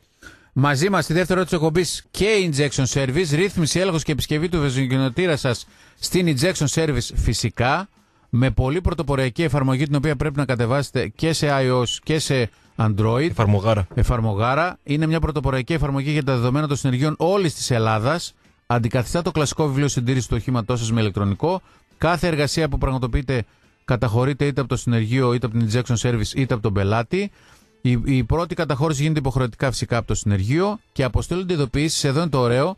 Μαζί μας στη δεύτερη ώρα της εκπομπής και Injection Service, ρύθμιση, έλεγχος και επισκευή του βεζοκινητήρα σας στην Injection Service φυσικά, με πολύ πρωτοποριακή εφαρμογή την οποία πρέπει να κατεβάσετε και σε iOS και σε Android. Εφαρμογάρα. Εφαρμογάρα. Είναι μια πρωτοποριακή εφαρμογή για τα δεδομένα των συνεργείων όλης της Ελλάδας. Αντικαθιστά το κλασικό βιβλίο συντήρησης του οχήματός σας με ηλεκτρονικό. Κάθε εργασία που πραγματοποιείτε καταχωρείται είτε από το συνεργείο, είτε από την injection service, είτε από τον πελάτη. Η, η πρώτη καταχώρηση γίνεται υποχρεωτικά φυσικά από το συνεργείο και αποστέλλονται ειδοποιήσεις. Εδώ είναι το ωραίο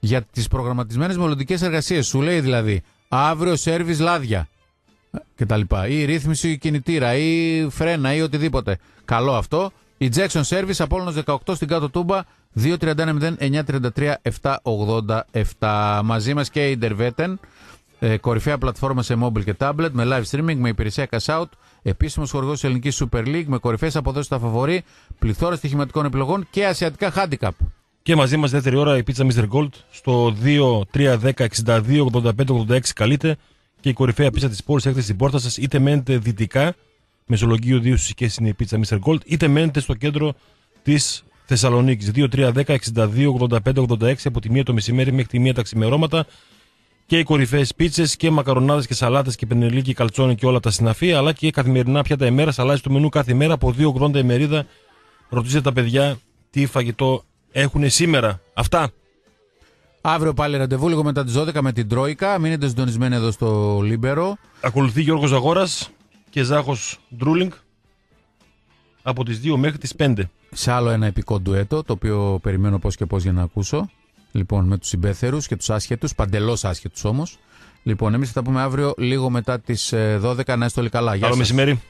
για τις προγραμματισμένες μελλοντικές εργασίες. Σου λέει δηλαδή αύριο service λάδια κτλ. Ή ρύθμιση κινητήρα ή φρένα ή οτιδήποτε. Καλό αυτό. Injection Service Απόλλωνος 18 στην κάτω τούμπα 231-933-787. Μαζί μας και η Interveten, ε, κορυφαία πλατφόρμα σε mobile και tablet με live streaming, με υπηρεσία cash out, επίσημος χορηγός της ελληνικής Super League με κορυφαίες αποδόσεις στα φαβορή, πληθώρα στοιχηματικών επιλογών και ασιατικά handicap. Και μαζί μας δεύτερη ώρα η πίτσα Mr. Gold στο 2 3 10 62 85 86 καλείτε και η κορυφαία πίτσα της πόλης έχετε στην πόρτα σας είτε μένετε δυτικά Μεσολογγίου 2 συσκές είναι η πίτσα Mr. Gold είτε μένετε στο κέντρο της Θεσσαλονίκης 2 3 10 62 85 86 από τη 1 το μεσημέρι μέχρι τη 1 τα ξημερώματα και οι κορυφαίες πίτσες και μακαρονάδες και σαλάτες και πεϊνιρλί, καλτσόνι και όλα τα συναφή αλλά και καθημερινά πιάτα ημέρας, αλλάζει το μενού κάθε μέρα από 2,80 η μερίδα ρωτήστε τα παιδιά τι φαγητό έχουν σήμερα. Αυτά. Αύριο πάλι ραντεβού λίγο μετά τις 12 με την Τρόικα. Μείνετε συντονισμένοι εδώ στο Λίμπερο. Ακολουθεί Γιώργος Ζαγόρας και Ζάχος Ντρούλινγκ από τις 2 μέχρι τις 5. σε άλλο ένα επικό ντουέτο, το οποίο περιμένω πώς και πώς για να ακούσω. Λοιπόν, με τους συμπέθερους και τους άσχετους, παντελώς άσχετους όμως. Λοιπόν, εμείς θα τα πούμε αύριο λίγο μετά τις ε, 12, να είστε όλοι καλά. Γεια Καλό σας. μεσημέρι.